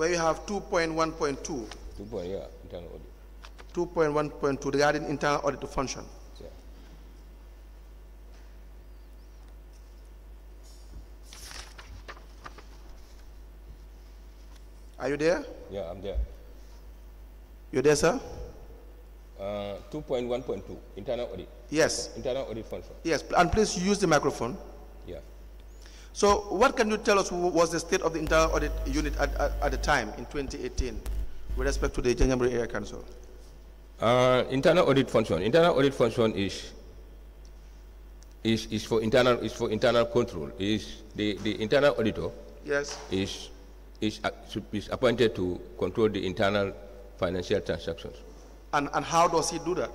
where you have 2.1.2, Two point, yeah, internal audit. 2.1.2 regarding internal audit function. Yeah. Are you there? Yeah, I'm there. You there, sir? Uh, 2.1.2, internal audit. Yes. Internal audit function. Yes, and please use the microphone. Yeah. So what can you tell us was the state of the internal audit unit at, at, at the time in 2018 with respect to the Janjanbureh Area Council? Uh, internal audit function. Internal audit function is is, is for internal is for internal control. Is the, the internal auditor Yes. is is, uh, is appointed to control the internal financial transactions. And, and how does he do that?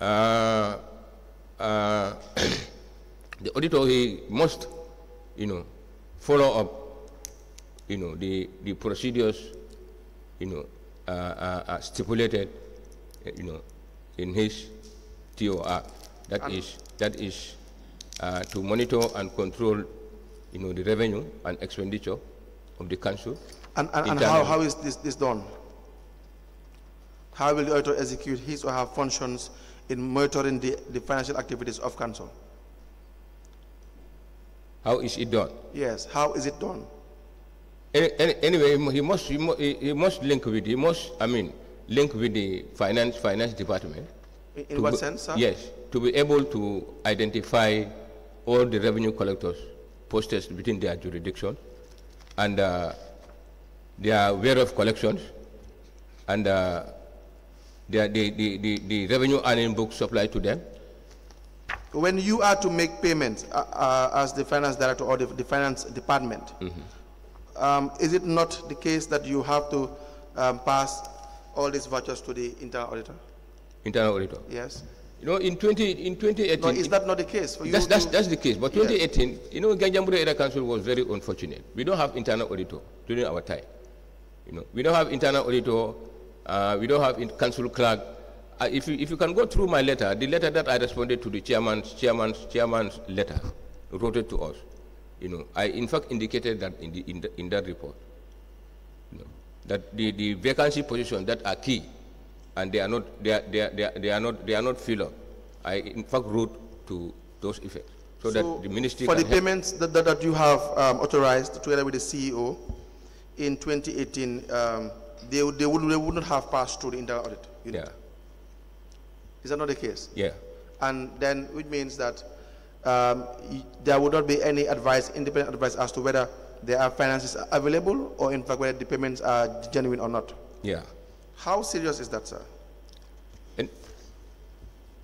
Uh, uh, the auditor he must, you know, follow up, you know, the the procedures, you know, uh, uh, stipulated, you know, in his TOR. That is that is uh, to monitor and control, you know, the revenue and expenditure of the council. And, and, and how, how is this, this done? How will the auditor execute his or her functions in monitoring the, the financial activities of council? How is it done? Yes, how is it done? Any, any, anyway, he he must, he must, he must link with, he must, I mean, link with the finance, finance department. In, in what be- sense, sir? Yes, to be able to identify all the revenue collectors posted within their jurisdiction and uh, their way of collections and uh, their, the, the, the, the revenue earning books supplied to them. When you are to make payments uh, uh, as the finance director or the, the finance department, um, is it not the case that you have to um, pass all these vouchers to the internal auditor? Internal auditor. Yes. You know, in 20, in 2018, No, is that not the case for you? That's, that's, that's the case. But Yeah. 2018, you know, Janjanbureh Area Council was very unfortunate. We don't have internal auditor during our time. You know, we don't have internal auditor. Uh, we don't have in council clerk. Uh, if, you, if you can go through my letter, the letter that I responded to the chairman's, chairman's, chairman's letter, wrote it to us. You know, I in fact indicated that in, the, in, the, in that report. You know, that the, the vacancy positions that are key and they are not they are, they are, they are, they are not they are not filled up. I in fact wrote to those effects so, that the ministry For the payments that, that, that you have um, authorized together with the CEO in 2018, um, they, would- they, would, they would not have passed through the internal audit unit. Yeah, Is that not the case? yeah. And then, which means that um, there would not be any advice, independent advice as to whether there are finances available or in fact whether the payments are genuine or not. Yeah. How serious is that, sir? And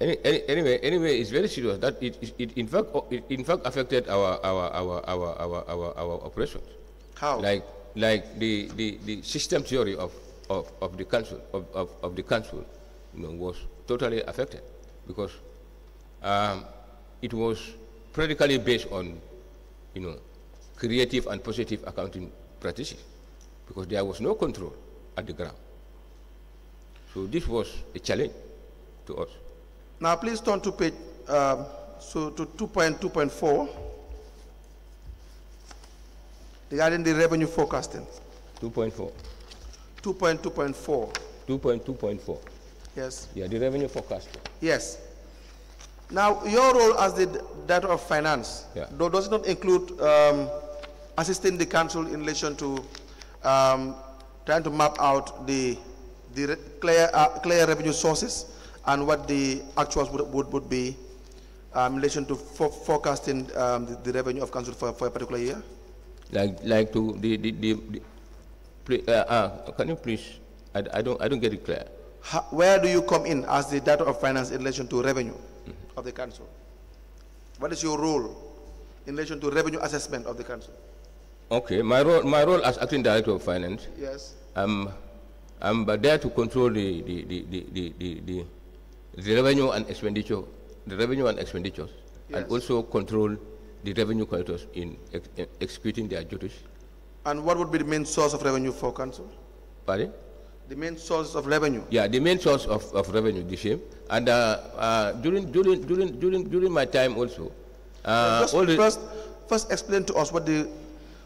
any, any, anyway, anyway, it's very serious. That it, it, it in fact it in fact affected our our our our our our, our operations. How? Like like the, the, the system theory of, of, of the council of, of, of the council, you know, was totally affected because um, it was practically based on, you know, creative and positive accounting practices because there was no control at the ground. So this was a challenge to us. Now, please turn to page, um, so to 2.2.4 regarding the revenue forecasting. 2.4. 2.2.4, 2.2.4. yes, Yeah, the revenue forecast. yes. Now, your role as the director of finance, Yeah. does it not include um, assisting the council in relation to um, trying to map out the, the clear, uh, clear revenue sources and what the actuals would, would, would be um, in relation to for, forecasting um, the, the revenue of council for, for a particular year? Like, like to the, the, the, the uh, uh, can you please, I, I don't, I don't get it clear. How, where do you come in as the director of finance in relation to revenue of the council? What is your role in relation to revenue assessment of the council? Okay, my role, my role as acting director of finance, Yes. I'm, I'm there to control the, the, the, the, the, the, the, revenue and expenditure, the revenue and expenditures, and also control the revenue collectors in ex- executing their duties. And what would be the main source of revenue for council? Pardon? The main source of revenue? Yeah, the main source of, of revenue, the same. And uh, uh, during, during, during, during, during my time also, uh, all first, first explain to us what the,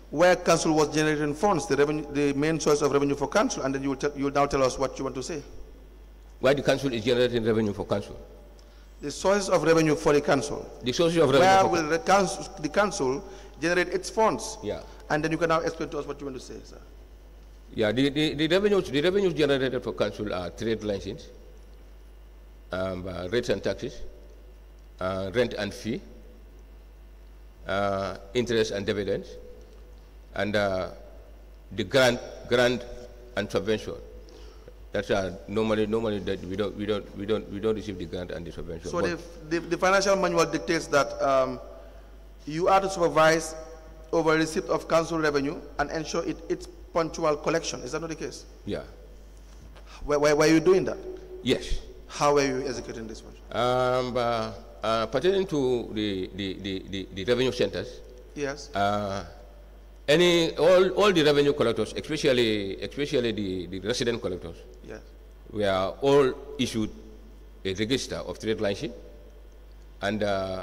where council was generating funds, the revenue, the main source of revenue for council, and then you will, you will now tell us what you want to say. Why the council is generating revenue for council? The source of revenue for the council. The sources of revenue Where for will the council, the council generate its funds? Yeah. And then you can now explain to us what you want to say, sir. Yeah, the, the, the revenues the revenues generated for council are trade license, um, uh, rates and taxes, uh, rent and fee, uh, interest and dividends, and uh, the grant grant and subvention. That's uh, normally normally that we don't we don't we don't we don't receive the grant and the subvention. So the, the, the financial manual dictates that um, you are to supervise over receipt of council revenue and ensure it, its punctual collection. Is that not the case? yeah, why, why are you doing that? yes. How are you executing this one? Um, uh, uh, pertaining to the, the, the, the, the revenue centers, Yes. uh, any all, all the revenue collectors, especially especially the, the resident collectors, Yes. we are all issued a register of trade license and uh,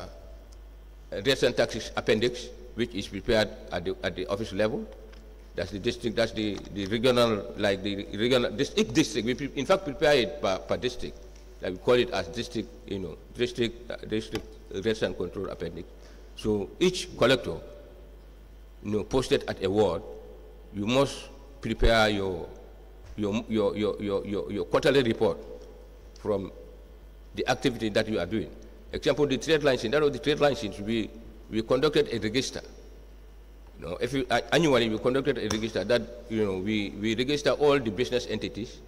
a rates and taxes appendix, which is prepared at the, at the office level. That's the district, that's the, the regional, like the regional, each district, we in fact prepare it per, per district. Like we call it as district, you know, district, uh, district rates and control appendix. So each collector, you know, posted at a ward, you must prepare your, your, your, your, your, your, your quarterly report from the activity that you are doing. Example, the trade license, that was the trade license, we, we conducted a register. You know, if you, uh, annually we conducted a register that, you know, we, we register all the business entities,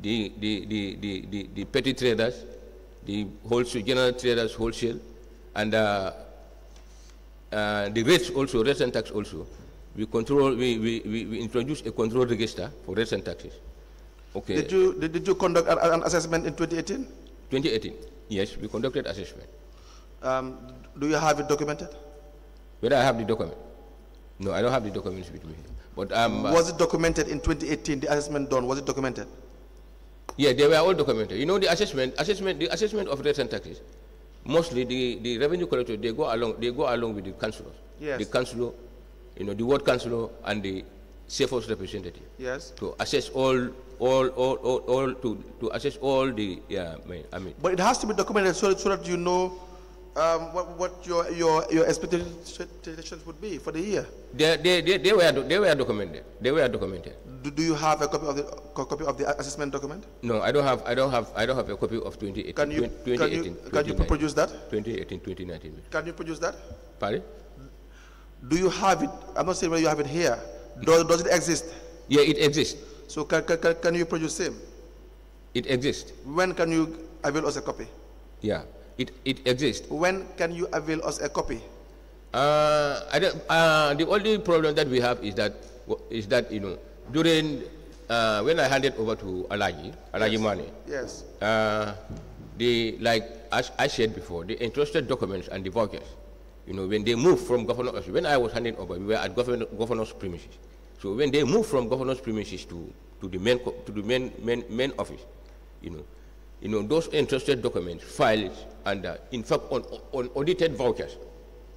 the, the, the, the, the, the petty traders, the wholesale, general traders, wholesale, and uh, uh, the rates also, rates and tax also. We control, we, we, we, we introduce a control register for rates and taxes. Okay. Did you, did, did you conduct an, an assessment in 2018? 2018, yes, we conducted assessment. Um, do you have it documented? Whether I have the document? No, I don't have the documents with me. But um, uh, Was it documented in 2018, the assessment done, was it documented? yeah, they were all documented. You know, the assessment, assessment, the assessment of rates and taxes. Mostly, the, the revenue collector they go along, they go along with the councillors. Yes. The councillor, you know, the ward councillor and the CFO's representative Yes. to assess all, all, all, all, all to, to assess all the, yeah, I mean, I mean, But it has to be documented so, so that you know um, what, what your, your, your expectations would be for the year. they, they, they, they were, they were documented. They were documented. Do, do you have a copy of the copy of the assessment document? No, I don't have, I don't have, I don't have a copy of 2018. Can you, 20- can you, can you 2019. produce that? 2018, 2019. Can you produce that? Pardon? Do you have it? I'm not saying whether you have it here. Does, does it exist? Yeah, it exists. So can, can, can- can you produce same? It exists. When can you avail us a copy? Yeah, it, it exists. When can you avail us a copy? Uh, I don't, uh, the only problem that we have is that, is that you know, during, uh, when I handed over to Alaji, Alaji Mane, Yes. uh, the, like as I said before, the entrusted documents and the vouchers, you know, when they moved from governor, when I was handing over, we were at governor, governor's premises. So when they moved from governor's premises to, to the main, to the main, main, main office, you know, you know, those entrusted documents, files, and uh, in fact, on, on audited vouchers,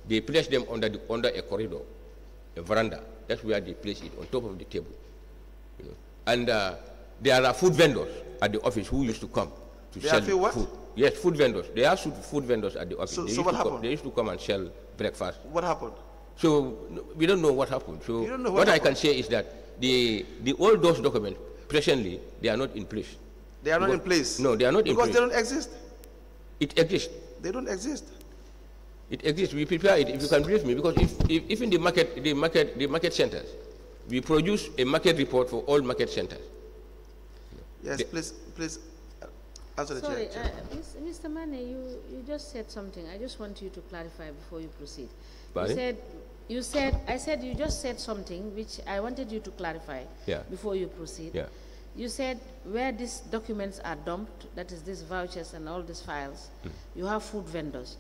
they place them under, the, under a corridor, a veranda. That's where they place it, on top of the table. You know. And uh, there are food vendors at the office who used to come to There sell what? food. Yes, food vendors. There are food food vendors at the office. So- they so used what to come- happened? they used to come and sell breakfast. What happened? So we don't know what happened. So You don't know what, what I can say is that the the all those documents presently they are not in place. They are not in place. No, they are not in because place. they don't exist. It exists. They don't exist. It exists. We prepare it. If you can brief me, because if, if, if in the market, the market, the market centers, we produce a market report for all market centers. Yes, The- please, please uh, answer the Sorry, chair. uh, Mr. Manneh, you, you just said something. I just want you to clarify before you proceed. Pardon? You said, you said, I said you just said something which I wanted you to clarify Yeah. before you proceed. Yeah. You said where these documents are dumped, that is these vouchers and all these files, Hmm. you have food vendors.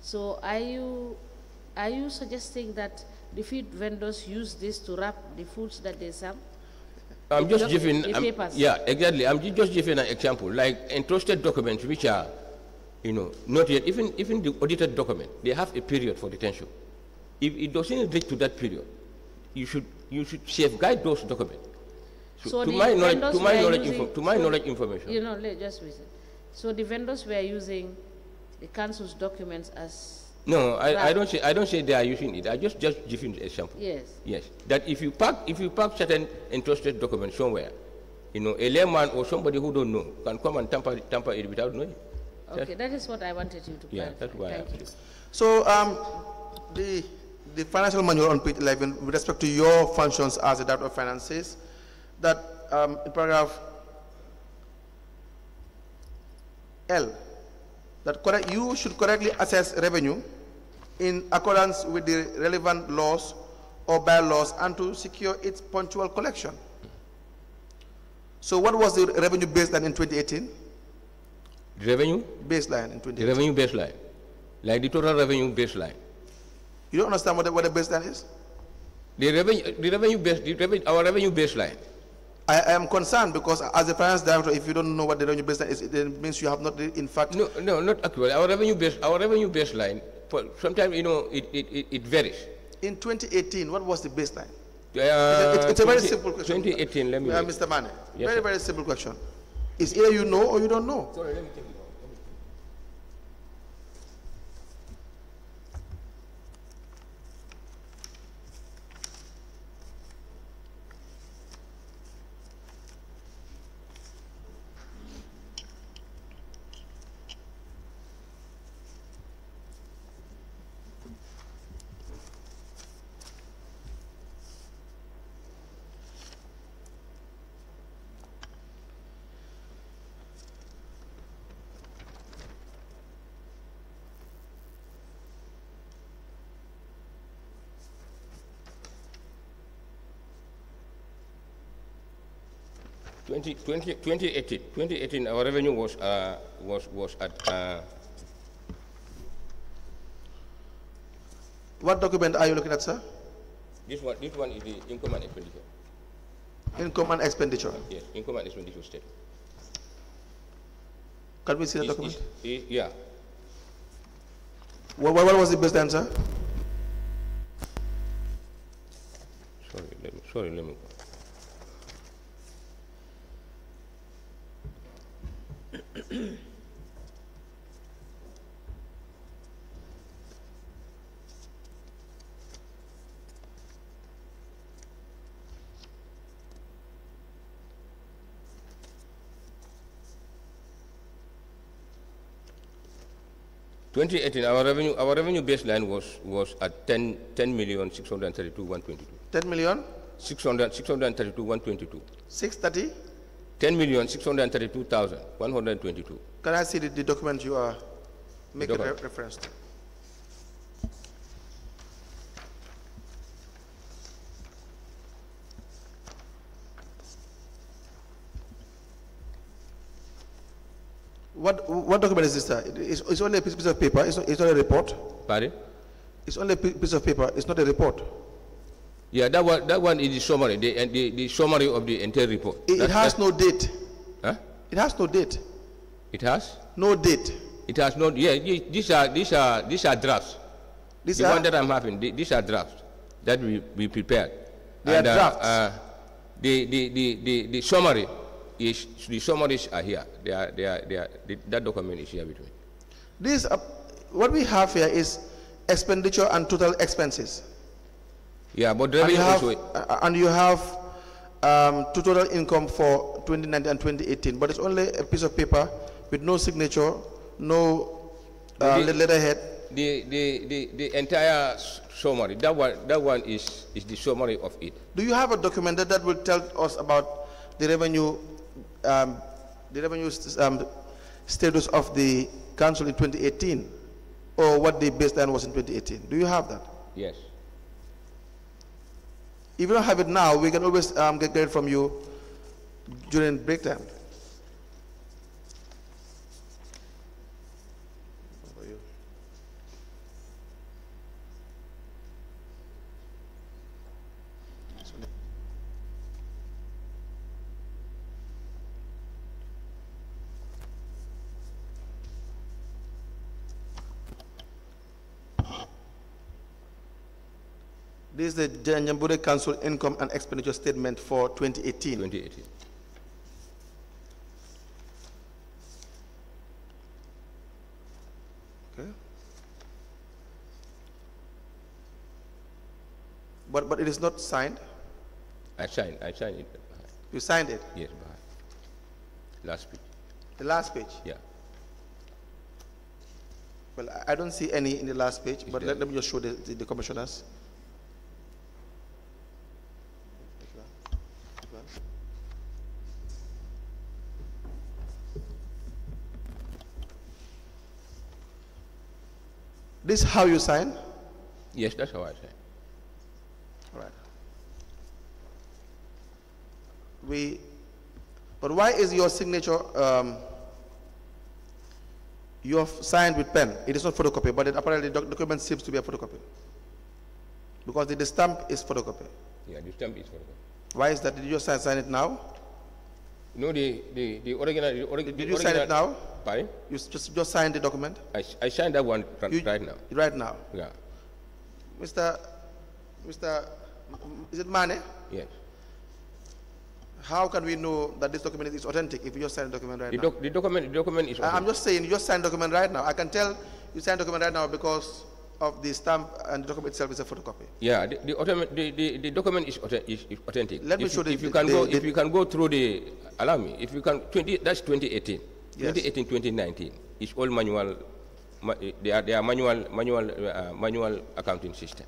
So are you, are you suggesting that the food vendors use this to wrap the foods that they sell? I'm The just giving. I'm- yeah, exactly. I'm just giving an example, like entrusted documents which are, you know, not yet. Even even the audited document, they have a period for detention. If it doesn't reach to that period, you should, you should safeguard those documents. So So to my knowledge, to my knowledge, using- to my knowledge information. You know, let, just listen. So the vendors were using the council's documents as, No, I, I don't say I don't say they are using it. I just just give you an example. yes. Yes, that if you pack if you pack certain entrusted documents somewhere, you know, a layman or somebody who don't know can come and tamper tamper it without knowing. Okay, that is what I wanted you to Yeah, that's why I Thank asked you. you. So um, the, the financial manual on page 11, with respect to your functions as a director of finance, says that um, in paragraph L, that correct, you should correctly assess revenue in accordance with the relevant laws or bylaws and to secure its punctual collection. So what was the revenue baseline in 2018? The revenue, Baseline in the 2018. revenue baseline, like the total revenue baseline. You don't understand what the, what the baseline is? The revenue, the revenue base, the revenue, our revenue baseline. I, I am concerned because as a finance director, if you don't know what the revenue baseline is, it means you have not, in fact, No, no, not accurate. Our revenue base, our revenue baseline. For sometimes you know it, it, it, it varies. in 2018, what was the baseline? Uh, it's, it's a very simple question. 2018, let me. Uh, Mr. Manneh, Yes, very, sir. very simple question. It's either you know or you don't know. Sorry, let me take it. 20, 20, 2018, 2018, our revenue was, uh, was, was at, uh, What document are you looking at, sir? this one, this one is the income and expenditure. Income and expenditure. Yes, income and expenditure statement. Can we see the It's- document? it's- it- Yeah, What, what was the best answer? sorry, let me, sorry, let me. Twenty eighteen, our revenue, our revenue baseline was, was at 10, 10 million, 632, 122. 10 million, 600, 632, 122. 630. 10 million, 632,000, 122. Can I see the, the document you are making re- reference to? What, what document is this, sir? It's, it's only a piece piece of paper, it's not, it's not a report. Pardon? It's only a piece of paper, it's not a report. Yeah, that one, that one is the summary, the, the, the summary of the entire report. It, it has that- no date. Huh? It has no date. It has? No date. It has not, yeah, these are, these are, these are drafts. These the are, one that I'm having, the- these are drafts that we, we prepared. They are And, uh, drafts? uh, the, the, the, the, the summary is, the summaries are here. They are, they are, they are, the, that document is here with me. this, uh, what we have here is expenditure and total expenses. Yeah, but And you revenue have, uh, and you have um, total income for 2019 and 2018, but it's only a piece of paper with no signature, no uh, The- letterhead. the, the, the, the entire summary, that one, that one is, is the summary of it. Do you have a document that, that will tell us about the revenue, um, the revenue st- um, status of the council in 2018, or what the baseline was in 2018? Do you have that? Yes. If you don't have it now, we can always um, get, it from you during break time. This is the Nyambure Council Income and Expenditure Statement for 2018. 2018. Okay. But, but it is not signed. I signed, I signed it. You signed it. Yes, Bahar. Last page. The last page. Yeah. Well, I- I don't see any in the last page, but let, let me just show the, the, the commissioners. This how you sign? Yes, that's how I sign. All right. We, but why is your signature, um, you have signed with pen? It is not photocopy, but it apparently the doc- document seems to be a photocopy. Because the, the stamp is photocopy. Yeah, the stamp is the. Why is that? Did you sign, sign it now? No, the, the, the original. The ori- Did the you sign it now? Pardon? You just, just signed the document? I, I signed that one You- right now. Right now. Yeah. Mr. Mr. Is it Manneh? Yes. How can we know that this document is authentic if you just signed the document right The, now? the document, the document is. I- I'm just saying, you just signed document right now. I can tell you signed document right now because of the stamp and the document itself is a photocopy. Yeah, the, the, the, the, document is, is, authentic. Let me show you- the- if you can the- go, if you can go through the, allow me, if you can, 20, that's 2018. Yes. 2018, 2019, it's all manual, ma, eh, they are, they are manual, manual, uh, manual accounting system.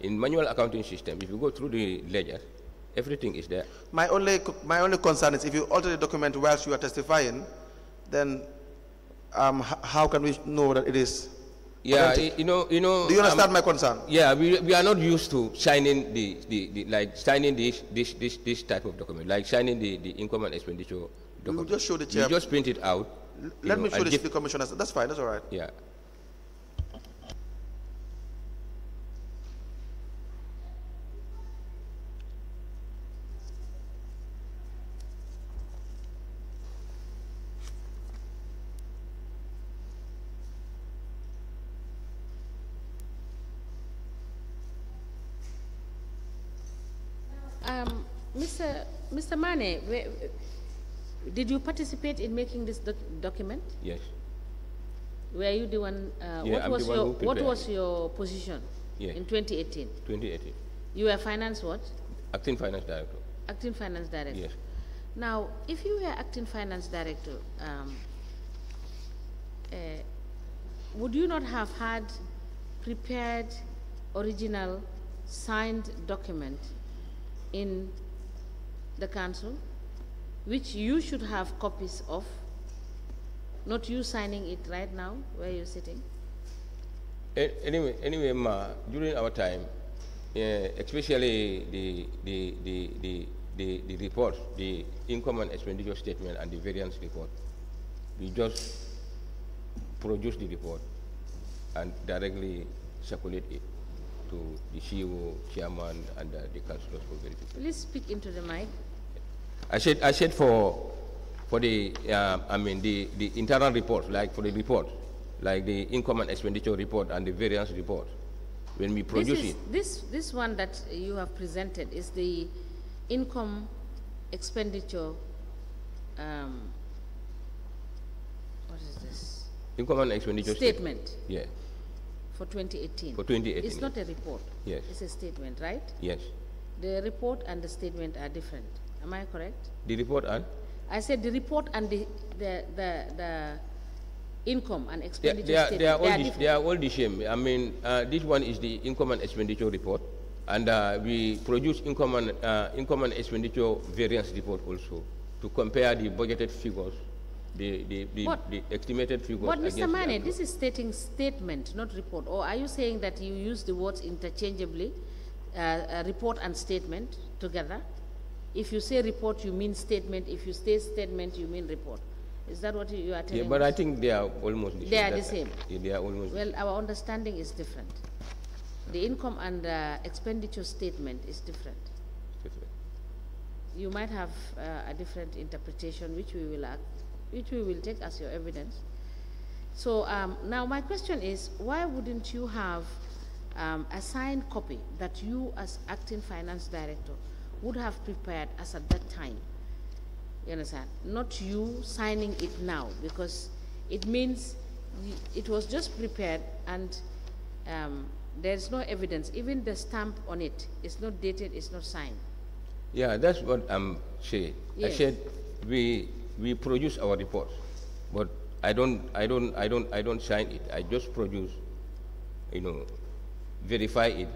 In manual accounting system, if you go through the ledger, everything is there. My only, my only concern is if you alter the document whilst you are testifying, then um, how can we know that it is? Yeah, you know, you know. Do you um, understand my concern? Yeah, we, we are not used to signing the, the, the like signing this, this, this, this type of document, like signing the, the income and expenditure document. just show the chair- You just print it out. Let know, me show this to the commissioners. That's fine, that's all right. Yeah. Um, Mr. Manneh, where, did you participate in making this doc document? Yes. Were you the one, uh, Yeah, what I'm was the one your, who what was your position Yeah. in 2018? 2018. You were finance what? Acting finance director. Acting finance director. Yes. Now, if you were acting finance director, um, uh, would you not have had prepared original signed document in the council, which you should have copies of, not you signing it right now where you're sitting? Anyway, anyway, ma, during our time, eh, especially the, the, the, the, the, the report, the income and expenditure statement and the variance report, we just produce the report and directly circulate it to the CEO, chairman, and uh, the councillors for verification. Please speak into the mic. I said, I said for, for the, uh, I mean, the, the internal report, like for the report, like the income and expenditure report and the variance report, when we produce this is, it, This, this one that you have presented is the income expenditure, um, what is this? income and expenditure Statement Yeah, for 2018. For 2018, It's not a report. Yes. It's a statement, right? yes. The report and the statement are different. Am I correct? The report and, I said the report and the, the, the, the income and they, expenditure they are, statement, they are all, the, they are all the same. I mean, uh, this one is the income and expenditure report, and uh, we produce income and, uh, income and expenditure variance report also to compare the budgeted figures, the, the, the, But- the estimated figures But Mr. Manneh, this is stating statement, not report. Or are you saying that you use the words interchangeably, uh, uh, report and statement together? If you say report, you mean statement. If you say statement, you mean report. Is that what you, are telling Yeah, but us? I think they are almost the same. They are the same. Yeah, they are almost. Well, our understanding is different. The income and uh, expenditure statement is different. different. You might have uh, a different interpretation, which we will which we will take as your evidence. So um, now my question is, why wouldn't you have um, a signed copy that you as acting finance director would have prepared as at that time. You understand? Not you signing it now because it means it was just prepared and um, there's no evidence. Even the stamp on it is not dated, it's not signed. Yeah, that's what I'm saying. I said we we produce our reports, but I don't I don't I don't I don't sign it. I just produce, you know, verify it,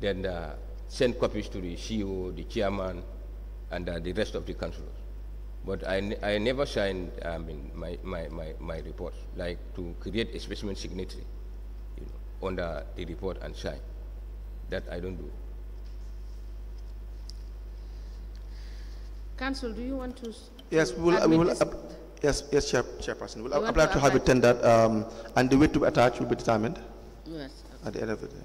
then uh, send copies to the CEO, the chairman, and uh, the rest of the councillors. But I, I never signed I mean, my, my, my, my reports, like to create a specimen signatory, you know, the, the report and sign. That I don't do. Council, do you want to? Yes, we will, we will, yes, yes, Chair, Chairperson. We'll apply to to have it tendered, um, and the way to attach will be determined Yes, at the end of the day.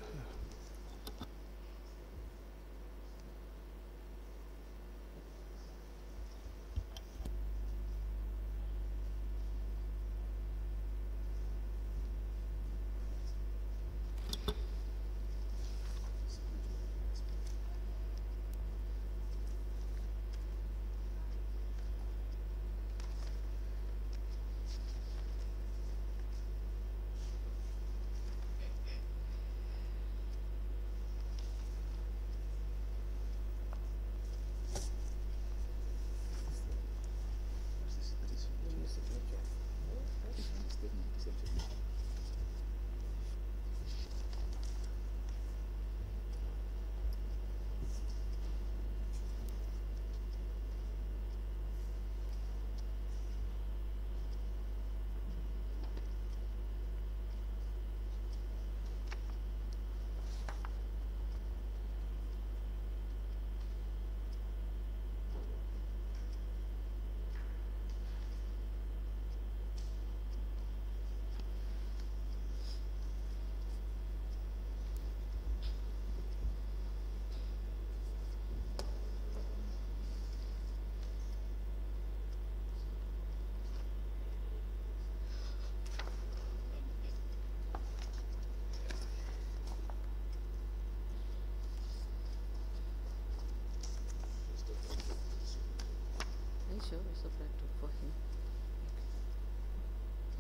Are you sure it's applied to for him?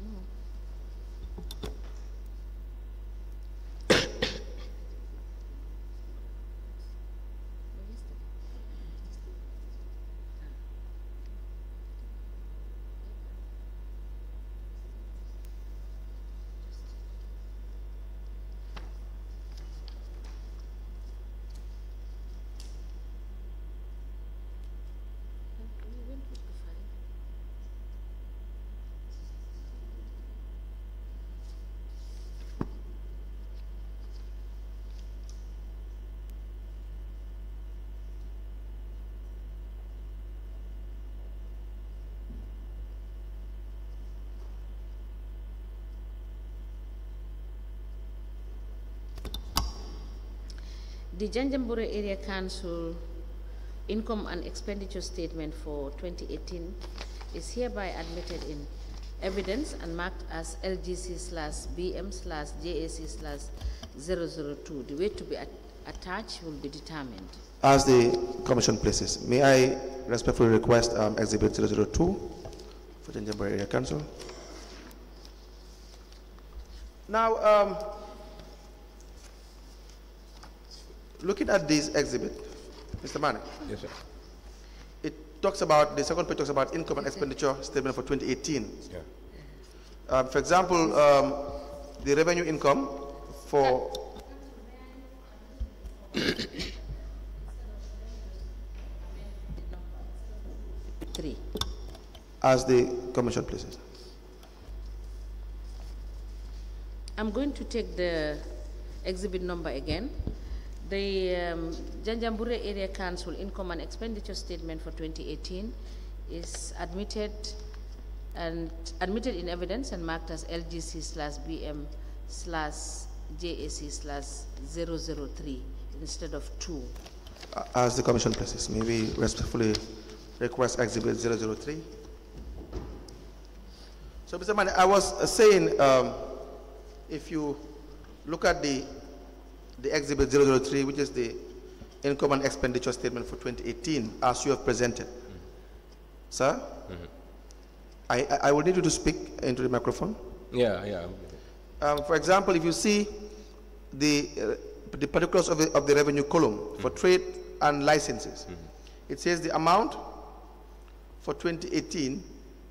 No. Where is that? Uh, we went with the file. The Janjanbureh Area Council income and expenditure statement for 2018 is hereby admitted in evidence and marked as LGC slash BM slash JAC slash 002. The way to be at- attached will be determined. As the commission places, may I respectfully request um, Exhibit 002 for the Janjanbureh Area Council? Now, um, looking at this exhibit, Mr. Manneh, Yes, sir. it talks about, the second page talks about income and expenditure statement for 2018. Yeah. Um, for example, um, the revenue income for Three. as the commission places. I'm going to take the exhibit number again. The um, Janjanbureh Area Council income and expenditure statement for 2018 is admitted and admitted in evidence and marked as LGC slash BM slash JAC slash 003 instead of 2. Uh, As the commission places, may we respectfully request Exhibit 003? So, Mr. Manneh, I was saying, um, if you look at the the exhibit 003, which is the income and expenditure statement for 2018, as you have presented. Sir, I, I I will need you to speak into the microphone. Yeah, yeah. Um, for example, if you see the, uh, the particulars of the, of the revenue column for trade and licenses, it says the amount for 2018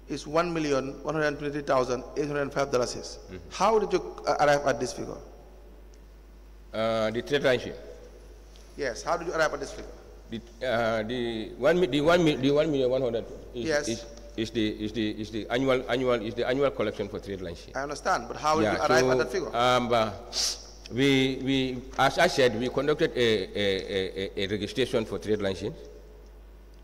is one million one hundred twenty thousand eight hundred five dollars. How did you arrive at this figure? Uh, the trade ranking. Yes, how did you arrive at this figure? The, uh, the one, the one, the one million one hundred is, Yes. is, is the, is the, is the annual, annual, is the annual collection for trade line I understand, but how did you arrive at that figure? Um, uh, we, we, as I said, we conducted a, a, a, a registration for trade license.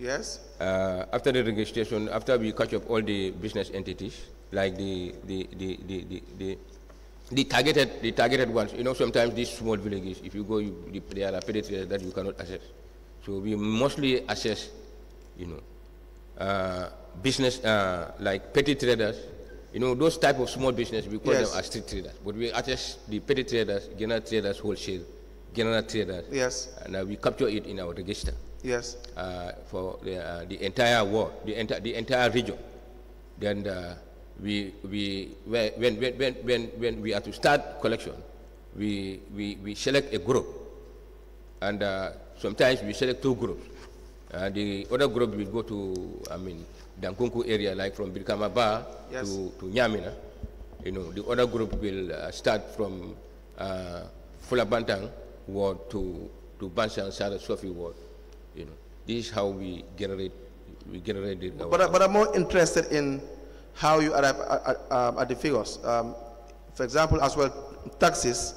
yes, Uh, after the registration, after we catch up all the business entities, like the, the, the, the, the, the, the targeted, the targeted ones, you know, sometimes these small villages, if you go, you, the- there are pedestrians that you cannot access. So we mostly assess, you know, uh, business, uh, like petty traders, you know, those type of small business, we call Yes. them as street traders. But we assess the petty traders, general traders, wholesale, general traders, yes, and uh, we capture it in our register yes, uh, for the, uh, the entire world, the, enti- the entire region. Then uh, we, we, when, when, when, when, when we are to start collection, we, we, we select a group. And uh, sometimes we select two groups. Uh, the other group will go to, I mean, Dankunku area, like from Brikama Ba Yes. to, to Nyamina. You know, the other group will uh, start from uh, Fulabantang ward to, to Bansang Sara Sofi ward. You know, this is how we generate, we generate the, but, but I'm more interested in how you arrive at, at, um, at the figures. Um, for example, as well, taxes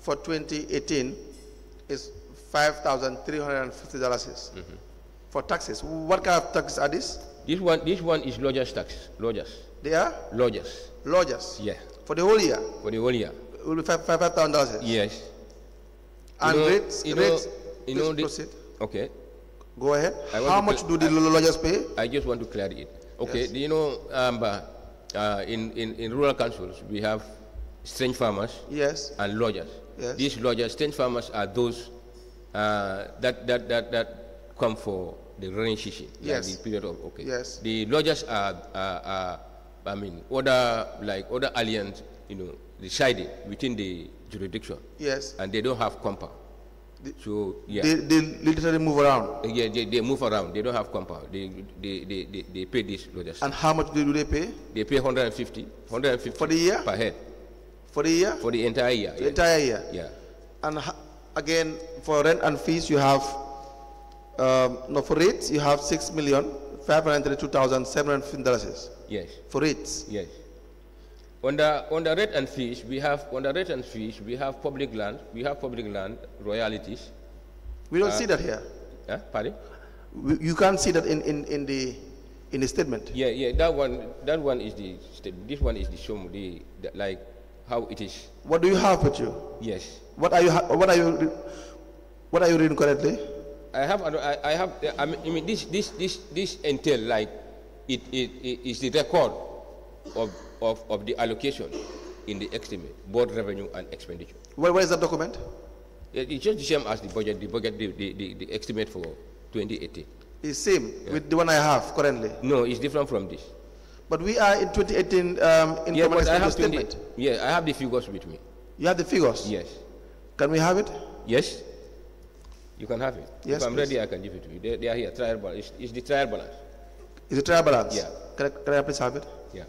for 2018 is $5,350 for taxes. What kind of taxes are these? This one, this one is lodgers tax, lodgers, They are lodgers, lodgers. yeah, For the whole year, for the whole year. it will be $5,000. Yes. And know- rates, you know- rates, you know the- proceed. Okay, Go ahead. How much do the lodgers pay? I just want to clear it. Okay, Yes. do you know, um, uh, uh, in, in, in rural councils, we have strange farmers Yes, and lodgers. Yes. These lodgers, strange farmers are those uh, that, that, that, that come for the rainy season, like Yes. the period of, okay. Yes. The lodgers are, are, are, I mean, other, like other aliens, you know, residing within the jurisdiction, yes. and they don't have compound. So, yeah. They, they literally move around. Yeah, they, they move around. They don't have compound. They, they, they, they, they pay this lodgers. And how much do they pay? They pay 150, 150 For the year? per head For the year? for the entire year. The yeah. entire year? yeah. And ha- again, for rent and fees, you have, um, no, for rates, you have six million five hundred thirty-two thousand seven hundred fifteen dollars Yes. for rates. Yes. On the, on the rate and fees, we have, on the rate and fees, we have public land, we have public land royalties. We don't uh, see that here. Huh? Pardon? We, you can't see that in, in, in the in the statement. Yeah, yeah, that one, that one is the, sta- this one is the sum, the, the, like, how it is. What do you have with you? Yes. What are you ha- what are you what are you reading correctly? I have, I, I have, I mean, I mean, this, this, this, this entail, like, it, it, it is the record of, of, of the allocation in the estimate, both revenue and expenditure. Where, where is that document? It- It's just the same as the budget, the budget, the, the, the, the estimate for 2018. It's same with the one I have currently. No, it's different from this. But we are in 2018 um, income Yeah, but I have expenditure 20, yeah, I have the figures with me. You have the figures. Yes. Can we have it? Yes? You can have it. Yes, If I'm please. ready, I can give it to you. They, they are here, trial balance. It's, it's the trial balance. Is it trial balance? Yeah. Can I, can I please have it? Yeah.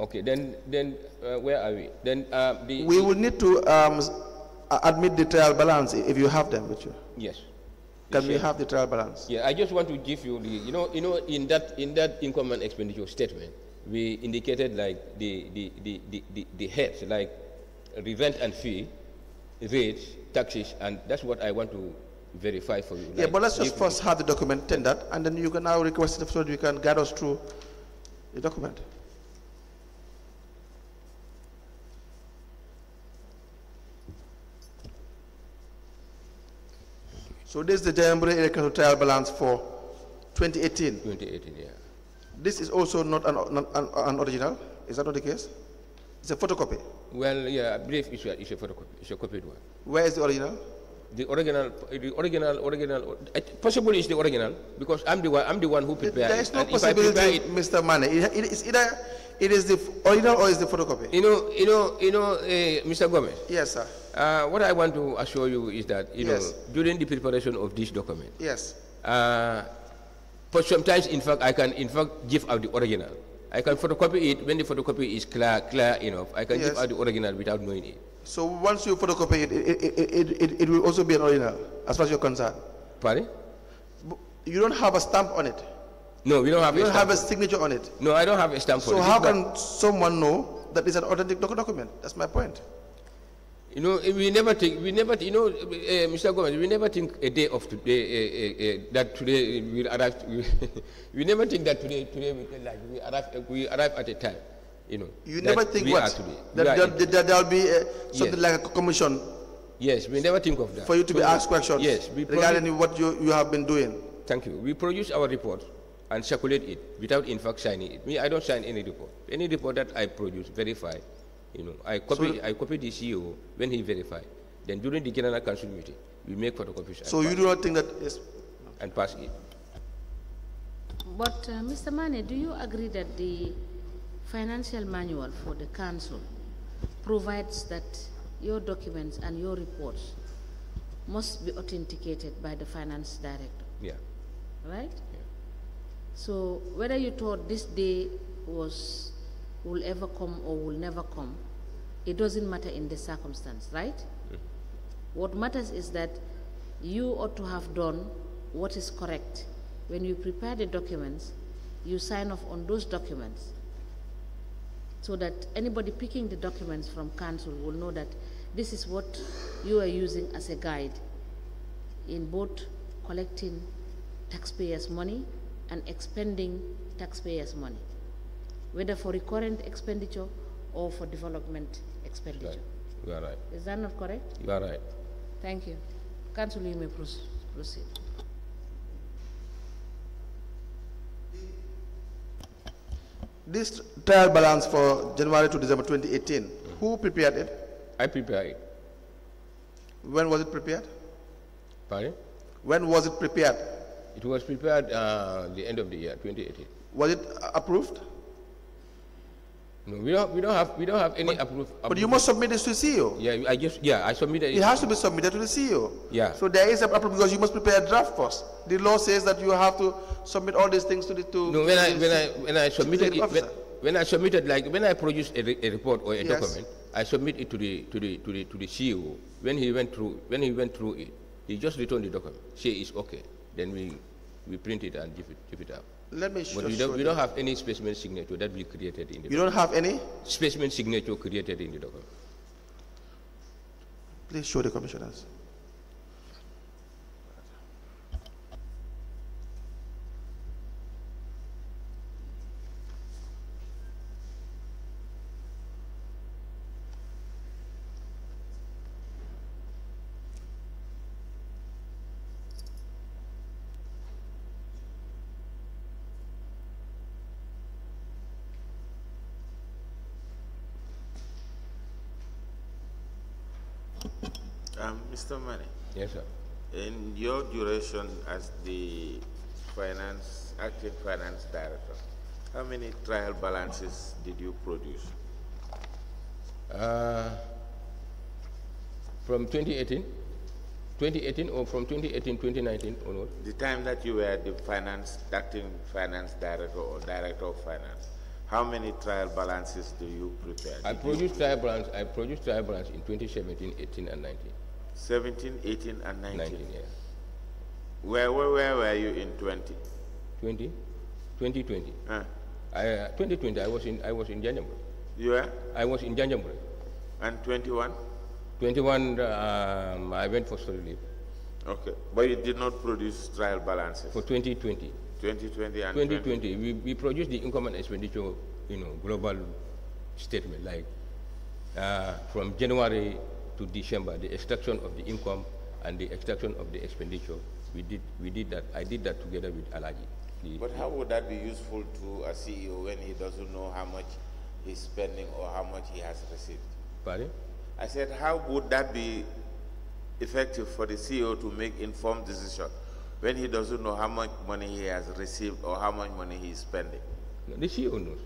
Okay, then, then uh, where are we? Then uh, the. We will need to um, admit the trial balance if you have them with you. Yes. Can we have the trial balance? Yeah, I just want to give you the, you know, you know, in that in that income and expenditure statement, we indicated like the the the the, the, the heads like rent and fee, rates, taxes, and that's what I want to verify for you. Yeah, but let's just first have the document tendered, and then you can now request it so you can guide us through the document. So this is the January electoral trial balance for 2018. 2018, yeah. This is also not an, not an, an original. Is that not the case? It's a photocopy. Well, yeah, I believe it's a, it's a photocopy. It's a copied one. Where is the original? The original, the original, original. Possibly it's the original because I'm the one. I'm the one who prepared. There is no And if I prepare possibility, it- Mr. Manneh. It, it is either it is the original or is the photocopy. You know, you know, you know, uh, Mr. Gomez. Yes, sir. Uh, what I want to assure you is that you Yes. know during the preparation of this document, Yes. uh, but sometimes in fact I can in fact give out the original. I can photocopy it when the photocopy is clear, clear enough. I can give out the original without knowing it. So once you photocopy it, it, it, it, it, it will also be an original, as far as you're concerned. Pardon? You don't have a stamp on it. No, we don't have You a don't stamp. have a signature on it. no, I don't have a stamp for So how can someone know that it's an authentic doc- document? That's my point. You know, we never think, we never, you know, uh, Mr. Gomez, we never think a day of today, uh, uh, uh, that today will arrive, we, we never think that today, today we, can, like, we arrive, uh, we arrive at a time, you know. You never think we what? That, there, there'll be something Yes. like a commission yes, we never think of that. for you to be asked questions Yes, we regarding what you, you have been doing. Thank you. We produce our report and circulate it without in fact signing it. Me, I don't sign any report. Any report that I produce, verify, you know, I copy, I copy the CEO when he verify. Then during the general council meeting, we make photocopies and, So you do not think that is and pass it. But, uh, Mr. Manneh, do you agree that the financial manual for the council provides that your documents and your reports must be authenticated by the finance director, Yeah. right? Yeah. So whether you thought this day was, will ever come or will never come, it doesn't matter in the circumstance, right? What matters is that you ought to have done what is correct. When you prepare the documents, you sign off on those documents so that anybody picking the documents from council will know that this is what you are using as a guide in both collecting taxpayers' money and expending taxpayers' money, whether for recurrent expenditure or for development expenditure. You are right. Is that not correct? You are right. Thank you. Council, you may proce- proceed. this trial balance for January to December 2018. Who prepared it? I prepared it. When was it prepared? Pardon? When was it prepared? It was prepared uh, the end of the year, 2018. Was it uh, approved? No, we don't, we don't have, we don't have any approved. But you must submit this to the CEO. Yeah, I just, yeah, I submitted It it. has to be submitted to the CEO. Yeah. So there is a problem because you must prepare a draft first. The law says that you have to submit all these things to the to. No, when I, when I, when I submitted it, when, when I submitted, like, when I produced a, re- a report or a Yes. document, I submit it to the, to the, to the, to the CEO. When he went through, when he went through it, he just returned the document, say it's okay. Then we, we print it and give it, give it out. Let me But we show don't, we you. don't have any specimen signature that we created in the You don't have any? specimen signature created in the document. Please show the commissioners. Um, Mr. Manneh, Yes, sir. in your duration as the finance, acting finance director, how many trial balances did you produce? Uh, from 2018, 2018 or from 2018, 2019 onward? The time that you were the finance, acting finance director or director of finance, how many trial balances do you prepare? I produced trial balance, I produced trial balance in 2017, 18 and 19. 17, 18, and 19. 19, yeah. Where, where, where were you in 20? 20, 2020. Huh? I, uh, 2020, I was in, I was in Janjanbureh. You were? I was in Janjanbureh. And 21? 21, um, I went for study leave Okay. But you did not produce trial balances? for 2020. 2020 and 20. 2020, we, we produced the income and expenditure, you know, global statement, like uh, from January to December, the extraction of the income and the extraction of the expenditure. We did, we did that. I did that together with Alaji. The- But how would that be useful to a CEO when he doesn't know how much he's spending or how much he has received? Pardon? I said, how would that be effective for the CEO to make informed decision when he doesn't know how much money he has received or how much money he is spending? No, the CEO knows.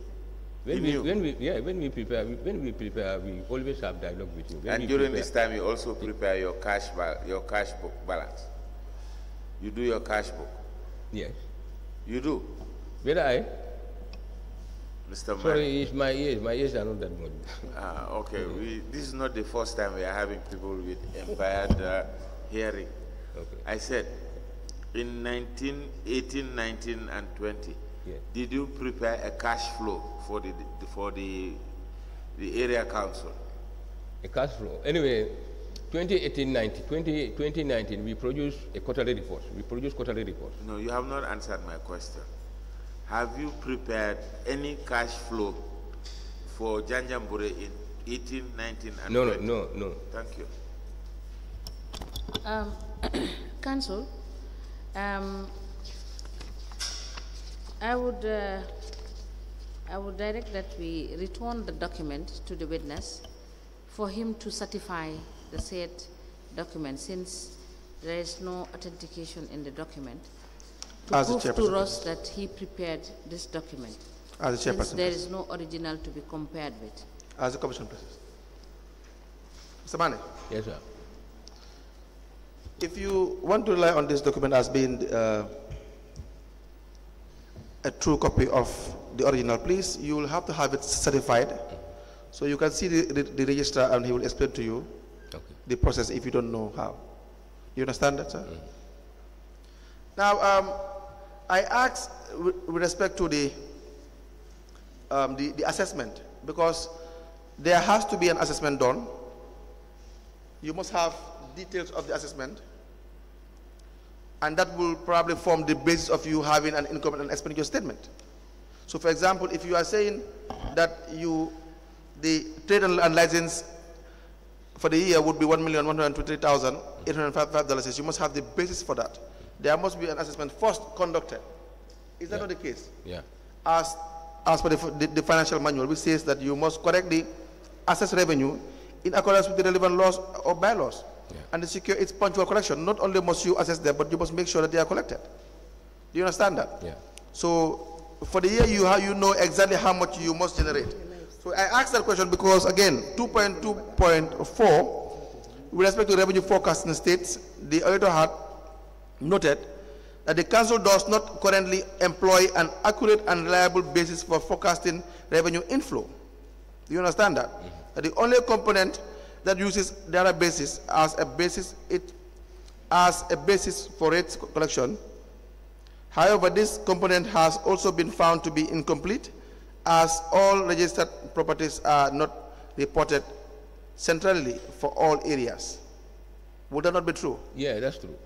When we, when we, yeah, when we prepare, we, when we prepare, we always have dialogue with you. When and during prepare- this time, you also prepare your cash, your cash book balance. You do your cash book. Yes. You do, Whether I? Mr. Sorry, it's my ears. My ears are not that good. Ah, okay, we, this is not the first time we are having people with impaired uh, hearing. Okay. I said, in 19, 18, 19, and 20, Yeah. did you prepare a cash flow for the, for the, the area council? A cash flow. Anyway, 2018-19, 2019, we produced a quarterly report. We produced quarterly reports. No, you have not answered my question. Have you prepared any cash flow for Janjanbureh in 18, 19, and No, no, no, no. Thank you. Um, Council, um, I would, uh, I would direct that we return the document to the witness for him to certify the said document, since there is no authentication in the document. To As the prove to chairperson, us that he prepared this document. As the Since chairperson, there no original to be compared with. As the commission, President. Mr. Manneh, Yes, sir. if you want to rely on this document as being uh, a true copy of the original, please, you will have to have it certified. So you can see the, the, the registrar and he will explain to you Okay. The process if you don't know how. You understand that, sir? Now, um, I asked with, respect to the, um, the, the assessment, because there has to be an assessment done. You must have details of the assessment, and that will probably form the basis of you having an income and expenditure statement. So, for example, if you are saying that you, the trade and license for the year would be one million one hundred twenty thousand eight hundred five dollars. You must have the basis for that. There must be an assessment first conducted. Is that Yeah. not the case? Yeah. As as per the, the, the financial manual, which says that you must correct the assessed revenue in accordance with the relevant laws or bylaws, Yeah. and to secure its punctual collection. Not only must you assess them, but you must make sure that they are collected. Do you understand that? Yeah. So for the year you have, you know exactly how much you must generate. So I asked that question because again, 2.2.4, with respect to revenue forecasting states, the auditor had noted that the council does not currently employ an accurate and reliable basis for forecasting revenue inflow. Do you understand that? Mm-hmm. That the only component that uses databases as a basis, it as a basis for rates collection However, this component has also been found to be incomplete as all registered properties are not reported centrally for all areas. Would that not be true? Yeah, that's true.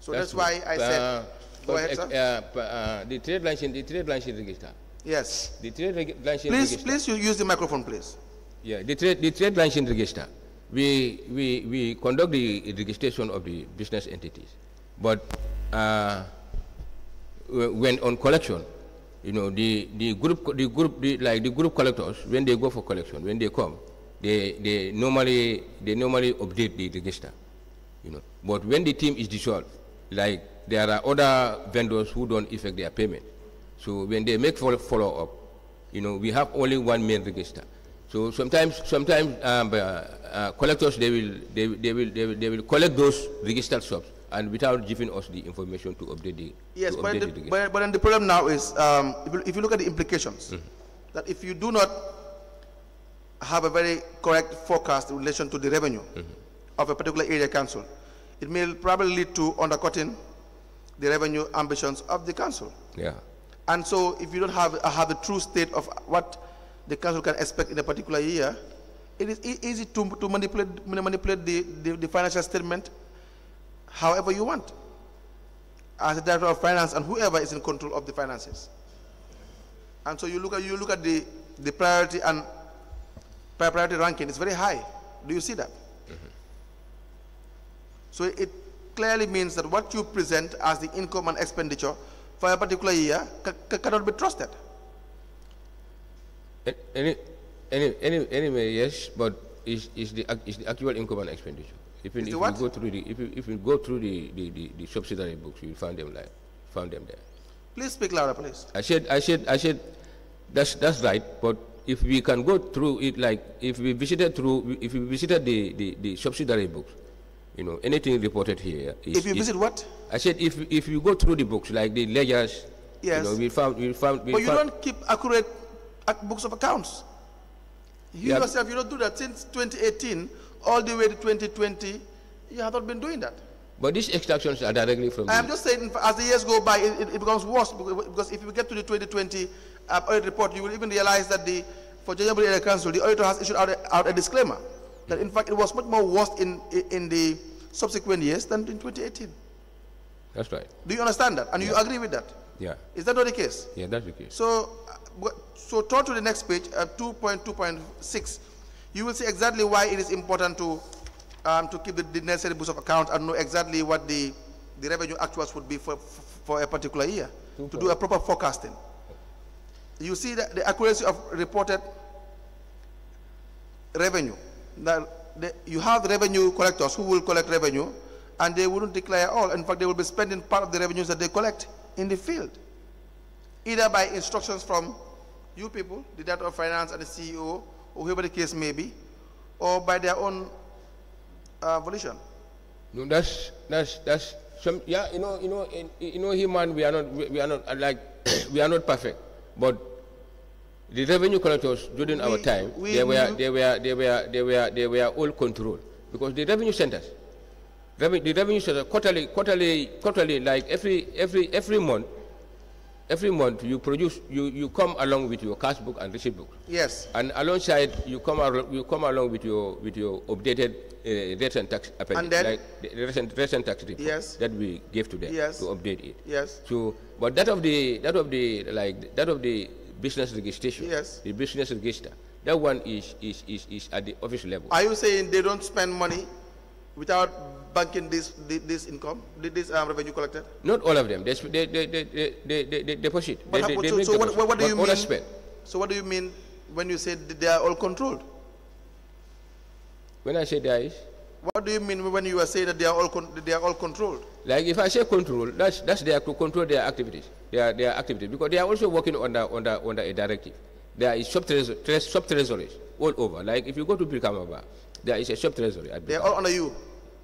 So that's, why I said, Uh, go ahead, uh, sir. uh, uh, the trade license, the trade license register. yes. The trade license Please, register. please you use the microphone, please. Yeah, the trade, the trade license register. We, we, we conduct the registration of the business entities. But uh, when on collection, you know, the, the group, the group, the, like the group collectors, when they go for collection, when they come, they, they normally, they normally update the register, you know. But when the team is dissolved, like there are other vendors who don't effect their payment. So when they make follow, follow up, you know, we have only one main register. So sometimes, sometimes um, uh, uh, collectors they will, they, they will, they will, they will collect those registered shops and without giving us the information to update the. Yes, to but, update the, the but, but then the problem now is, um, if, you, if you look at the implications, mm-hmm. that if you do not have a very correct forecast in relation to the revenue mm-hmm. of a particular area council, it may probably lead to undercutting the revenue ambitions of the council. yeah. And so if you don't have, uh, have a true state of what the council can expect in a particular year, it is easy to, to manipulate, manipulate the, the, the financial statement however you want as a director of finance and whoever is in control of the finances. And so you look at, you look at the, the priority and priority ranking, it's very high. Do you see that? Mm-hmm. So it clearly means that what you present as the income and expenditure for a particular year ca- ca- cannot be trusted. Any, any, any, anyway, yes, but is, is, the, is the actual income and expenditure. Even Is if you go through the, if you, if you go through the, the, the, the subsidiary books, you will find them like, found them there. Please speak louder, please. I said, I said, I said, that's, that's right, but if we can go through it like, if we visited through, if we visited the, the, the subsidiary books, you know, anything reported here is. If you is- visit what? I said, if, if you go through the books, like the ledgers, Yes. you know, we found, we found, we But you found, don't keep accurate books of accounts. You Yeah. yourself, you don't do that since 2018 all the way to 2020. You have not been doing that. but these extractions are directly from I am just saying, as the years go by, it, it- becomes worse because if you get to the 2020 uh, audit report, you will even realize that the for Janjanbureh Area Council, the auditor has issued out a, out a disclaimer that in fact it was much more worse in in the subsequent years than in 2018. that's right, Do you understand that? And you agree with that? yeah, Is that not the case? yeah, that's the case. So, uh, so turn to the next page, uh, 2.2.6. You will see exactly why it is important to um, to keep the, the necessary books of account and know exactly what the the revenue actuals would be for for a particular year to do a proper forecasting. You see that the accuracy of reported revenue. That the, you have revenue collectors who will collect revenue, and they wouldn't declare all. In fact, they will be spending part of the revenues that they collect in the field either by instructions from you people, the Director of Finance and the CEO, or whoever the case may be, or by their own uh, volition. No, that's that's that's some yeah. You know, you know, in, you know, human. We are not we, we are not uh, like we are not perfect, but the revenue collectors during our time we- they were we- they were they were they were they were all controlled because the revenue centers, revenue, the revenue centers quarterly quarterly quarterly like every every every month. Every month you produce, you, you come along with your cash book and receipt book. Yes. And alongside, you come, al- you come along with your, with your updated uh, rates and tax appendix, And then- like the rates and, rates and tax report Yes. that we gave to them Yes. to update it. Yes. So, but that of the, that of the, like, that of the business registration, Yes. the business register, that one is, is, is, is at the office level. Are you saying they don't spend money without banking this this, income, this um, revenue collected? Not all of them, they, they, they, they, they, they, they, they deposit. But they, they, they so, so what, deposit, what do but you mean? spend. So what do you mean when you say th- they are all controlled? When I say there is, What do you mean when you are saying that they are all con- they are all controlled? Like if I say control, that's that's there to control their activities, their their activities, because they are also working under under under a directive. There is sub sub treasuries all over. Like if you go to Brikama Ba, there is a sub treasury They are all under you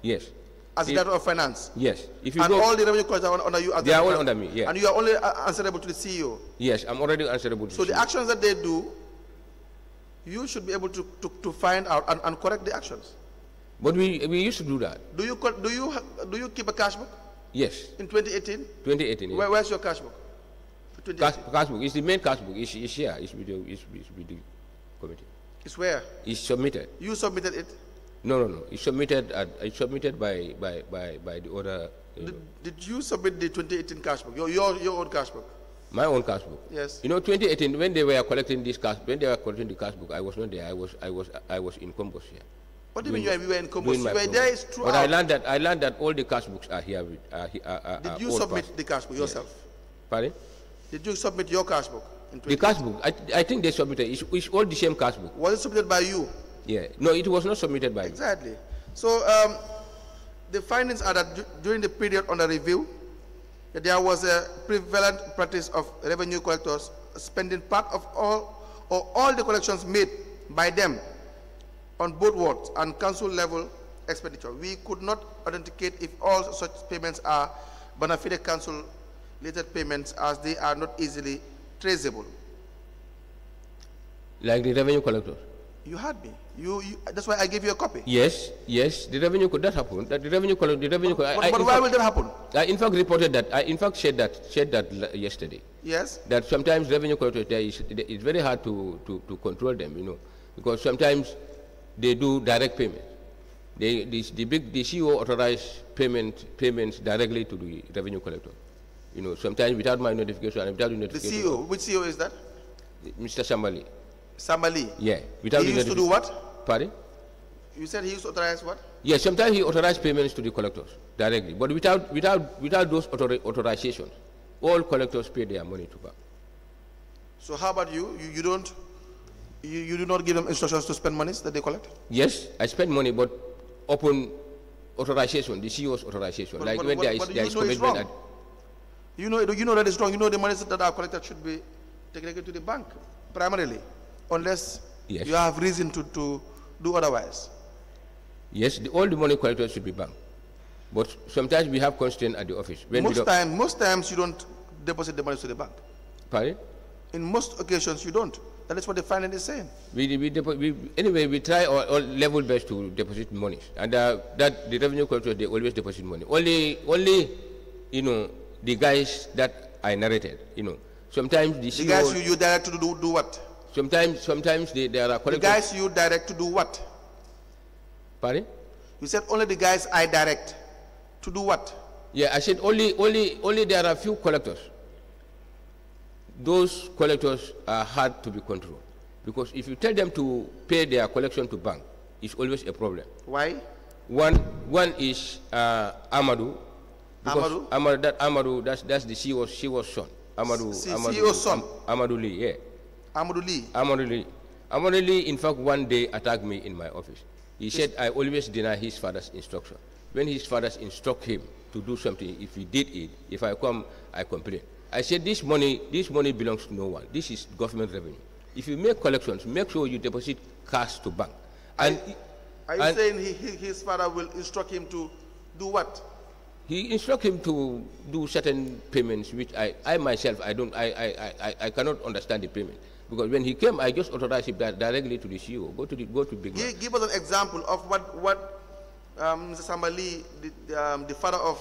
Yes. as the If- Director of Finance. Yes. If you And go, all the revenue collectors are under you as They the are all under me, yeah. And you are only uh, answerable to the CEO. yes, I'm already answerable. To So the you. actions that they do, you should be able to, to, to find out and, and correct the actions. but we we used to do that. Do you, do you, do you keep a cash book Yes. in 2018? 2018. yes. Where, where's your cash book? For 2018? Cash, cash book is the main cash book. It's, it's here. It's with the it's, it's with the committee. It's where? It's submitted. You submitted it. No, no, no. It's submitted. At, it's submitted by by by by the other. Uh, Did, did you submit the 2018 cash book? Your, your, your own cash book? My own cash book. Yes. You know, 2018, when they were collecting this cash, when they were collecting the cash book, I was not there. I was, I was, I was in Kombos here. What do you mean you were, you were in Kombos? You were program. there is true. But I learned that I learned that all the cash books are here. With, are, are, are, Did you submit the cash book yourself? Pardon? Did you submit your cash book? In The cash book. I, I think they submitted. It's, it's all the same cash book. Was it submitted by you? Yeah. No, it was not submitted by me. Exactly. So um, the findings are that du- during the period under review, that there was a prevalent practice of revenue collectors spending part of all or all the collections made by them on both wards and council level expenditure. We could not authenticate if all such payments are bona fide council related payments as they are not easily traceable. Like the revenue collectors. You had me. You, you, that's why I gave you a copy. Yes, yes. The revenue could that happen. That the revenue collector. The revenue. But, I, I, but why fact- will that happen? I in fact reported that. I in fact said that said that yesterday. Yes. that sometimes revenue collectors is it's very hard to, to, to control them, you know, because sometimes they do direct payment. They, the, the big the CEO authorize payment payments directly to the revenue collector. You know, sometimes without my notification and without the The notification. CEO, which CEO is that? Mr. Sambali. Samali. Yeah. Without He used to do what? Pardon? You said he used to authorize what? Yes, sometimes he authorized payments to the collectors directly, but without without without those authori- authorizations, all collectors pay their money to bank. So how about you? You, you don't, You, you do not give them instructions to spend monies that they collect? Yes, I spend money, but upon authorization, the CEO's authorization. But- like but- when but- there is, but you there is know commitment. wrong. At, You know, you know that it's wrong. You know the monies that are collected should be taken to the bank primarily, unless Yes. you have reason to, to do otherwise. yes, the, all the money collected should be banked. But sometimes we have constraint at the office. When most time, most times you don't deposit the money to the bank. Pardon? In most occasions, you don't. That is what the finance is saying. We, we, we, anyway, we try our, our level best to deposit money. and uh, that the revenue collectors they always deposit money. Only, only, you know, the guys that I narrated, you know, sometimes the, The guys you, you direct to do, do what? Sometimes, sometimes they, there are The collectors. guys you direct to do what? Pardon? You said only the guys I direct to do what? Yeah, I said only, only, only there are a few collectors. Those collectors are hard to be controlled because if you tell them to pay their collection to bank, it's always a problem. Why? One, one is uh, Amadou. Amadou? Amadou, that Amadou, that's, that's the CEO, CEO's son. Amadou, C- Amadou, CEO's son? Am- Amadou Lee, yeah. Amadou Lee. Amadou Lee. Amadou Lee, in fact, one day attacked me in my office. He said I always deny his father's instruction. When his fathers instruct him to do something, if he did it, if I come, I complain. I said this money, this money belongs to no one. This is government revenue. If you make collections, make sure you deposit cash to bank. And, Are you and saying he, his father will instruct him to do what? he instruct him to do certain payments, which I, I myself, I don't, I, I- I, I cannot understand the payment. Because when he came, I just authorized him directly to the CEO. Go to the, go to Big Give, give us an example of what, what um, Mr. Samali, the, um, the father of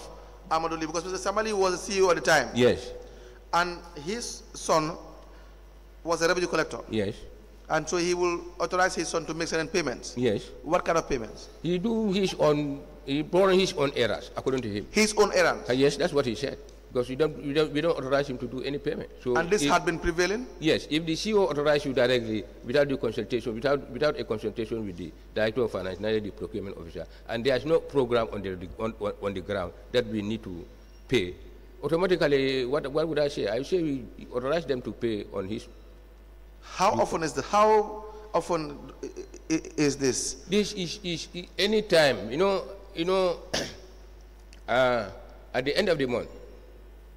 Amadou Lee, because Mr. Samali was the CEO at the time, Yes, and his son was a revenue collector, yes, and so he will authorize his son to make certain payments. yes. What kind of payments? He do his own, he born his own errors, according to him. His own errands. Uh, yes, that's what he said. Because you don't, you don't, we don't authorize him to do any payment. So And this if- had been prevailing? Yes, if the CEO authorizes you directly without the consultation, without, without a consultation with the director of finance, neither the procurement officer, and there's no program on the, on, on, the ground that we need to pay, automatically, what, what would I say? I would say we authorize them to pay on his. How often is the, how often is this? This is, is i- any time, you know, you know, uh, at the end of the month,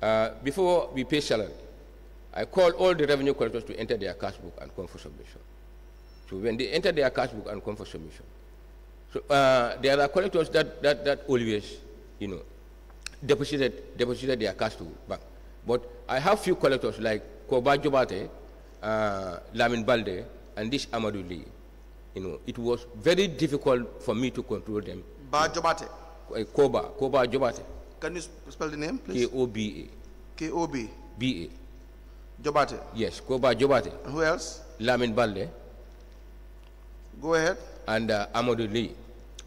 uh, before we pay salary, I call all the revenue collectors to enter their cash book and come for submission. So when they enter their cash book and come for submission, so uh, there are collectors that, that, that always, you know, deposited, deposited their cash to bank. But I have few collectors like Koba Jobate, uh, Lamin Balde, and this Amadou Lee. You know, it was very difficult for me to control them. Ba Jobate. Uh, Koba, Koba Jobate, Can you spell the name, please? K-O-B-A, K-O-B. B-A. Jobate. Yes, Koba Jobate, And who else? Lamin Balde, Go ahead. and uh, Amadou Lee.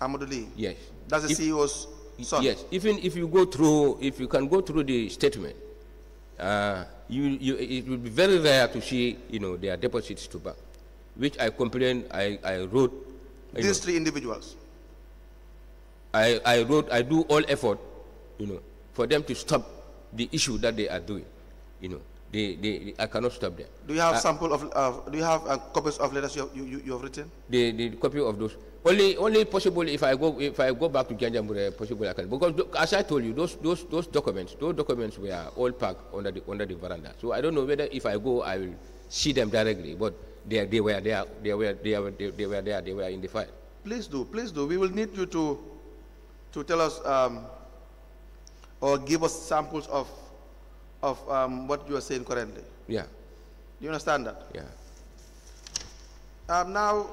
Amadou Lee. Yes. That's the If- CEO's son. Yes, even if you go through, if you can go through the statement, uh, you, you, it will be very rare to see, you know, their deposits to bank, which I complained, I, I wrote, you know, These three individuals. I, I wrote, I do all effort, you know, for them to stop the issue that they are doing, you know, they, they, I cannot stop them. Do you have Uh, sample of, uh, do you have uh, copies of letters you, you, you, you have written? the, the copy of those. Only, only possible if I go, if I go back to Janjanbureh, possible I can. Because as I told you, those, those, those documents, those documents were all packed under the, under the veranda. So I don't know whether if I go, I will see them directly. But they, they were there, they were, they were, they, they were there, they were in the file. Please do, please do. We will need you to, to tell us um, or give us samples of, of um, what you are saying currently. Yeah, Do you understand that? yeah. Um, now,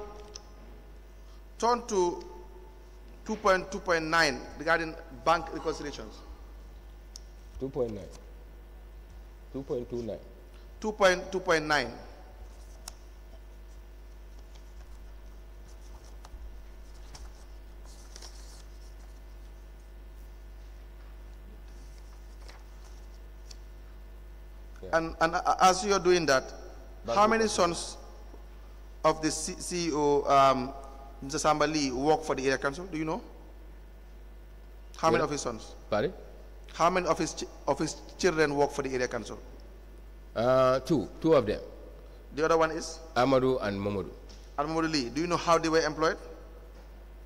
turn to 2.2.9 regarding bank reconciliations. 2.9. 2.29. 2.2.9. And, and uh, as you're doing that, how many sons of the C- CEO, um, Mr. Samba Lee, work for the area council? Do you know? How many of his sons? Pardon? How many of his, ch- of his children work for the area council? Uh, two, two of them. The other one is Amadou and Momodu. Almodu Lee. Do you know how they were employed?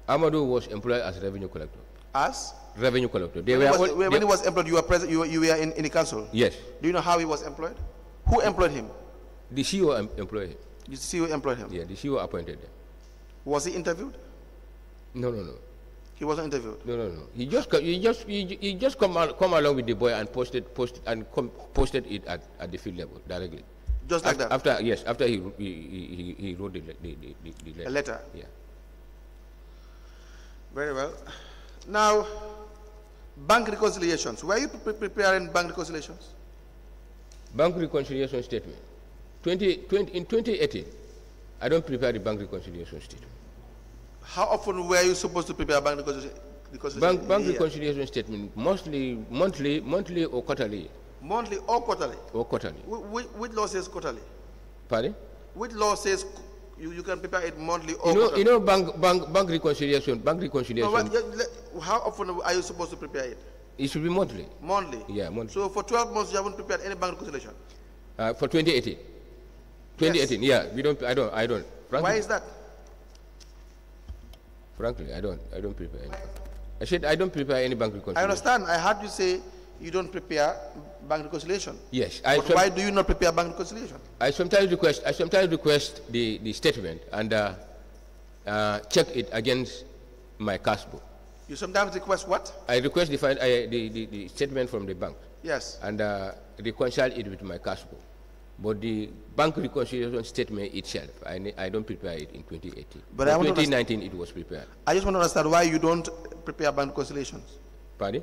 Amadou was employed as revenue collector. As? Revenue collector. They When, were he was, when they- he was employed, you were present, you were, you were in, in the council. yes. Do you know how he was employed? Who employed him? The CEO em- employed him. The CEO employed him. Yeah, the CEO appointed him. Was he interviewed? No, no, no. He wasn't interviewed. No, no, no. He just he just he, he just come al- come along with the boy and posted posted and posted it at, at the field level directly. Just like after, that. After yes, after he he, he, he- wrote the, the, the, the, the letter. A letter. Yeah. Very well. Now, bank reconciliations. Were you pre- preparing bank reconciliations? Bank reconciliation statement. 20, 20, in 2018, I don't prepare the bank reconciliation statement. How often were you supposed to prepare bank reconciliation? reconciliation Bank, bank in a year? reconciliation statement, mostly monthly, monthly or quarterly, Monthly or quarterly? or quarterly. Wh- Which, which law says quarterly? Pardon? Which law says you, you can prepare it monthly or You know, you know, bank, bank, bank reconciliation, bank reconciliation, yeah, how often are you supposed to prepare it? it should be monthly. Monthly? Yeah, monthly. So for 12 months, you haven't prepared any bank reconciliation? Uh, for 2018. 2018, yeah, we don't, I don't, I don't. Frankly, Why is that? Frankly, I don't, I don't prepare. Any. I said I don't prepare any bank reconciliation. I understand. I heard you say you don't prepare bank reconciliation. Yes, I, But why do you not prepare bank reconciliation? I sometimes request, I sometimes request the, the statement and uh, uh, check it against my cash book. You sometimes request what? I request the, the, the, the statement from the bank Yes. and uh, reconcile it with my cash book. But the bank reconciliation statement itself, I, I don't prepare it in 2018. But I in want to 2019 it was prepared. I just want to understand why you don't prepare bank reconciliations. Pardon?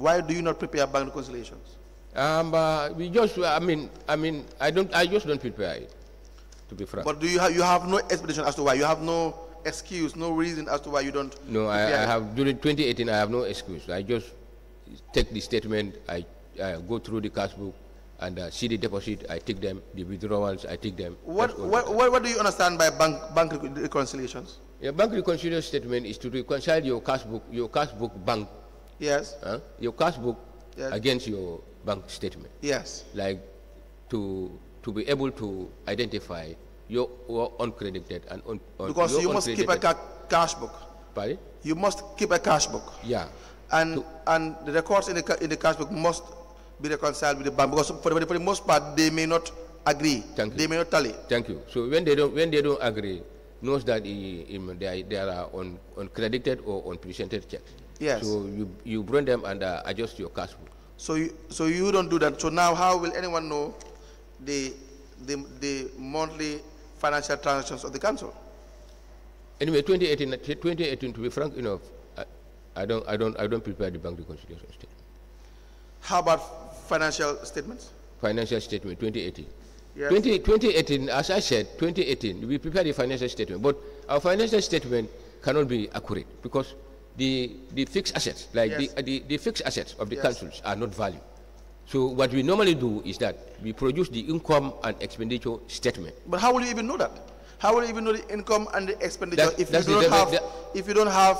Why do you not prepare bank reconciliations? Um, uh, we just, I mean, I mean, I don't, I just don't prepare it, to be frank. But do you have you have no explanation as to why? You have no excuse, no reason as to why you don't. No, I, I have, during 2018, I have no excuse. I just take the statement, I, I go through the cash book, and uh, see the deposit, I take them, the withdrawals, I take them. What, what, what, what do you understand by bank bank reconciliations? Yeah, bank reconciliation statement is to reconcile your cash book, your cash book bank, Yes. huh? your cash book Yes. against your bank statement. Yes. Like to, to be able to identify your, your uncredited and un, un, Because you must keep a ca- cash book. Pardon? You must keep a cash book. Yeah. And and the records in the in the cash book must be reconciled with the bank because for the, for the most part they may not agree. Thank you. They may not tally. Thank you. So when they don't, when they don't agree, knows that he, him, they, are, they are on, uncredited or unpresented checks. Yes. So you, you bring them and uh, adjust your cash book. So you so you don't do that. So now how will anyone know the the the monthly financial transactions of the council? Anyway, 2018, 2018 to be frank enough, I, I, don't, I, don't, I don't prepare the bank reconciliation statement. How about financial statements? Financial statement, 2018. Yes. 20, 2018, as I said, 2018, we prepare the financial statement, but our financial statement cannot be accurate because the, the fixed assets, like Yes. the, the, the fixed assets of the Yes. councils are not valued. So what we normally do is that we produce the income and expenditure statement. But how will you even know that? How will you even know the income and the expenditure That- if you don't have that- if you don't have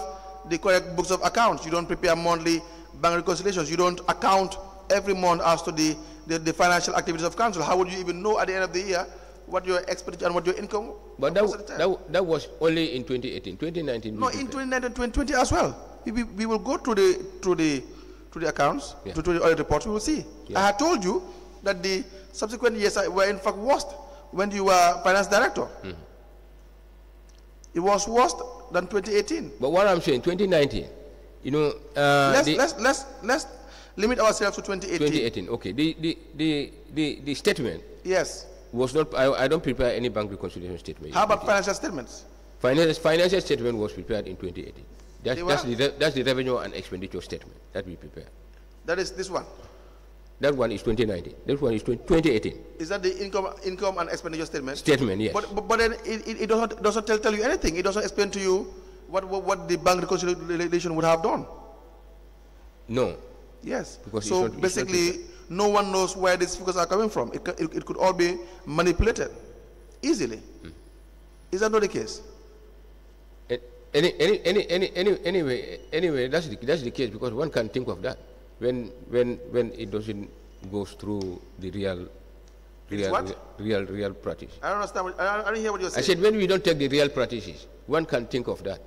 the correct books of accounts? You don't prepare monthly bank reconciliations. You don't account every month as to the, the, the financial activities of council. How would you even know at the end of the year what your expenditure and what your income But that, was at the time? that, that was only in 2018. 2019, No, in 2019 and 2020 as well. We, we, we will go through the through the through the accounts, Yeah. to, to the audit reports. We will see. Yeah. I had told you that the subsequent years were in fact worse when you were finance director. Mm-hmm. It was worse than 2018. But what I'm saying, 2019, you know, uh, let's, let's let's let's limit ourselves to 2018. 2018, okay. The, the, the, the, the statement Yes. Was not, I, I don't prepare any bank reconciliation statement. How about financial statements? Finance, financial statement was prepared in 2018. That's, that's, the, that's the revenue and expenditure statement that we prepare. That is this one. That one is 2019. That one is 20, 2018. Is that the income income and expenditure statement? Statement, yes. But, but, but then it, it, it doesn't, doesn't tell, tell you anything. It doesn't explain to you what, what, what the bank reconciliation would have done. no. Yes. Because so not basically, no one knows where these figures are coming from. It, it, it could all be manipulated easily. Hmm. Is that not the case? Any, any, any, any, any, anyway, anyway, that's the, that's the case because one can think of that when, when, when it doesn't go through the real Real, what? real, real practice. I don't understand. What, I, don't, I don't hear what you're saying. I said when we don't take the real practices, one can think of that.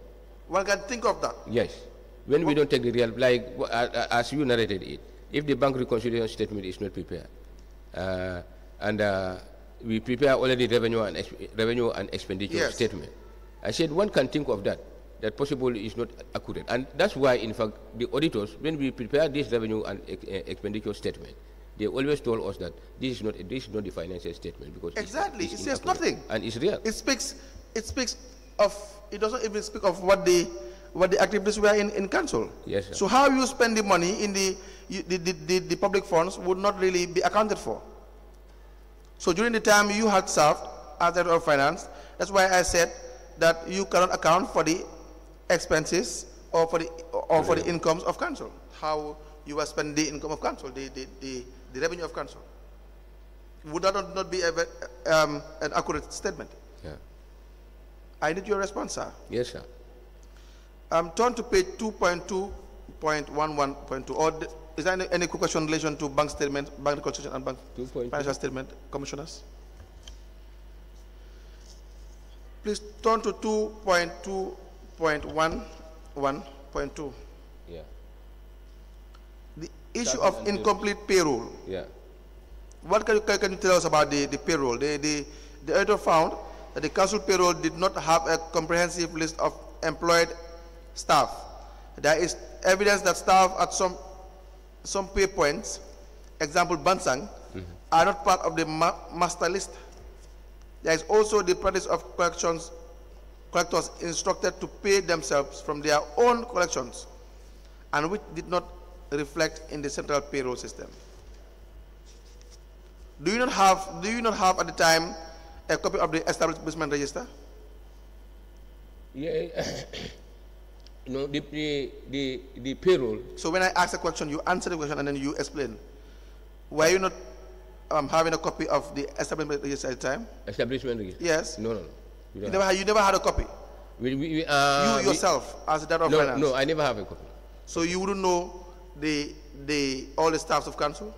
One can think of that. Yes. When we don't take the real, like as you narrated it, if the bank reconciliation statement is not prepared, uh, and uh, we prepare already revenue and revenue and expenditure Yes. statement, I said one can think of that. That possible is not accurate, and that's why, in fact, the auditors, when we prepare this revenue and ex- uh, expenditure statement, they always told us that this is not this is not the financial statement because Exactly. it's It says nothing. and it's real. It speaks. It speaks of. It doesn't even speak of what the what the activities were in, in council. Yes, sir. So how you spend the money in the, you, the, the, the public funds would not really be accounted for. So during the time you had served as director of finance, that's why I said that you cannot account for the expenses or for the or for the incomes of council. How you are spending the income of council, the the, the, the revenue of council. Would that not not be a, um, an accurate statement? Yeah. I need your response, sir. Yes, sir. Um, turn to page 2.2.11.2. Or is there any, any quick question in relation to bank statement, bank reconciliation, and bank financial statement, commissioners? Please turn to 2.2.11.2. Yeah. The issue of incomplete payroll. Yeah. What can you, can you tell us about the, the payroll? The, the, the auditor found that the council payroll did not have a comprehensive list of employed staff. There is evidence that staff at some, some pay points, example Bansang, mm-hmm. are not part of the ma- master list. There is also the practice of collections, collectors instructed to pay themselves from their own collections, and which did not reflect in the central payroll system. Do you not have, do you not have at the time a copy of the establishment register? Yeah, you know, the, the, the, the payroll, So when I ask a question, you answer the question and then you explain. Were you not um, having a copy of the establishment register at the time? establishment register. Yes. No, no, no. We You never, had, you never had a copy. we, we, we, uh, you yourself, as a director of no, finance. no, I never have a copy. So you wouldn't know the, the, all the staffs of council?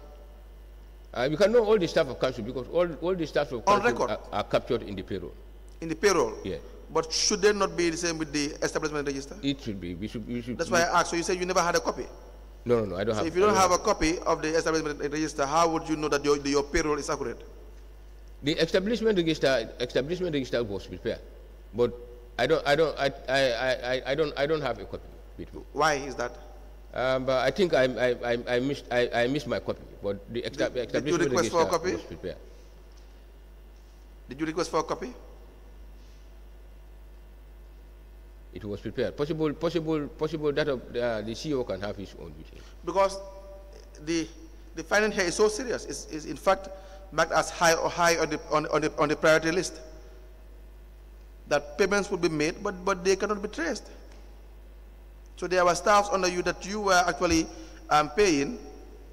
Uh, we can know all the staff of council because all, all the staff of council are, are captured in the payroll. In the payroll? Yeah. But should they not be the same with the establishment register? It should be. We should. We should. That's why I asked. So you said you never had a copy. No, no, no. I don't So have. if you don't I have a copy of the establishment register, how would you know that your, your payroll is accurate? the establishment register. Establishment register was prepared, but I don't. I don't. I. I. I, I don't. I don't have a copy. Why is that? Um, but I think I. I. I, I missed. I, I missed my copy. But the Did- did you establishment request for a copy? was prepared. Did you request for a copy? It was prepared. Possible. Possible. Possible that of, uh, the CEO can have his own him. Because the, the finding here is so serious. It's, it's in fact marked as high or high on the, on, on, the, on the priority list. That payments will be made, but, but they cannot be traced. So there were staffs under you that you were actually um, paying,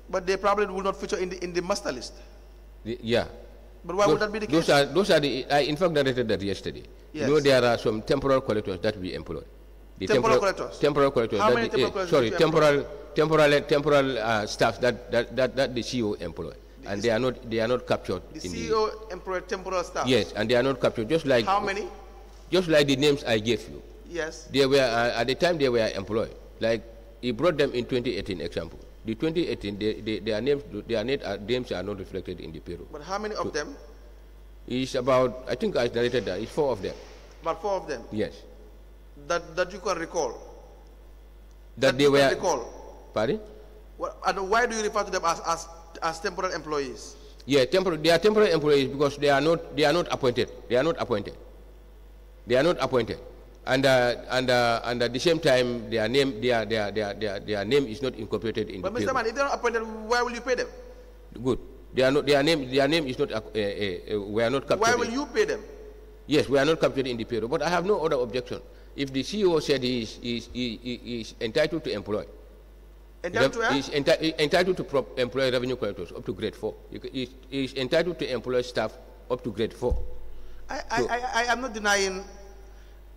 but they probably will not feature in the, in the master list. The- yeah. But why those, would that be the those case? Are, those are the, I in fact narrated that yesterday. You know, there are some temporal collectors that we employ. The Temporal collectors? Temporal collectors. How that many the- temporal eh, collectors Sorry, do you employ? temporal, temporal, temporal uh, staff that, that, that, that the CEO employ. And they are not, they are not captured The CEO employed temporal staff. yes, and they are not captured, just like, How many? just like the names I gave you. Yes. They were, uh, at the time they were employed. Like, he brought them in 2018 example. The 2018, they, they, their names, their uh, names are not reflected in the payroll. But how many of them? It's about, I think I narrated that, it's four of them. But four of them. Yes. That, that you can recall. That they you can were, recall. pardon? What, and why do you refer to them as, as, as temporary employees? Yeah, temporary, they are temporary employees because they are not, they are not appointed. They are not appointed. They are not appointed. And, uh, and, uh, and at the same time, their name, their, their, their, their, their name is not incorporated in the. But Mr. payroll. Man, if they're not appointed, why will you pay them? Good. They are not, their name, their name is not, uh, uh, uh, we are not captured. Why will you pay them? Yes, we are not captured in the payroll, but I have no other objection. If the CEO said he is, he is, he, he is entitled to employ, And then to He is enti- entitled to prop- employ revenue collectors up to grade four. He is, entitled to employ staff up to grade four. I, I, I, I am not denying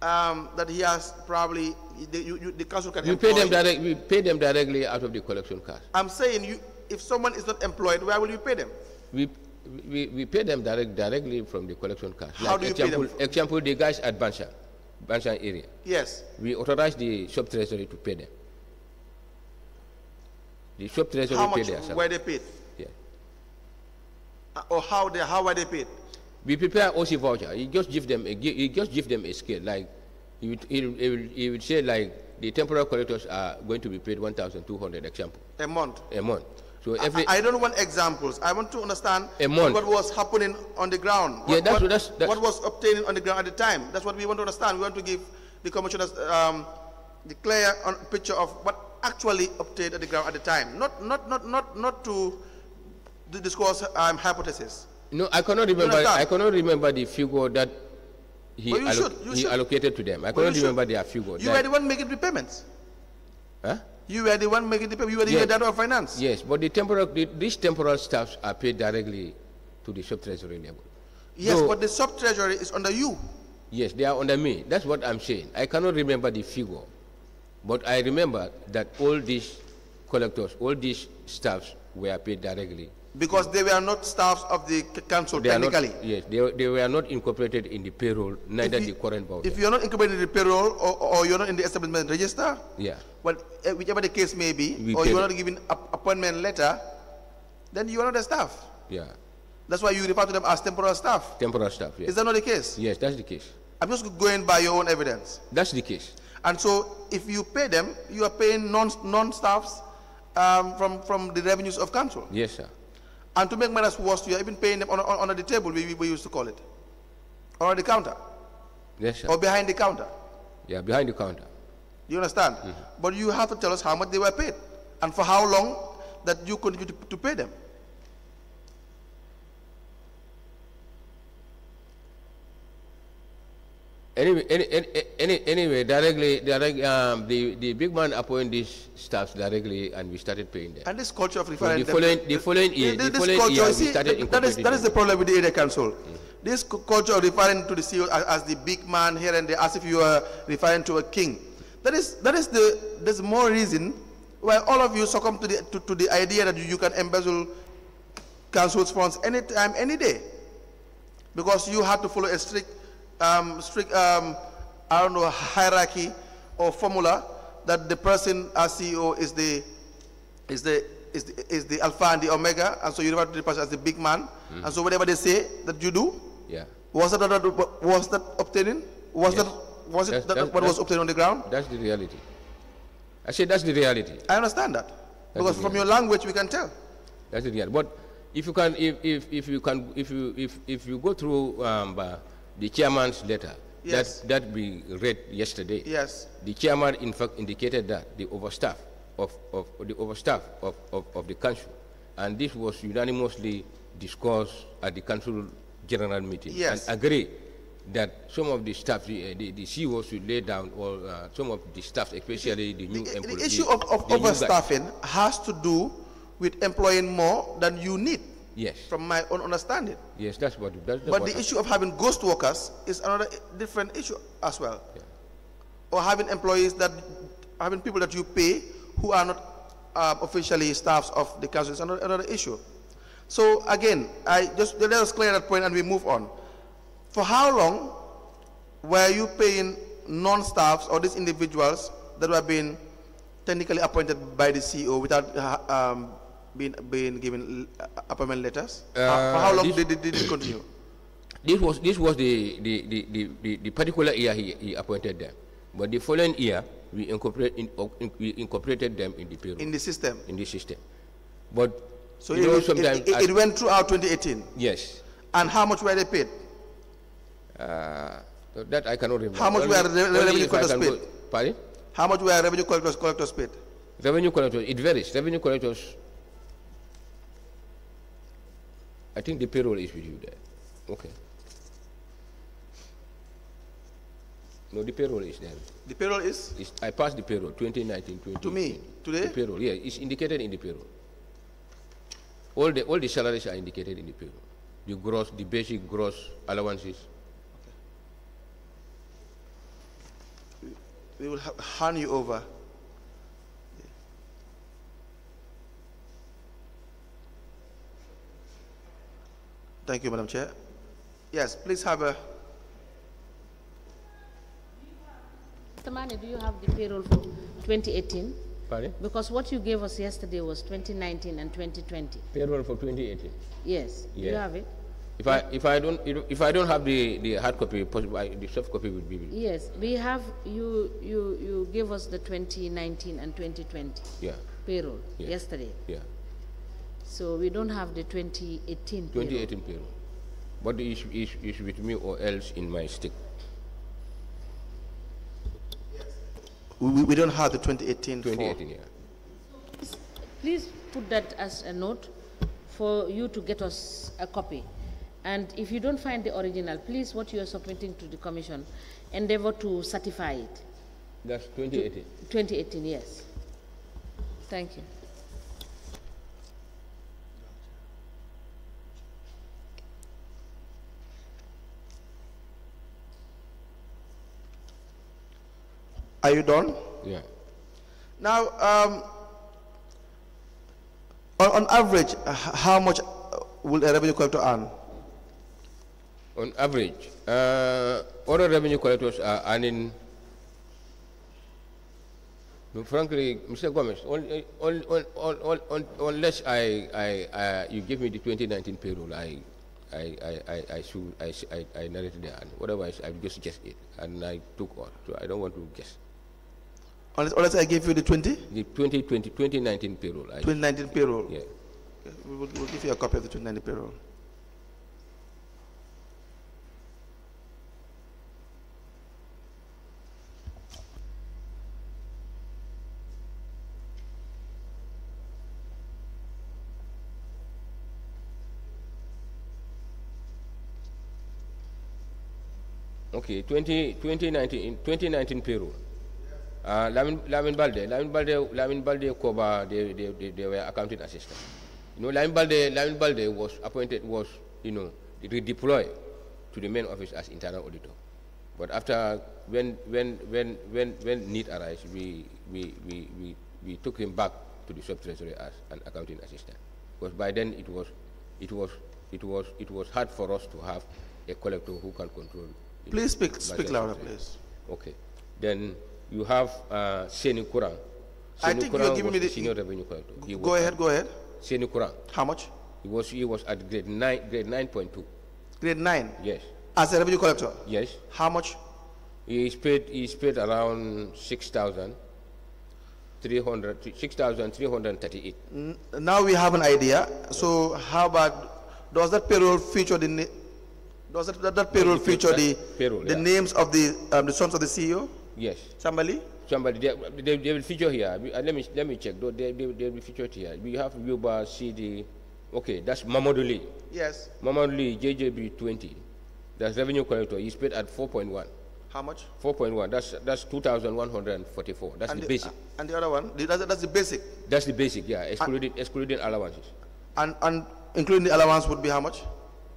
um, that he has probably, the, you, you, the council can We employ. pay them direct, we pay them directly out of the collection cash. I'm saying you, if someone is not employed, why will you pay them? We, We, we pay them direct, directly from the collection cash. How do you pay example, them? Example, the guys at Bansang, Bansang area. Yes. We authorize the sub treasury to pay them. The sub treasury How pay much their salary. were they paid? Yeah. Uh, Or how they, how were they paid? We prepare OC voucher. You just give them a, you just give them a scale. Like, he would, he would, he would, he would say like the temporary collectors are going to be paid 1,200 example A month. a month. So I- every I, don't want examples. I want to understand A month. what was happening on the ground. Yeah, that's- what, that's- that's- what was obtaining on the ground at the time. That's what we want to understand. We want to give the commissioners um, the clear picture of what actually obtained at the ground at the time. Not, not, not, not, not to discuss um, hypothesis. No, I cannot remember. I cannot remember the figure that he, you allo- should, you he should. allocated to them. I cannot you should. remember their figure. You were the one making the payments. huh? You were the one making the payment. You were the Yeah. director of finance. Yes, but the temporal, the, these temporal staffs are paid directly to the sub treasury level. Yes, No. but the sub treasury is under you. Yes, they are under me. That's what I'm saying. I cannot remember the figure, but I remember that all these collectors, all these staffs were paid directly. Because they were not staffs of the council They are not, technically. yes, they, they were not incorporated in the payroll, neither you- the current voucher. If you're not incorporated in the payroll or, or you're not in the establishment register, yeah, well, eh, whichever the case may be, We or you're not given app- appointment letter, then you are not a staff. yeah, That's why you refer to them as temporal staff. temporal staff. Yes, Is that not the case? yes, that's the case. I'm just going by your own evidence. That's the case. And so, if you pay them, you are paying non non staffs um, from from the revenues of council. Yes, sir. And to make matters worse, you are even paying them on, on, on the table, we, we used to call it, or on the counter, Yes, sir. or behind the counter. Yeah, behind the counter. Do you understand? Mm-hmm. But you have to tell us how much they were paid and for how long that you continue to, to pay them. Anyway, any, any, any, anyway, directly, direct, um, the, the big man appointed these staffs directly, and we started paying them. And this culture of the referring them- following- the following year- this the following culture, year see, started that- that is, that is the problem with the area council. This culture of referring to the CEO as, as the big man here and there, as if you are referring to a king. That is, that is the, there's more reason why all of you succumb to the, to, to the idea that you, you can embezzle council's funds anytime, any day. Because you had to follow a strict, um, strict, um, I don't know, hierarchy or formula that the person as CEO is the, is the, is the, is the alpha and the omega, and so you refer to the person as the big man. And so whatever they say that you do, Yeah, was that, was that obtaining? Was Yes. that, was it that, that's- what was obtained on the ground? that's the reality. I said that's the reality. I understand that. Because from your language we can tell. That's the reality. But if you can, if, if, if you can, if you, if, if you go through um, uh, the chairman's letter, Yes. that, that we read yesterday, Yes. the chairman in fact indicated that the overstaff of, of the overstaff of, of, of the council, and this was unanimously discussed at the council general meeting. Yes. And agree that some of the staff, the, uh, the, the CEO should lay down, or uh, some of the staff, especially the new employees. the issue of, of the overstaffing has to do with employing more than you need, Yes, from my own understanding. yes, that's what, that's But what the issue of having ghost workers is another different issue as well. Or having employees that, having people that you pay who are not um, officially staffs of the council is another, another issue. So again, I just let us clear that point and we move on. For how long were you paying non-staffs or these individuals that were being technically appointed by the CEO without uh, um, being, being given uh, appointment letters? Uh, for how Uh, long this- did, did, did it continue? This was this was the the, the, the, the, particular year he, he appointed them, but the following year we incorporate in, in, we incorporated them in the payroll in the system. in the system. But So you it, know it- sometimes it, it went throughout 2018. yes, And how much were they paid? uh, that I cannot remember. How much Only- were revenue collectors can go- paid? Pardon? How much were revenue collectors, collectors paid? Revenue collectors, it varies. Revenue collectors, I think the payroll is with you there. Okay. No, the payroll is there. The payroll is It's, I passed the payroll, 2019, 2018. To me, today? The payroll, yeah, it's indicated in the payroll. All the, all the salaries are indicated in the payroll. The gross, the basic gross allowances. Okay. we will ha- hand you over. Thank you, Madam Chair. Yes, please have a, Mr. Manneh, do you have the payroll for 2018? Pardon? Because what you gave us yesterday was 2019 and 2020. Payroll for 2018. Yes, do you have it? If I if I don't if I don't have the the hard copy, possible the soft copy would be. Yes, we have, you, you, you gave us the 2019 and 2020 Yeah, payroll Yeah. yesterday. yeah. So we don't have the 2018 payroll. 2018 payroll. But the issue is, is with me or else in my stick. we, we- we don't have the 2018 for. 2018, yeah. Please put that as a note for you to get us a copy. And if you don't find the original, please, what you are submitting to the commission, endeavor to certify it. That's 2018. 2018, yes. Thank you. Are you done? Yeah. Now, um, on, on average, uh, how much uh, will a revenue collector earn? On average, uh, other revenue collectors are earning, frankly, Mr. Gomez, on, on, on, on, on, on, unless I, I, I, you give me the 2019 payroll, I, I, I, I, I should, I, I, I narrated there, and otherwise I just guess it, and I took all, so I don't want to guess. Unless, unless I give you the 20, The 2020, 2019 payroll, I, 2019 payroll. yeah. We will we'll give you a copy of the 2019 payroll. Okay, 20, 2019, 2019 payroll. Uh, Lamin, Lamin Balde, Lamin Balde, Lamin Balde Koba, they, they, they, they were accounting assistant. You know, Lamin Balde, Lamin Balde was appointed, was, you know, redeployed to the main office as internal auditor. But after, when, when, when, when, when need arise, we, we, we, we, we took him back to the sub-treasury as an accounting assistant. Because by then it was, it was, it was, it was hard for us to have a collector who can control. you know, Please speak, speak louder, please. Okay. Then you have uh, Seni Kurang. I think you're giving me the senior revenue collector. He Go ahead, go ahead. Seni Kurang. How much? He was, he was at grade 9, grade 9.2. Grade 9. Yes. As a revenue collector. Yes. How much? He is paid, he is paid around 6,000. 300, 6,338. Now we have an idea. So how about, does that payroll feature the, does that, that, that payroll feature the, payroll, the yeah. names of the, um, the sons of the CEO? Yes. Somebody? Somebody, they, they, they will feature here. Uh, let, me, let me check. They, they, they will be featured here. We have Yuba, CD. Okay, that's Mamadou Lee. Yes. Mamadou Lee, JJB 20. That's revenue collector. He's paid at 4.1. How much? 4.1, that's, that's 2,144. That's And the basic. and the other one? The- That's, that's the basic. That's the basic, yeah, excluding, excluding allowances. And, and including the allowance would be how much?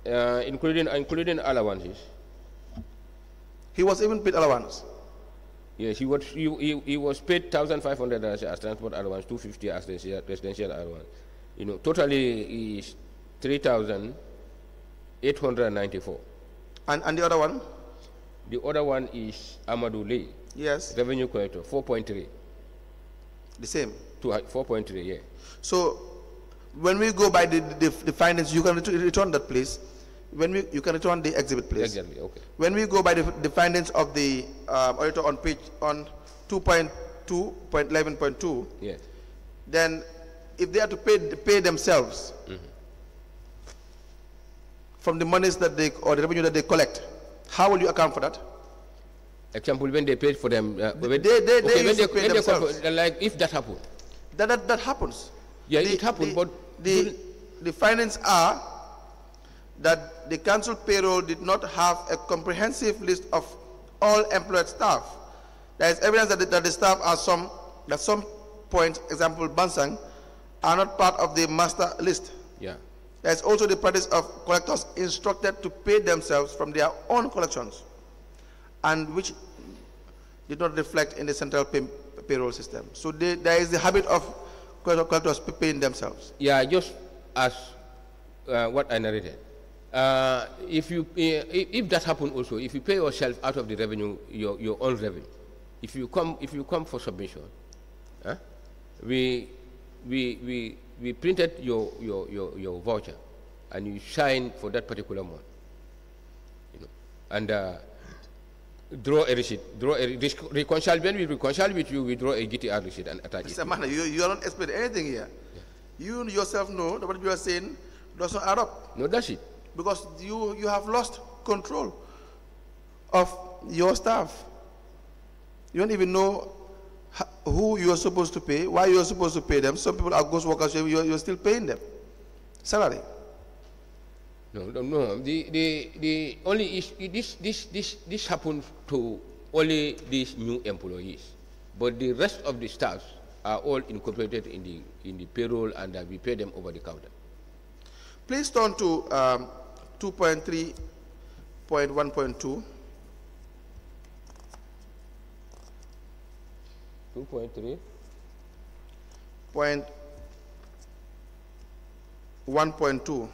Uh, including, including allowances, He was even paid allowance. Yes, he was, he, he, he was paid 1,500 as, transport allowance, 250 as residential, residential allowance. You know, totally is 3,894. And, and the other one? The other one is Amadou Lee, Yes. revenue collector, 4.3. The same. To uh, 4.3, yeah. So when we go by the, the, the findings, you can return that, please. When we, you can return the exhibit, please. Exactly, okay. When we go by the, the findings of the um, auditor on page on 2.2.11.2, Yes. then if they are to pay, pay themselves from the monies that they or the revenue that they collect, how will you account for that? Example, when they paid for them, uh, when, they- they okay, when they, pay when they call themselves. like if that happened, That, that, that happens. Yeah, it happened, the, but the, the findings are that the council payroll did not have a comprehensive list of all employed staff. There is evidence that the, that the staff are some, at some point, example Bansang, are not part of the master list. yeah, There is also the practice of collectors instructed to pay themselves from their own collections, and which did not reflect in the central pay, payroll system. So they, there is the habit of collector- collectors paying themselves. yeah, just as uh, what I narrated. Uh, if you uh, if, if that happen also, if you pay yourself out of the revenue, your, your own revenue, if you come if you come for submission, huh, we we we we printed your your your, your voucher, and you sign for that particular month, you know, and. Uh, draw a receipt, draw a reconcile. When we reconcile with you, we draw a GTR receipt and attach Mr. Manneh, you, you are not explaining anything here. Yeah. You yourself know that what you are saying does not add up. No, that's it. Because you, you have lost control of your staff. You don't even know who you are supposed to pay, why you are supposed to pay them. Some people are ghost workers, you're, you're still paying them. Salary. No, no, no. The, the, the only is, this, this, this, this happens to only these new employees. But the rest of the staffs are all incorporated in the, in the payroll and we pay them over the counter. Please turn to um, 2.3.1.2. 2.3. Point 1.2.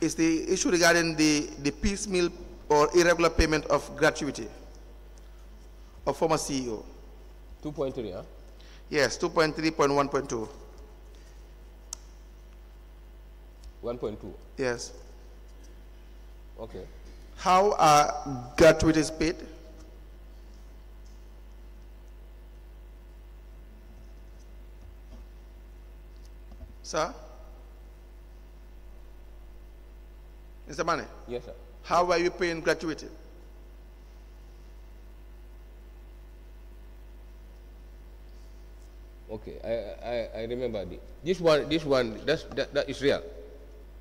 is the issue regarding the, the piecemeal or irregular payment of gratuity of former CEO. 2.3, huh? Yes, 2.3.1.2. 1.2? Yes. Okay. How are gratuities paid? Sir? Mr. Manneh? Yes, sir. How are you paying gratuity? Okay, I, I, I remember the, this one. This one, that's, that, that is real.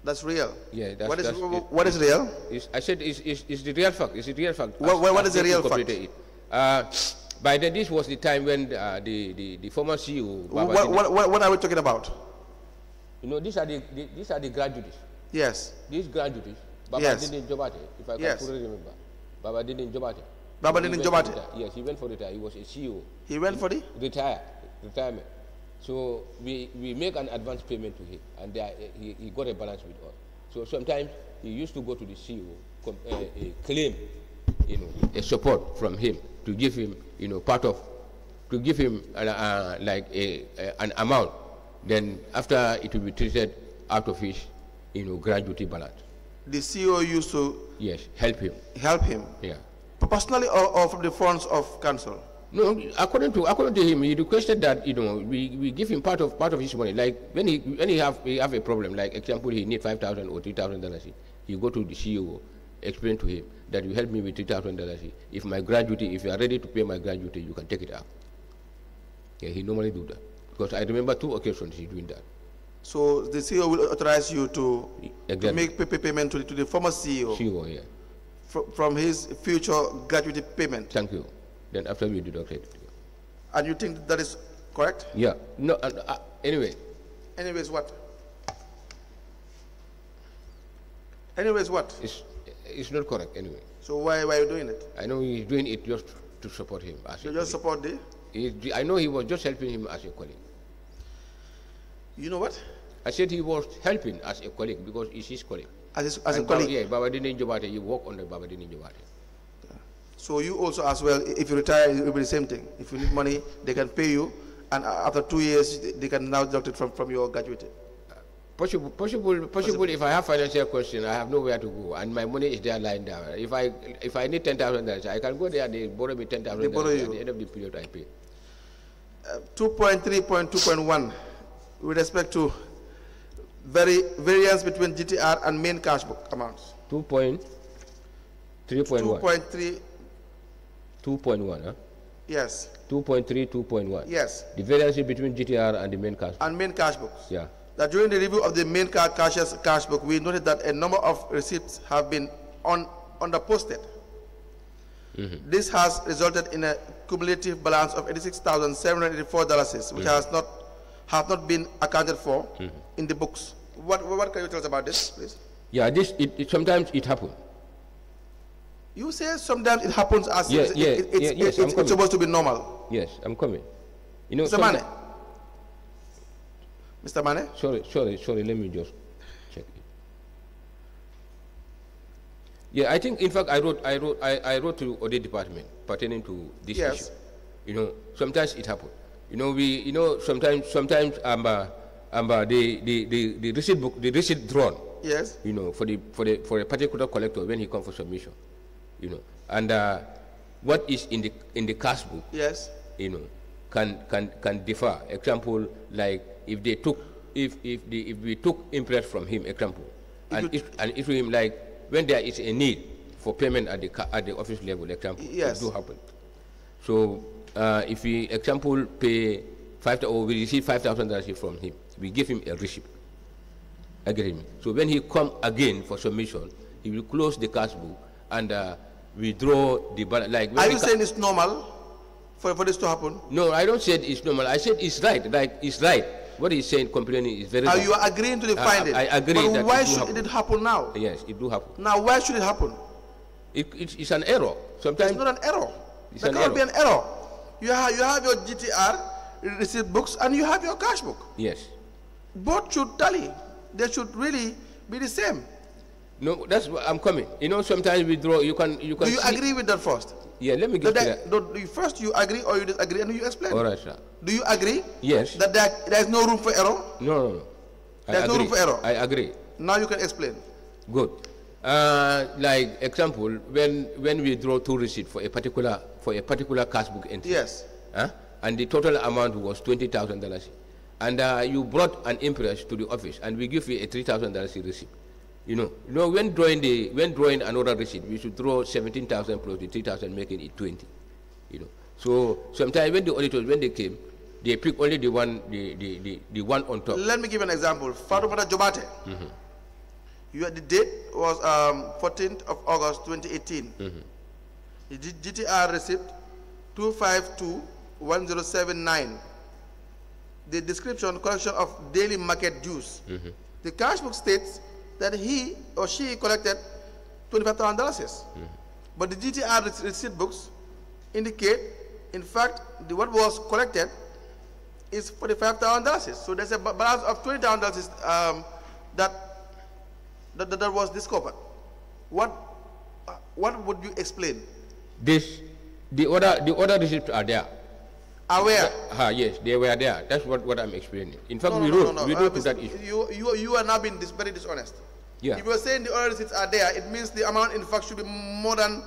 That's real. Yeah. That's, what is that's, what is real? Is, I said is is is the real fact. Is the real fact. What, what as is the real fact? Uh, by then, this was the time when uh, the, the the former CEO. What, what, what, what, are we talking about? You know, these are the, the these are the graduates. Yes. These graduates, Baba yes. didn't Jobate, if I can yes. fully remember. Baba didn't Jobate. Baba didn't Jobate? Yes, he went for retire. He was a CEO. He went for the? Retire, retirement. So we, we make an advance payment to him, and he, he got a balance with us. So sometimes he used to go to the CEO, com, uh, uh, claim, you know, a support from him to give him, you know, part of, to give him uh, uh, like a, an amount. Then after it will be treated out of his you know, gratuity balance. The CEO used to yes help him. Help him. Yeah. Personally or, or from the funds of council. No, according to according to him, he requested that you know we, we give him part of part of his money. Like when he when he have he have a problem, like example, he need five thousand or three thousand dollars. He go to the CEO, explain to him that you help me with three thousand dollars. If my gratuity, if you are ready to pay my gratuity, you can take it out. Yeah, he normally do that because I remember two occasions he doing that. So the CEO will authorize you to, exactly. to make pay payment to, to, the former CEO. CEO, yeah. Fr from his future gratuity payment. Thank you. Then after we it. And you think that is correct? Yeah. No. Uh, uh, anyway. Anyways, what? Anyways, what? It's it's not correct anyway. So why why are you doing it? I know he's doing it just to support him. As you just support the? He, I know he was just helping him as a colleague. You know what? I said he was helping as a colleague because he's his colleague. As, his, as a colleague? Yeah, Babadini Jobate, you work on the Babadini Jobate. So you also as well, if you retire, it will be the same thing. If you need money, they can pay you, and after two years, they can now deduct it from, from your gratuity. Possible, possible, possible. If I have financial question, I have nowhere to go, and my money is there lying down. If I if I need ten thousand dollars, I can go there. They borrow me ten thousand dollars at the end of the period I pay. Uh, Two point three point two point one with respect to very variance between GTR and main cash book amounts? 2.3.1. 2.3. 2.1, huh? Yes. 2.3, 2.1. Yes. The variance between GTR and the main cash. And main cash books. Yeah. That during the review of the main cash, cash book, we noted that a number of receipts have been on, underposted. Mm -hmm. This has resulted in a cumulative balance of $86,784, which mm -hmm. has not have not been accounted for mm -hmm. in the books. What, what can you tell us about this, please? Yeah, this it, it sometimes it happens. You say sometimes it happens as yeah, yeah, it, it's, yeah, yes, it's, it's supposed to be normal. Yes, I'm coming. You know, Mr. Manneh, Mr. Manneh? Sorry, sorry, sorry, let me just check it. Yeah, I think, in fact, I wrote, I wrote, I, I wrote to audit department pertaining to this Yes. issue. You know, sometimes it happens. You know, we, you know, sometimes, sometimes, um, uh, um, uh, the, the, the, the receipt book, the receipt drawn, Yes. you know, for the, for the, for a particular collector when he comes for submission, you know, and, uh, what is in the, in the cash book, Yes. you know, can can can differ. Example, like if they took if if the if we took interest from him, example, and if and if him like when there is a need for payment at the at the office level, example, Yes. it do happen. So uh, if we example pay five or we receive five thousand dollars from him, we give him a receipt. Agreement. So when he come again for submission, he will close the cash book and uh, withdraw the balance. Like Are you saying it's normal for, for this to happen? no, I don't say it's normal. I said it's right. Like it's right. What he's saying, complaining is very. Are you agreeing to the I- finding? I agree But that why it should happen. it happen now? Yes, it do happen. Now, why should it happen? It, it's, it's an error. Sometimes. It's not an error. It's there an cannot be an error. You have, you have your GTR receipt books and you have your cash book. yes. Both should tally. They should really be the same. No, that's what I'm coming. You know, sometimes we draw. You can. You can. Do you see- agree with that first? Yeah. Let me you that, that. no, you- first you agree or you disagree and you explain. All right, sir. Do you agree Yes. that there, there is no room for error? No, no, no. I There's no agree. room for error. I agree. Now you can explain. Good. Uh, like example, when when we draw two receipts for a particular for a particular cash book entry. Yes. Huh? And the total amount was twenty thousand dollars. And uh, you brought an impress to the office, and we give you a three thousand dollars receipt. You know, you know, when drawing the when drawing another receipt, we should draw seventeen thousand plus the three thousand, making it twenty. You know, so sometimes when the auditors when they came, they pick only the one the the, the, the one on top. Let me give an example. Fatoumata Jobate. Mm-hmm. You had the date was um, 14th of August 2018. Mm-hmm. The G- GTR receipt 2521079. The description collection of daily market dues. Mm-hmm. The cash book states that he or she collected $25,000. Mm-hmm. But the GTR receipt books indicate, in fact, the, what was collected is $45,000. So there's a balance of $20,000 um, that, that, that, that was discovered. What, uh, what would you explain? This the other the other receipts are there. Aware? Ah, yes, they were there. That's what, what I'm explaining. In fact, No, we wrote no, no. we Uh, wrote to that issue. You, you, you are now being dis- very dishonest. Yeah. If you're saying the other receipts are there, it means the amount in fact should be more than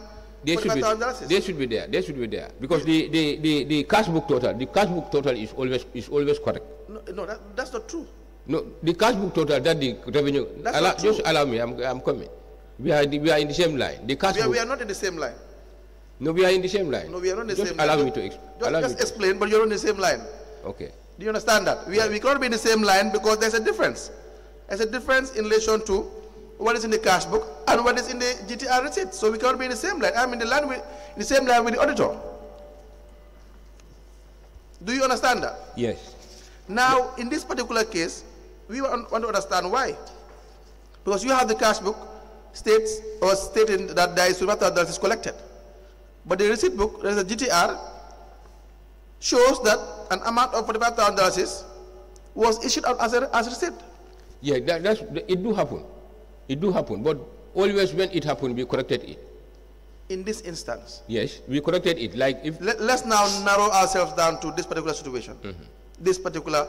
They should be $45,000. they should be there. They should be there because the, the, the, the cash book total the cash book total is always is always correct. No, no that, that's not true. No, the cash book total that the revenue. That's allow, not true. just allow me. I'm, I'm coming. We are the, we are in the same line. The cash We are, book. we are not in the same line. No, we are in the same line. No, we are not in the just same allow line. me to Just, allow just me to, explain, but you're on the same line. Okay. Do you understand that? We, are, we cannot be in the same line because there's a difference. There's a difference in relation to what is in the cash book and what is in the GTR receipt. So we cannot be in the same line. I'm in the line with in the same line with the auditor. Do you understand that? Yes. Now, in this particular case, we want, to understand why. Because you have the cash book states or stating that there is $2,000 that is collected. But the receipt book, there is a GTR, shows that an amount of $45,000 was issued out as a, as receipt. Yeah, that, that's it. Do happen. It do happen. But always when it happened, we corrected it. In this instance, Yes, we corrected it. Like if let, us now narrow ourselves down to this particular situation, this particular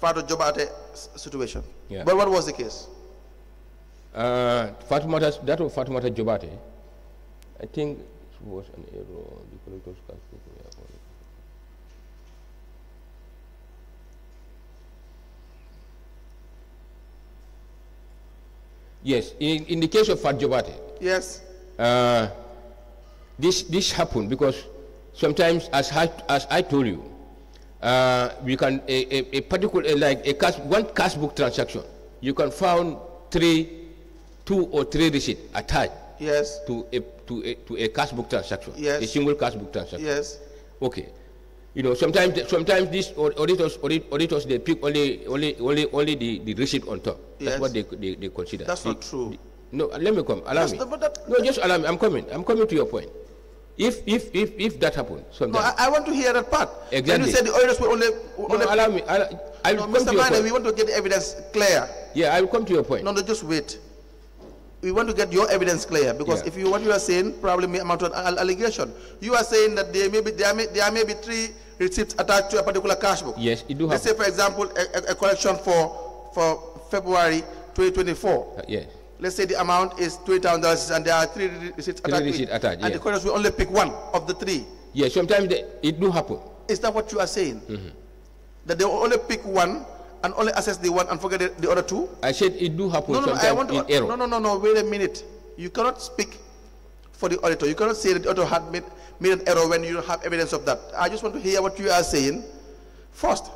Fado Jobate situation. Yeah. But what was the case? Uh, Fatumata, that was Fatumata Jobate. I think was an error. The collector's cash book. Yes, in, in the case of Fat Jobate, Yes. uh, this this happened because sometimes, as I, as I told you, uh, we can a, a, a particular like a cash, one cash book transaction, you can found three, two or three receipts attached Yes. to a to a to a cash book transaction, Yes. a single cash book transaction. Yes. Okay. You know, sometimes sometimes these auditors auditors they pick only only only only the, the receipt on top. That's Yes. what they, they, they consider. That's The- not true. the- no, let me come. Allow That's me. that- no, just allow me. I'm coming. I'm coming to your point. If if if if that happens, No. I, I want to hear that part. When Exactly. you said the auditors were only, no, allow me. Allow, I'll no, come to Mr. Manneh, we want to get the evidence clear. Yeah, I will come to your point. No, no, just wait. We want to get your evidence clear because Yeah. if you what you are saying probably may amount to an allegation. You are saying that there may be there may there may be three receipts attached to a particular cash book. Yes, it do Let's say, for example, a, a- collection for for February 2024. Uh, yes. Let's say the amount is twenty thousand dollars and there are three receipts Three attached. to it. receipts attached, And the creditors will only pick one of the three. Yes, sometimes they, it do happen. Is that what you are saying? Mm-hmm. That they will only pick one and only assess the one and forget the, the other two? I said it do happen No, no, sometimes I want in error. no, no, no, no, wait a minute. You cannot speak for the auditor. You cannot say that the auditor had made, made an error when you don't have evidence of that. I just want to hear what you are saying first.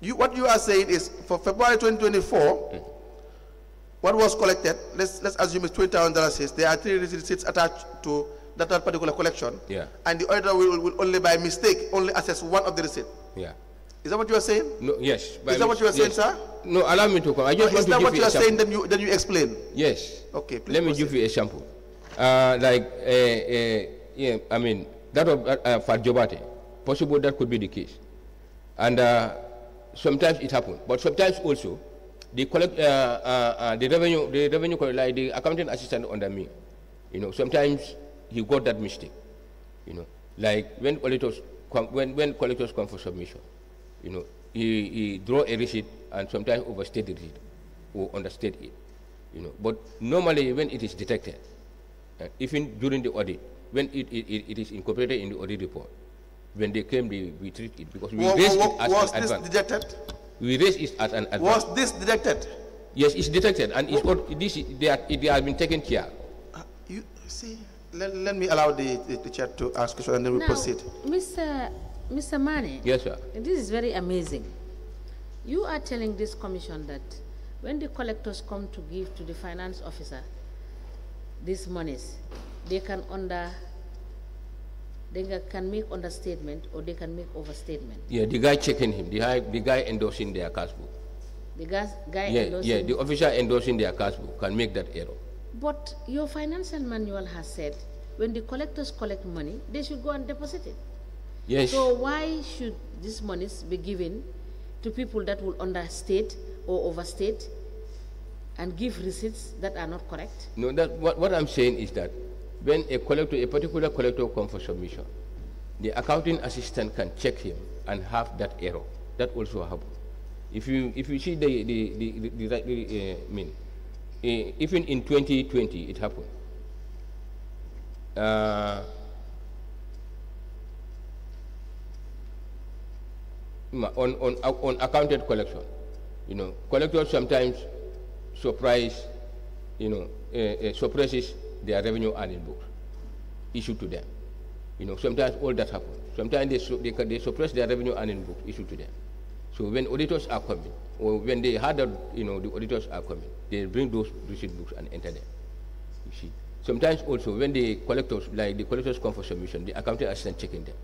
You, what you are saying is for February 2024, what was collected, let's, let's assume it's $20,000. There are three receipts attached to that particular collection. Yeah. And the auditor will, will only by mistake only assess one of the receipt. Yeah. Is that what you are saying? No, yes. Is that what you are saying, sir? No, allow me to come. I just is want to that give what you you are saying? Then you, then you explain. Yes. Okay, please Let me give you a sample. Uh, like, uh, uh, yeah, I mean, that of uh, uh, Fajobate, possible that could be the case. And uh, sometimes it happens. But sometimes also, the collect, uh, uh, uh, the revenue, the revenue, like the accounting assistant under me, you know, sometimes he got that mistake. You know, like when auditors come, when, when collectors come for submission, you know, he, he draw a receipt and sometimes overstate the receipt or understate it. You know, but normally when it is detected, uh, even during the audit, when it, it, it, it is incorporated in the audit report, when they came, they, we treat it because we Wa- raise wa- it as was an this advance. detected? We raise it as an advance. Was this detected? Yes, it's detected and it's got, this, they, are, they have been taken care. Uh, you see, let, let me allow the, the, the chair to ask question and then we Now, proceed. Mr. Mr. Manneh, Yes, sir. this is very amazing. You are telling this commission that when the collectors come to give to the finance officer these monies, they can under they can make understatement or they can make overstatement. Yeah, the guy checking him, the guy, the guy endorsing their cash book. The guy, guy Yeah, endorsing- yeah, the officer endorsing their cash book can make that error. But your financial manual has said when the collectors collect money, they should go and deposit it. Yes. So why should these monies be given to people that will understate or overstate and give receipts that are not correct? No, that, what, what I'm saying is that when a collector, a particular collector comes for submission, the accounting assistant can check him and have that error. That also happens. If you, if you see the, the, the, the, the, the uh, mean, uh, even in 2020 it happened. Uh, on, on, on accounted collection, you know, collectors sometimes surprise, you know, uh, uh, suppresses their revenue earning books issued to them. You know, sometimes all that happens. Sometimes they, su- they, they suppress their revenue earning book issued to them. So when auditors are coming, or when they that, you know, the auditors are coming, they bring those receipt books and enter them. You see. Sometimes also when the collectors, like the collectors come for submission, the accounting assistant checking them.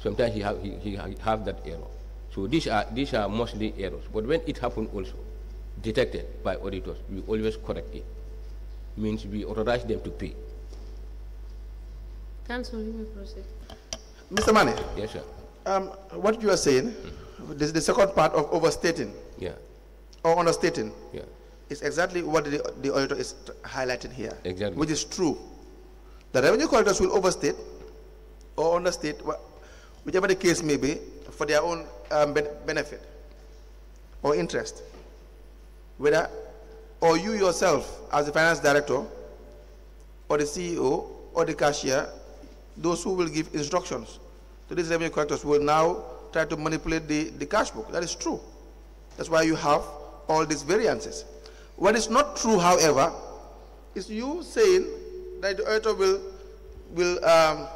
Sometimes he have, he, he ha- have that error. So these are, these are mostly errors. But when it happens also, detected by auditors, we always correct it. Means we authorize them to pay. Council, you may proceed. Mr. Manneh, Yes, sir. um, what you are saying, this is the second part of overstating Yeah, or understating yeah. is exactly what the, the auditor is highlighting here. Exactly. Which is true. The revenue collectors will overstate or understate, whichever the case may be, for their own um, benefit or interest. Whether, or you yourself, as the finance director, or the CEO, or the cashier, those who will give instructions to these revenue collectors will now try to manipulate the, the cash book. That is true. That's why you have all these variances. What is not true, however, is you saying that the auditor will, will, um,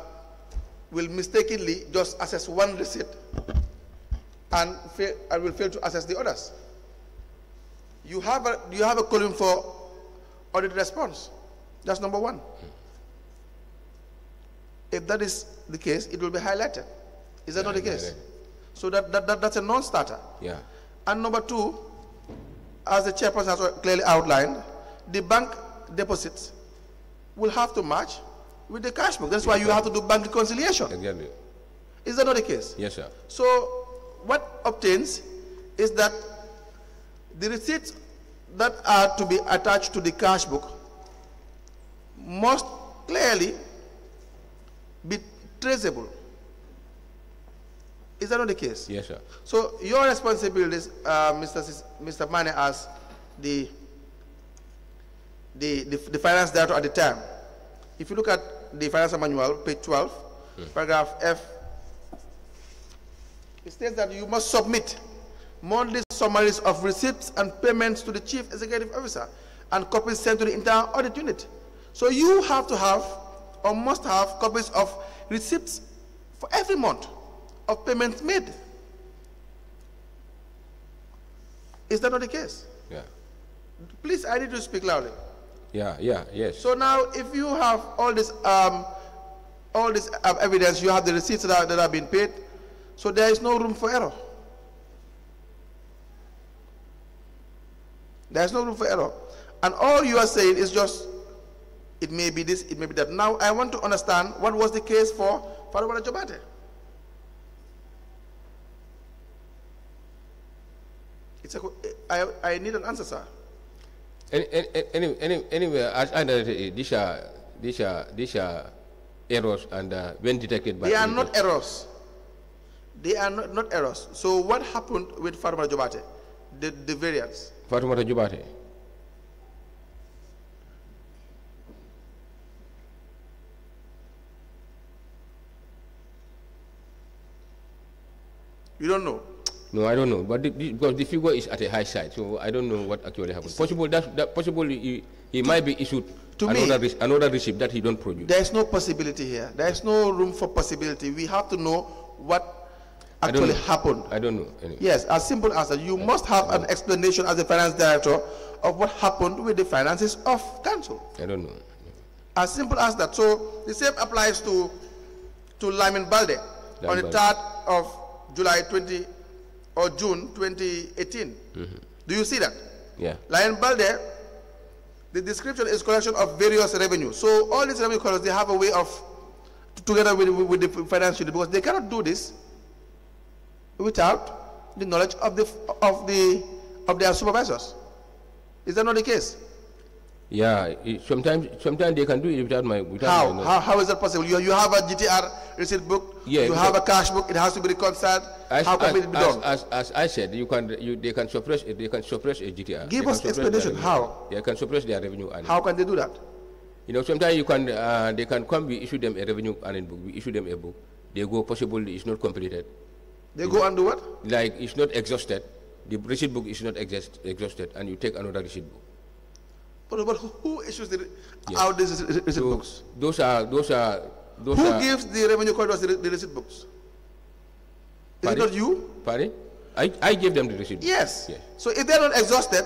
will mistakenly just assess one receipt and, fail, and will fail to assess the others. You have a, you have a column for audit response. That's number one. If that is the case, it will be highlighted. Is that not the case? yeah. So that, that, that, that's a non-starter. Yeah. And number two, as the chairperson has clearly outlined, the bank deposits will have to match with the cash book. That's why you have to do bank reconciliation. Exactly. Is that not the case? Yes, sir. So what obtains is that the receipts that are to be attached to the cash book must clearly be traceable. Is that not the case? Yes, sir. So your responsibilities, uh, Mr. Sis- Mr. Manneh, as the, the, the, the finance director at the time, if you look at the financial manual, page 12, paragraph F, it states that you must submit monthly summaries of receipts and payments to the chief executive officer and copies sent to the entire audit unit. So you have to have or must have copies of receipts for every month of payments made. Is that not the case? Yeah. Please, I need to speak loudly. Yeah, yeah, yes. So now, if you have all this, um, all this uh, evidence, you have the receipts that, are, that have been paid, so there is no room for error. There is no room for error. And all you are saying is just, it may be this, it may be that. Now, I want to understand what was the case for Farubara Jobate. It's a, I, I need an answer, sir. Any, any, any, any, anyway, as I know, these are, these are, these are errors and uh, when detected by... They are not errors. They are not, not errors. So what happened with Farmer Jobate? The, the variance. Fatoumata Jubate. You don't know. No, I don't know, but the, the, because the figure is at a high side, so I don't know what actually happened. Possible that, that possible he, he might be issued to me- another, rec- another receipt that he don't produce. There is no possibility here. There is no room for possibility. We have to know what actually know. happened. I don't know. Anyway. Yes, as simple as that. You must have an explanation as the finance director of what happened with the finances of council. I don't know. As simple as that. So the same applies to to Lamin Balde on the Lyman 3rd of July 20 or June 2018. Mm-hmm. Do you see that? Yeah. Lamin Balde, the description is collection of various revenue. So all these revenue collectors, they have a way of, together with, with the finance unit, because they cannot do this without the knowledge of the of the of their supervisors. Is that not the case? Yeah. It, sometimes, sometimes they can do it without my. Without How? my how? How is that possible? You, you have a GTR receipt book, Yeah, you have a cash book, it has to be reconciled. As, how can as, it be as, done? as, as I said, you can, you, they can suppress, they can suppress a GTR. Give They us explanation. How? They can suppress their revenue earning. how can they do that? You know, sometimes you can, uh, they can come, we issue them a revenue earning book, we issue them a book. They go, possibly it's not completed. They go and do what? Like, it's not exhausted. The receipt book is not exhaust, exhausted, and you take another receipt book. But, but who, issues the, Yes. out these receipt So books? those are, those are, those Who are. gives the revenue collectors the, the receipt books? Is it not you? Pardon? I, I gave them the receipt. book. Yes. Yes. So if they're not exhausted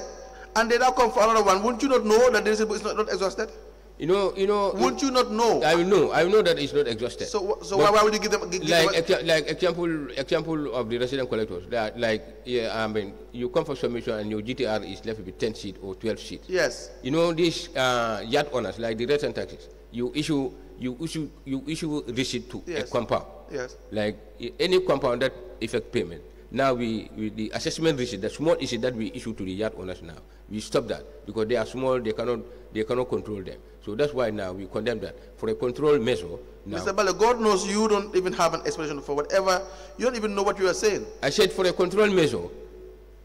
and they now come for another one, wouldn't you not know that the receipt book is not, not exhausted? You know, you know. Wouldn't you not know? I know, I know that it's not exhausted. So, so But- why, why would you give them? Give like them like example example of the resident collectors that like yeah I mean you come for submission and your GTR is left with 10 sheet or 12 sheet. yes. You know these uh, yacht owners like the resident taxes. You issue you issue you issue receipt to Yes. a compound. Yes. Like any compound that effect payment. Now we, we the assessment receipt, the small receipt that we issue to the yard owners now, we stop that because they are small, they cannot they cannot control them. So that's why now we condemn that for a control measure. Now, Mr. Bala, God knows you don't even have an explanation for whatever. You don't even know what you are saying. I said for a control measure,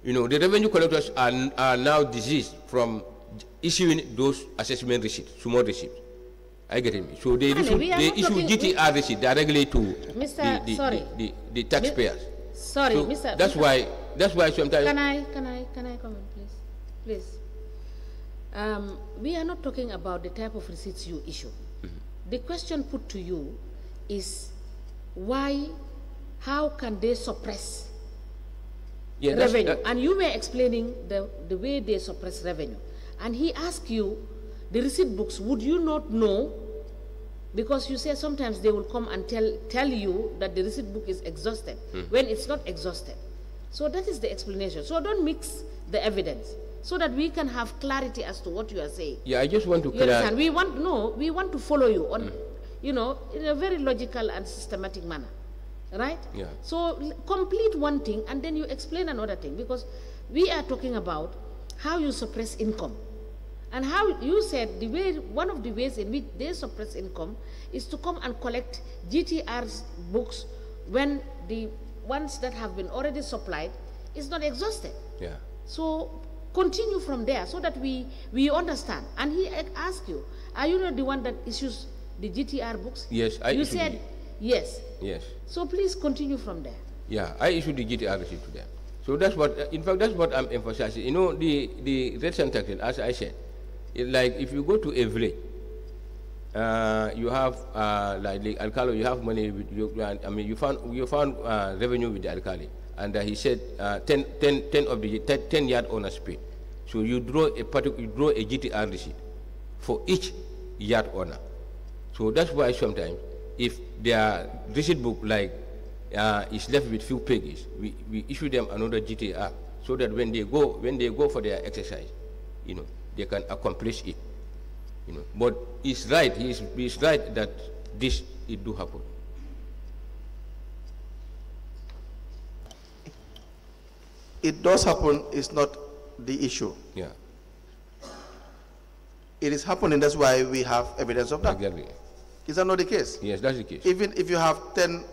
you know, the revenue collectors are, are now diseased from issuing those assessment receipts, small receipts. I get it. So they Anne, issue, we are they not issue talking- GTR receipt directly to Mr. the, the, sorry. the, the, the taxpayers. Sorry, So Mr. That's Mr. why, that's why sometimes, Can I, can I, can I comment, please? Please. Um, we are not talking about the type of receipts you issue. The question put to you is why, how can they suppress yeah, revenue? uh, and you were explaining the, the way they suppress revenue. And he asked you, the receipt books, would you not know? Because you say sometimes they will come and tell, tell you that the receipt book is exhausted when it's not exhausted. So that is the explanation. So don't mix the evidence so that we can have clarity as to what you are saying. yeah, I just want to You understand? We want no, we want to follow you on, you know, in a very logical and systematic manner. right? Yeah. So complete one thing and then you explain another thing because we are talking about how you suppress income. And how you said the way, one of the ways in which they suppress income is to come and collect GTR's books when the ones that have been already supplied is not exhausted. Yeah. So continue from there so that we, we understand. And he asked you, are you not the one that issues the GTR books? Yes, I You said it. yes. Yes. So please continue from there. Yeah, I issued the GTR receipt to them. So that's what, uh, in fact, that's what I'm emphasizing. You know, the, the and taxes, as I said, it, like if you go to a village, uh, you have, uh, like the alcalde, you have money, with you, I mean, you found, you found uh, revenue with the alcalde. And uh, he said uh, 10, 10, 10 of the 10, 10 yard owner's pay. So you draw a particular, you draw a GTR receipt for each yard owner. So that's why sometimes, if their receipt book like uh, is left with few pages, we, we issue them another GTR so that when they go when they go for their exercise, you know, they can accomplish it. You know, but he's right. He's, he's right that this it do happen. It does happen, is not the issue. Yeah, It is happening, that's why we have evidence of that. exactly. Is that not the case? Yes, that's the case. Even if you have 10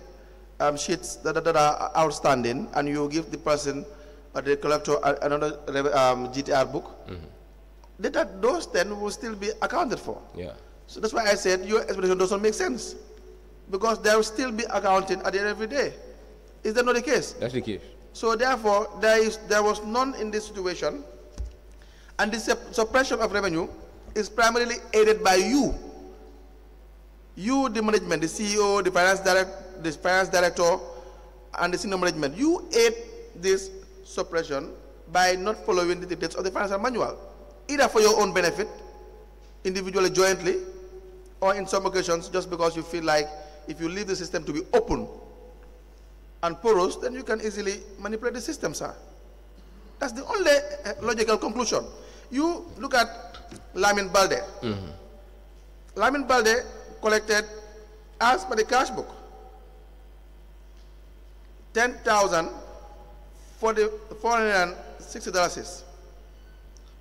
um, sheets that, that- are outstanding and you give the person, uh, the collector, a- another um, GTR book, then that, those 10 will still be accounted for. Yeah, So that's why I said your explanation doesn't make sense. Because there will still be accounting at the end of the day. Is that not the case? that's the case. So therefore, there, is, there was none in this situation, and the suppression of revenue is primarily aided by you. You, the management, the CEO, the finance direct, the finance director, and the senior management, you aid this suppression by not following the dictates of the financial manual, either for your own benefit, individually, jointly, or in some occasions, just because you feel like if you leave the system to be open and porous, then you can easily manipulate the system, sir. That's the only uh, logical conclusion. You look at Lamin Balde. Lamin Balde collected, as per the cash book, 10,000 for the $460.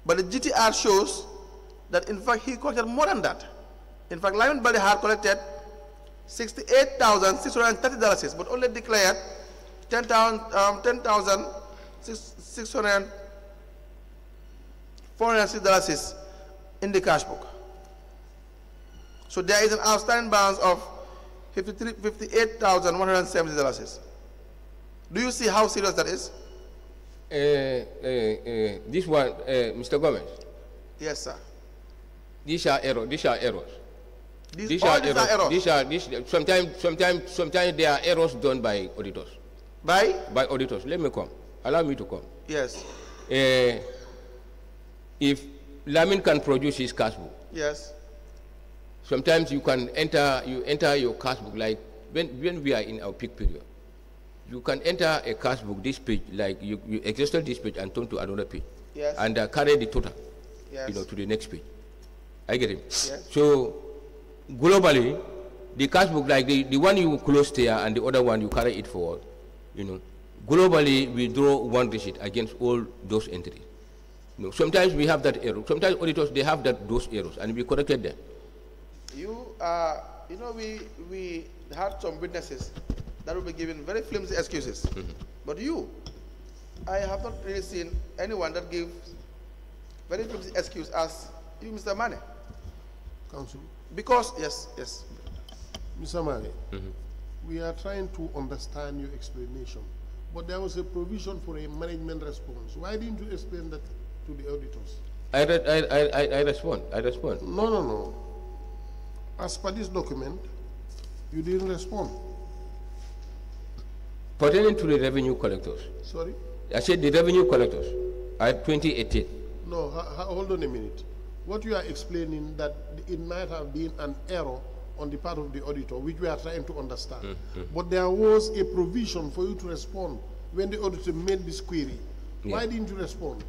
But the GTR shows that in fact he collected more than that. In fact, Lamin Balde had collected $68,630, but only declared 10,000, um, 10,600, $460 in the cash book. So there is an outstanding balance of $58,170. Do you see how serious that is? Uh, uh, uh, this one, uh, Mr. Gomez, Yes, sir. these are errors. These are errors. These, These all are these errors. are errors. These are these, sometimes sometimes sometimes there are errors done by auditors. By? By auditors. Let me come. Allow me to come. Yes. Uh, if Lamin can produce his cash book, Yes. sometimes you can enter you enter your cash book like when when we are in our peak period. You can enter a cash book this page like you, you exhausted this page and turn to another page. Yes. And uh, carry the total. Yes. You know to the next page. I get it. Yes. So globally, the cash book like the, the one you close there and the other one you carry it forward. You know, globally we draw one receipt against all those entries. You know, sometimes we have that error. Sometimes auditors they have that those errors and we corrected them. You, uh, you know, we, we had some witnesses that will be giving very flimsy excuses. But you, I have not really seen anyone that gives very flimsy excuse as you, Mr. Manneh. Council, Because, yes, yes. Mr. Manneh, mm-hmm. we are trying to understand your explanation, but there was a provision for a management response. Why didn't you explain that to the auditors? I, re- I, I, I, I respond. I respond. No, no, no. As per this document, you didn't respond. Pertaining to the revenue collectors, Sorry? I said the revenue collectors at 2018. No, ha- ha- hold on a minute. What you are explaining that it might have been an error on the part of the auditor, which we are trying to understand. Mm, mm. But there was a provision for you to respond when the auditor made this query. Why didn't you respond?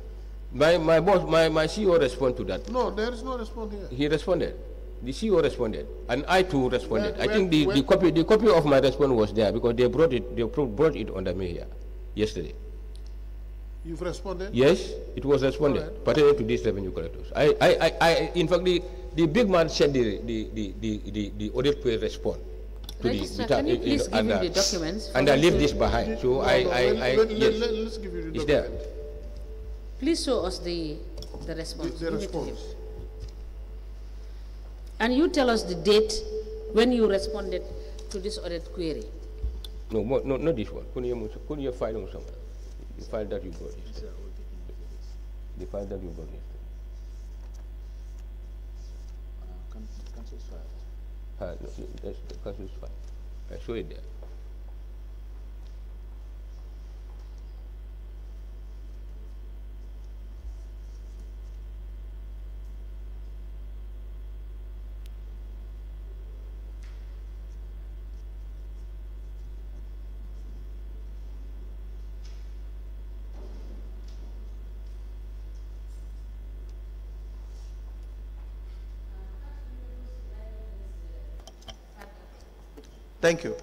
My, my boss, my, my CEO responded to that. No, there is no response here. He responded. The CEO responded, and I too responded. Where- I think the, where- the copy the copy of my response was there because they brought it they brought it under me here yesterday. You've responded? Yes, it was responded Alright. pertaining to these revenue collectors. I, I, I, I in fact the, the big man said the the, the, the, the, the audit will respond to Registrar, the, can you you know, please give and, him uh, the documents and I him leave this behind. So No, I, no, I, let- I let- yes, let- Let's give you the it's there. Please show us the, the response. The Give it to him. response. And you tell us the date when you responded to this audit query. No, no, not this one. Couldn't you, couldn't file on somewhere? The file that you brought yesterday. The file that you brought yesterday. Uh, no, that's the file. I saw it there. Thank you.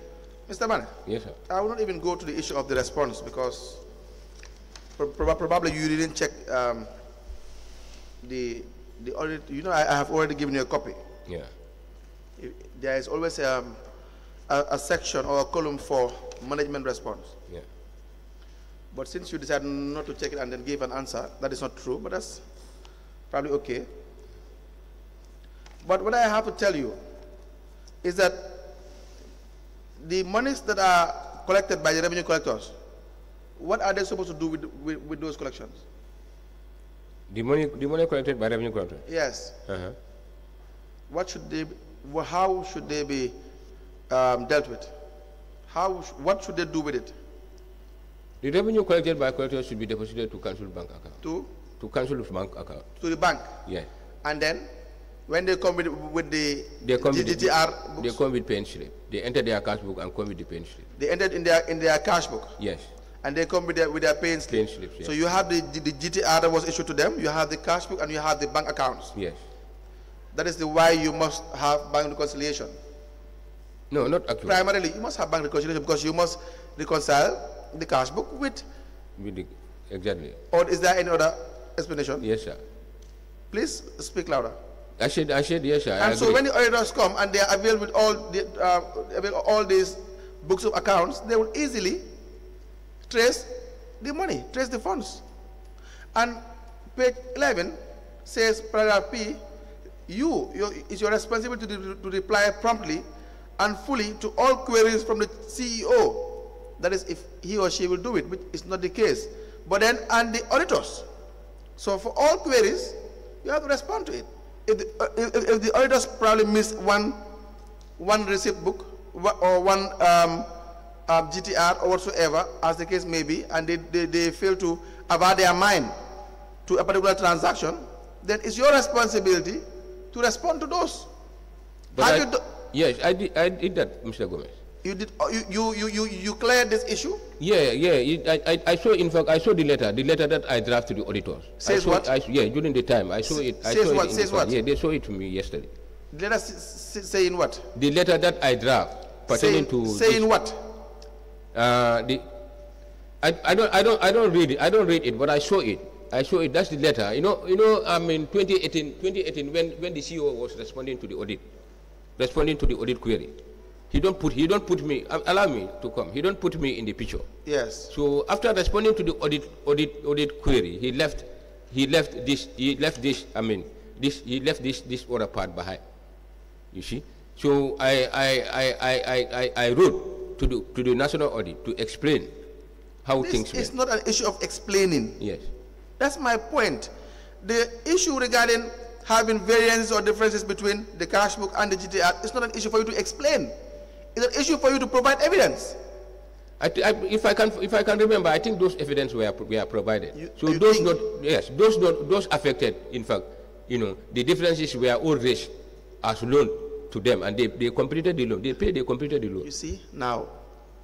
Mr. Manneh, Yes, sir. I will not even go to the issue of the response because pro- probably you didn't check um, the, the audit. You know, I, I have already given you a copy. Yeah. If- There is always um, a, a section or a column for management response. Yeah. But since you decided not to check it and then give an answer, that is not true, but that's probably okay. But what I have to tell you is that the monies that are collected by the revenue collectors, what are they supposed to do with, with, with those collections? The money, the money collected by revenue collectors? Yes. Uh-huh. What should they, how should they be um, dealt with? How, what should they do with it? The revenue collected by collectors should be deposited to council bank account. To, To council's bank account. to the bank? Yeah. And then, when they come with, with the They come with the- GTR They come with pen slip. They enter their cash book and come with the pen slip. they entered in their, in their cash book, Yes. and they come with their, with their paying slip. Paying slips, So you have the, the GTR that was issued to them, you have the cash book, and you have the bank accounts. Yes. That is the why you must have bank reconciliation. No, not actually. Primarily, you must have bank reconciliation because you must reconcile the cash book with, With the, exactly. or is there any other explanation? Yes, sir. Please speak louder. I said, I said, yes, sir. I And so when the auditors come and they are availed with all the, uh, all these books of accounts, they will easily trace the money, trace the funds. And page 11 says, paragraph P, you, your, it's your responsibility to, to reply promptly and fully to all queries from the CEO. That is, if he or she will do it, which is not the case. But then, and the auditors. So for all queries, you have to respond to it. If the, uh, if, if the auditors probably miss one, one receipt book or one um, um, GTR or whatsoever, as the case may be, and they, they, they fail to avert their mind to a particular transaction, then it's your responsibility to respond to those. But I- yes, I did, I did that, Mr. Gomez. You did uh, you, you, you, you, cleared this issue? Yeah, yeah. I, I, I saw, in fact, I saw the letter, the letter that I drafted to the auditors. I Says saw what? It, I, yeah, during the time, I saw it. I Says saw what? It Says what? Yeah, they saw it to me yesterday. Let us s- s- say in what? The letter that I draft pertaining Saying, to saying what? uh, the, I, I don't, I don't, I don't read it. I don't read it, but I saw it. I saw it. That's the letter. You know, you know. I mean, 2018, 2018, when when the CEO was responding to the audit, responding to the audit query, he don't put, he don't put me. Allow me to come. He don't put me in the picture. Yes. So after responding to the audit audit audit query, he left he left this he left this I mean this he left this this other part behind. You see? So I I I I I, I, I wrote to the to the national audit to explain how This things is went. not an issue of explaining. Yes. That's my point. The issue regarding having variances or differences between the cash book and the GTR is not an issue for you to explain. It's an issue for you to provide evidence. I, I, if I can, if I can remember, I think those evidence were, were provided. You- so you those not, yes, those not, those affected, in fact, you know, the differences were all raised as loan to them, and they, they completed the loan. They paid, they completed the loan. You see, now,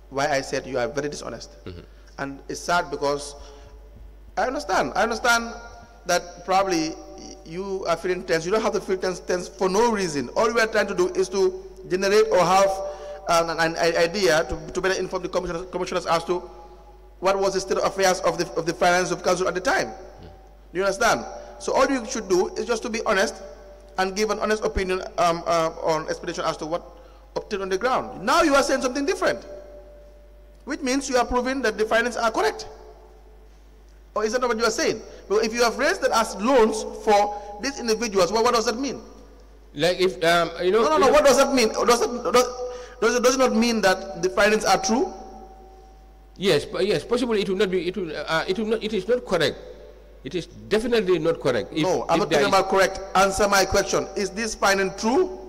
why I said you are very dishonest. Mm-hmm. And it's sad because I understand. I understand that probably you are feeling tense. You don't have to feel tense, tense for no reason. All we are trying to do is to generate or have an, an, idea to, to better inform the commissioners, commissioners as to what was the state of affairs of the, of the finance of council at the time. Do you understand? So all you should do is just to be honest and give an honest opinion um, uh, on explanation as to what obtained on the ground. Now you are saying something different, which means you are proving that the finances are correct. Or is that not what you are saying? But if you have raised that as loans for these individuals, well, what does that mean? Like if, um, you know. No, no, no. What does that mean? Does it, does, does, it, does it not mean that the finances are true? Yes, but yes, possibly it will not be, it will, uh, it will not, it is not correct. It is definitely not correct. If, no, I'm not talking about correct. Answer my question. Is this finding true?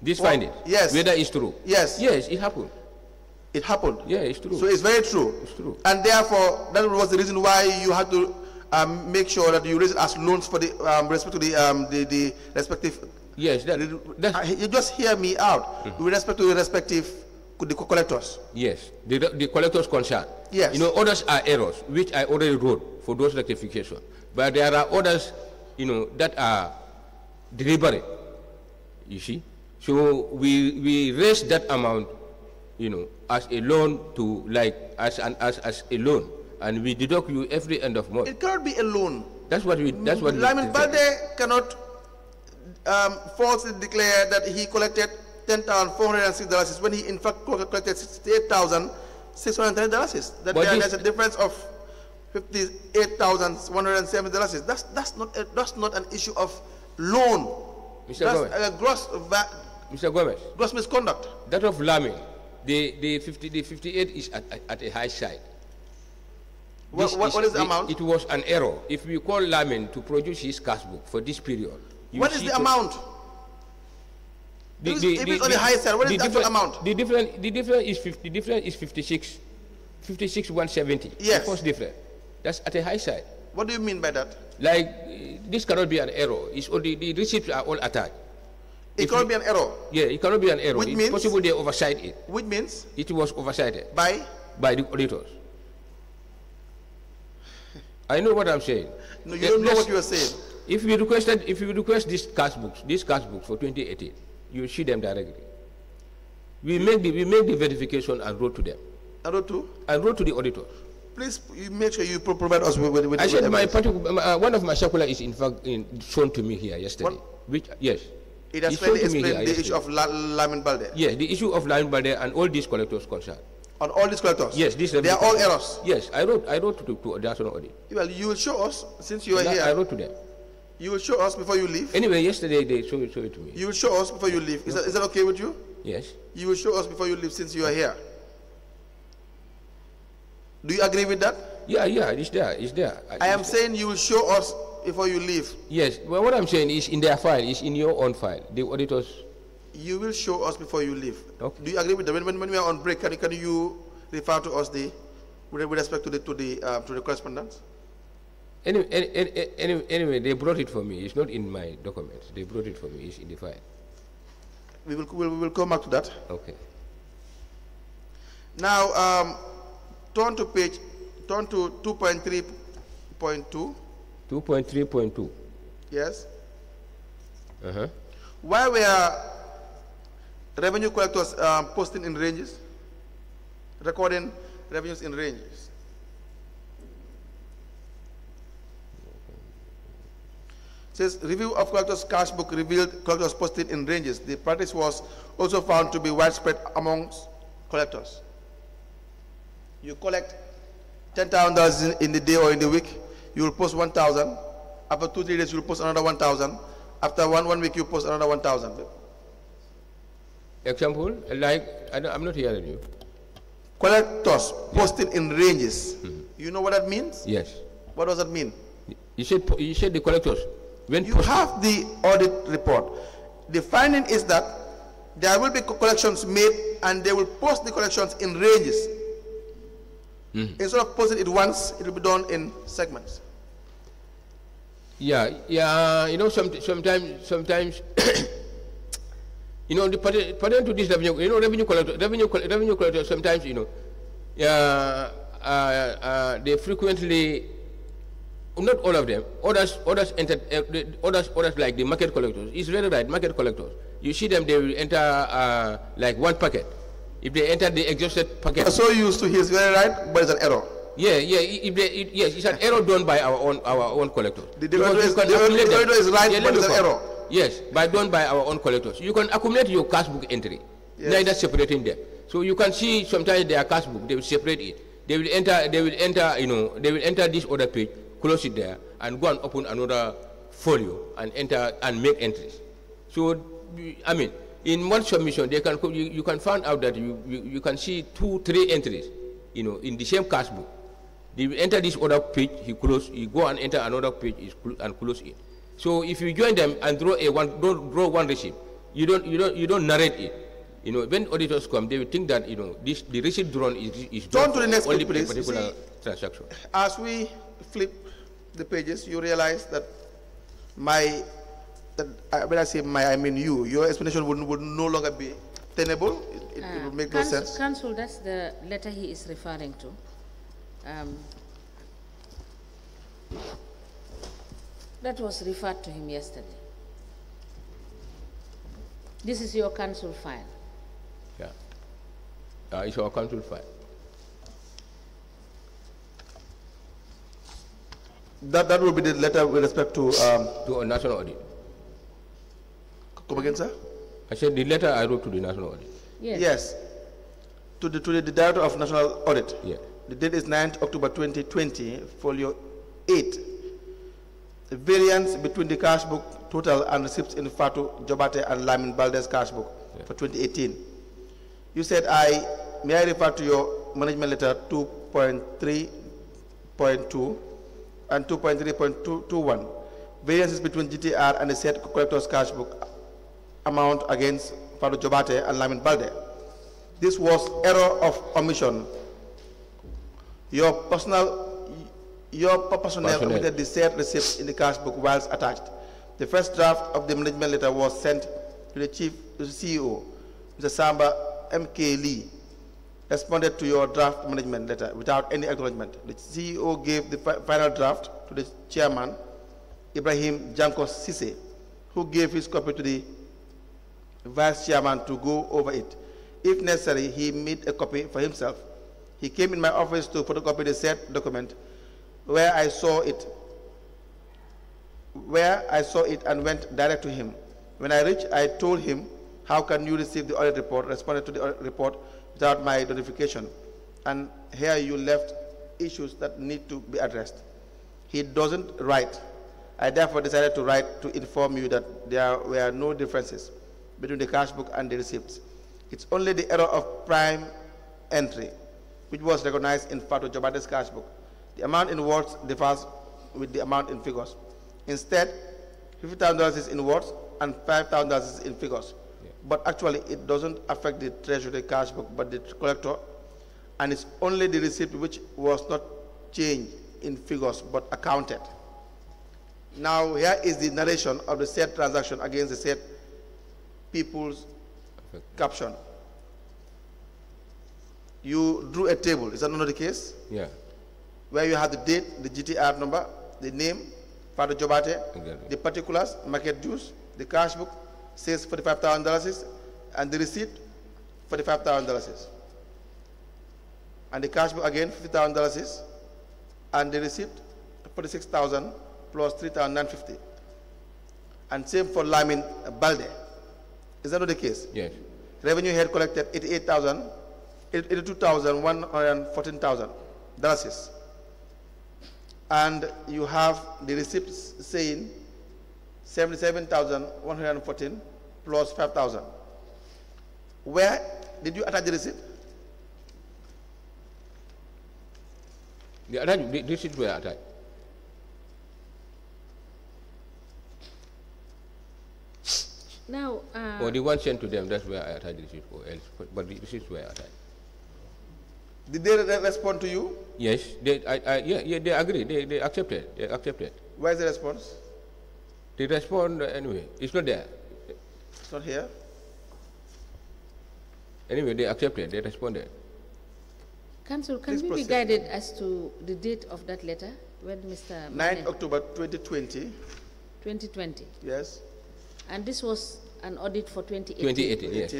This Well, finding? yes. Whether it's true? Yes. Yes, it happened. It happened. Yeah, it's true. So it's very true. It's true. And therefore, that was the reason why you had to um, make sure that you raise it as loans for the um, respect to the, um, the, the respective. Yes, that, that, you just hear me out mm-hmm. with respect to the respective the collectors. yes, the, the collector's concern. Yes. You know, others are errors, which I already wrote for those rectification. But there are others, you know, that are deliberate. You see? So we, we raise that amount, you know, as a loan to like, as, an, as, as a loan. And we deduct you every end of month. It cannot be a loan. That's what we, that's what we. Lamin Balde cannot um, falsely declared that he collected ten thousand four hundred and six dollars when he in fact collected sixty-eight thousand six hundred and thirty dollars. That there- there's a difference of fifty-eight thousand one hundred and seventy dollars. That's that's not a, that's not an issue of loan. Mr. That's Gomez. a gross Mr. Gomez, gross misconduct. that of Lamin, the, the, 50, the 58 is at, at- at a high side. What, what, what is the it- amount? It was an error. If we call Lamin to produce his cash book for this period. You what is the amount? If it's- if it's on the high side, what is the actual amount? The different, the difference is 50, the difference is 56, 56 170. Yes. The first difference. That's at a high side. What do you mean by that? Like, this cannot be an error. It's all the, the receipts are all attached. It If cannot you- be an error, Yeah, it cannot be an error. Which it's means- possible they oversight it. which means It was oversighted. by by the auditors. I know what I'm saying. no, you Let- don't know what you are saying. If you requested, if you request these cash books, these cash books for 2018, you see them directly. We make the we make the verification and wrote to them. Number two, and wrote to the auditors. please you make sure you pro- provide us with, with, with I with said my evidence. particular, uh, one of my circular is in fact in, shown to me here yesterday. What? Which yes, It has It's shown clearly to me explained the issue of La- Lamin Balde. yes, the issue of line by there and all these collectors concerned. On all these collectors. Yes, these They are all errors. Yes, I wrote I wrote to to the national audit. Well, you will show us since you are here. I wrote to them. You will show us before you leave. Anyway, yesterday they showed it, showed it to me. You will show us before you leave. Is that, is that okay with you? Yes. You will show us before you leave since you are here. Do you agree with that? Yeah, yeah, it's there, it's there. I am It's- saying you will show us before you leave. Yes, well, what I'm saying is in their file, it's in your own file. The auditors, You will show us before you leave. Okay. Do you agree with that? When, when, when we are on break, can, can you refer to us the with with respect to the to the uh, to the correspondence? Any, any, any, any- anyway, they brought it for me. It's not in my documents. They brought it for me. It's in the file. We will we will, we will come back to that. Okay. Now, um, turn to page, turn to 2.3.2. 2.3.2. Yes. Uh-huh. Why were revenue collectors um, posting in ranges, recording revenues in ranges? Says review of collectors' cash book revealed collectors posted in ranges. The practice was also found to be widespread amongst collectors. You collect ten thousand dollars in the day or in the week, you will post one thousand. After two three days, you will post another one thousand. After one one week, you post another one thousand. Example, like, I I'm not hearing you. Collectors posting in ranges. Mm-hmm. You know what that means? Yes. What does that mean? You said, you said the collectors. When You have the audit report. The finding is that there will be collections made and they will post the collections in ranges. Instead of posting it once, it will be done in segments. Yeah, yeah, you know, some, sometimes, sometimes, you know, the pattern, pattern to this revenue, you know, revenue collector, revenue, revenue collector, sometimes, you know, yeah, uh, uh, they frequently not all of them. Others, others, enter, uh, others, others like the market collectors. It's very right. Market collectors. You see them. They will enter uh, like one packet. If they enter the exhausted packet. You're so used to his very right, but it's an error. Yeah, yeah. If they, it, yes, it's an error done by our own our own collectors. The auditor is- can the accumulate them. is right, let but it's an error. Yes, by done by our own collectors. You can accumulate your cash book entry, Yes. neither separating them. So you can see sometimes their cash book, they will separate it. They will enter, they will enter, you know, they will enter this other page, close it there, and go and open another folio and enter and make entries. So, I mean, in one submission, they can, you, you can find out that you, you, you can see two, three entries, you know, in the same cash book. They enter this other page, he close, he go and enter another page and close it. So if you join them and draw a one, don't draw one receipt, you don't, you don't, you don't narrate it. You know, when auditors come, they will think that you know this, the receipt drawn is is Turn drawn to the next only page, a please. particular See- transaction. As we flip the pages, you realize that my, that, uh, when I say my, I mean you, your explanation would, would no longer be tenable. It, it, it would make no Council- sense. Council, that's the letter he is referring to. Um, That was referred to him yesterday. This is your council file. Yeah. Uh, it's our council file. That, that will be the letter with respect to, um, To a national audit. come again, sir? I said the letter I wrote to the national audit. Yes. Yes. To the, to the Director of National Audit. Yeah. The date is 9th October 2020, folio 8. The variance between the cash book total and receipts in Fatu, Jobate, and Lamin Baldes cash book for 2018. You said I, may I refer to your management letter 2.3.2 and 2.3.21. Variances between GTR and the said collector's cash book amount against Fatu Jobate and Lamin Balde. This was error of omission your personal, your personnel Personnel. omitted the said receipts in the cash book whilst attached. The first draft of the management letter was sent to the chief, to the CEO, Mr. Samba M.K. Lee, responded to your draft management letter without any acknowledgement. The CEO gave the fi- final draft to the chairman, Ibrahim Janko Sise, who gave his copy to the vice chairman to go over it. If necessary, he made a copy for himself. He came in my office to photocopy the said document where I saw it, where I saw it and went direct to him. When I reached, I told him, how can you receive the audit report, responded to the report without my notification? And here you left issues that need to be addressed. He doesn't write. I therefore decided to write to inform you that there were no differences between the cash book and the receipts. It's only the error of prime entry, which was recognized in Fatu Jobate's cash book. The amount in words differs with the amount in figures. Instead, $50,000 is in words and $5,000 is in figures. But actually, it doesn't affect the treasury cash book, but the collector, and it's only the receipt which was not changed in figures but accounted. Now, here is the narration of the said transaction against the said people's caption. You drew a table, is that not the case? Yeah. Where you have the date, the GTR number, the name, Fatu Jobate, the particulars, market dues, the cash book says $45,000 and the receipt, $45,000. And the cash book again, $50,000 and the receipt, 46,000 plus 3,950. And same for Lamin Balde. Is that not the case? Yes. Revenue had collected 88,000, 82,114,000 dollars. And you have the receipts saying 77,114 plus 5,000. Where did you attach the receipt? The attached, the, this is where attached. Now, uh, Or the one sent to them, that's where I attached the receipt or else, but, but the receipts were attached. Did they re- respond to you? Yes, they, I, I, yeah, yeah, they agree, they, they accepted, they accepted. Where is the response? They respond anyway, it's not there. It's not here. Anyway, they accepted, they responded. Council, can Please we be guided as to the date of that letter? when Mr. 9 October 2020, 2020. yes, And this was an audit for 2018. 2018, yes.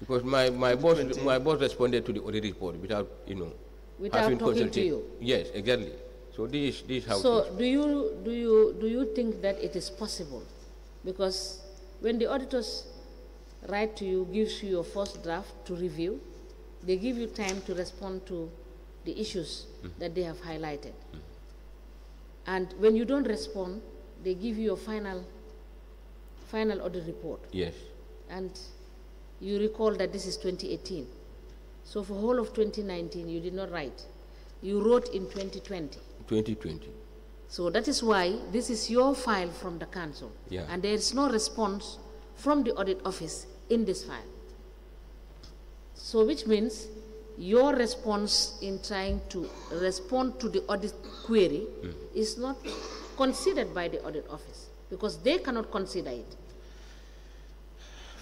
Because my, my boss, my boss responded to the audit report without, you know, Without having talking to consulted- you? Yes, exactly. So this, this is how So do you, do, you, do you think that it is possible? Because when the auditors write to you, gives you your first draft to review, they give you time to respond to the issues that they have highlighted. And when you don't respond, they give you a final, final audit report. Yes, And you recall that this is 2018. So for whole of 2019, you did not write. You wrote in 2020. 2020. So that is why this is your file from the council. Yeah. And there is no response from the audit office in this file. So which means your response in trying to respond to the audit query hmm. is not considered by the audit office because they cannot consider it.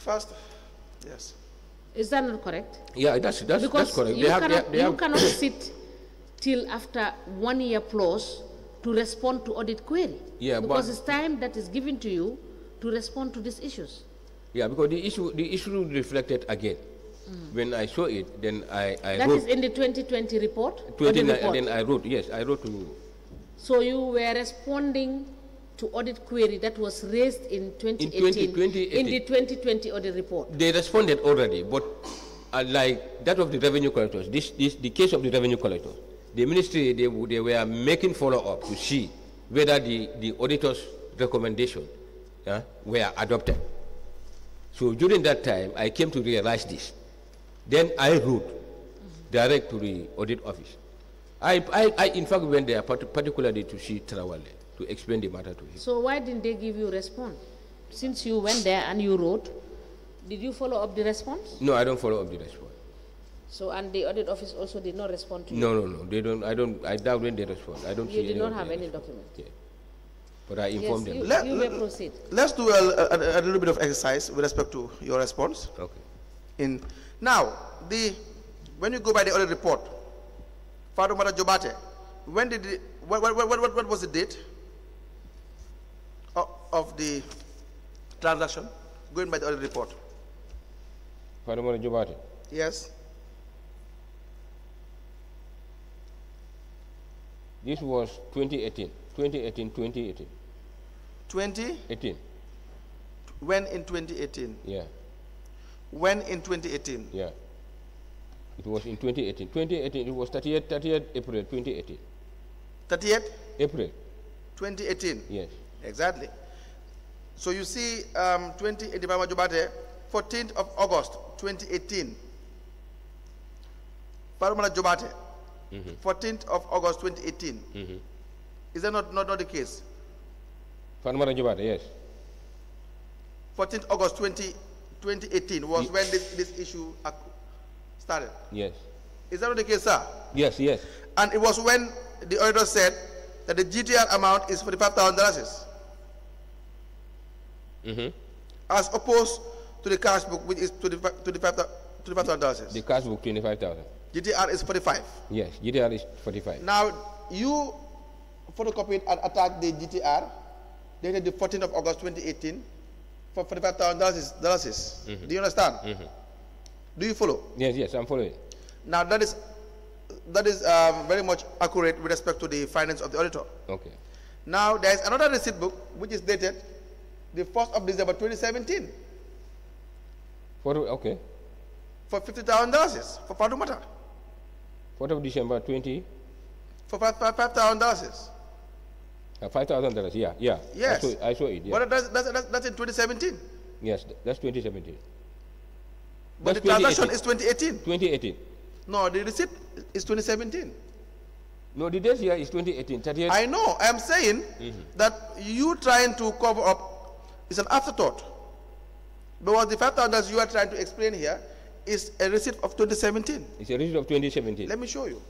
first, yes. Is that not correct? Yeah, that's, that's, Because that's correct. you, They have, they cannot, they you have- cannot sit till after one year plus to respond to audit query. Yeah, Because but- it's time that is given to you to respond to these issues. yeah, because the issue, the issue reflected again. When I saw it, then I, I Mm. That wrote. is in the 2020 report? audit 29, report. then I wrote, yes, I wrote to, So you were responding to audit query that was raised in 2018 In 2018. in the 2020 audit report. they responded already, but uh, like that of the revenue collectors, this, this, the case of the revenue collectors, the ministry, they, they were making follow-up to see whether the, the auditor's recommendation uh, were adopted. So during that time, I came to realize this. Then I wrote direct to the audit office. I, I, I in fact went there particularly to see Trawale, to explain the matter to him. So why didn't they give you response? Since you went there and you wrote, did you follow up the response? No, I don't follow up the response. So, and the audit office also did not respond to you? No, no, no. They don't. I don't. I doubt when they respond. I don't You see did not have any response. document? Yeah. But I Yes, informed you, them. Let- you may proceed. Let's do a, a, a little bit of exercise with respect to your response. Okay. In now, the when you go by the audit report, Fatumata Jobate, when did the, what, what, what, what, what was the date of, of the transaction? Going by the audit report. Fatumata Jobate. Yes. This was 2018. 2018. 2018. 20. 18. When in 2018? Yeah. When in 2018? Yeah. It was in 2018. 2018. It was 30th, 30th April 2018. 30th, April. 2018. Yes. Exactly. So you see, um, 20 in the Bama Jobate, 14th of August 2018. Fatumata Jobate, 14th of August 2018. Is that not, not, not the case? Yes. 14th August 20, 2018 was when this, this issue started. Yes. Is that not the case, sir? Yes. Yes. And it was when the auditor said that the GTR amount is $45,000 Mm-hmm. as opposed to the cash book, which is $25,000. $25,000. The cash book 25,000. GTR is 45. Yes. GTR is 45. Now, you photocopied and attached the GTR dated the 14th of August 2018 for $45,000. dollars. Do you understand? Do you follow? Yes. Yes. I'm following. Now, that is, that is um, very much accurate with respect to the finance of the auditor. Okay. Now, there is another receipt book which is dated the 1st of December 2017 For, okay. for $50,000 for Fatumata, 4th of December 20. for $5,000. Uh, Five thousand dollars. Yeah, yeah. Yes. I saw, I saw it. Yeah. But that's, that's, that's, in 2017. yes, that's 2017. But That's the transaction is 2018. 2018. No, the receipt is 2017. No, the date here is 2018. 30th. I know. I am saying that you trying to cover up is an afterthought. Because the $5,000 you are trying to explain here it's a receipt of 2017. It's a receipt of 2017. Let me show you.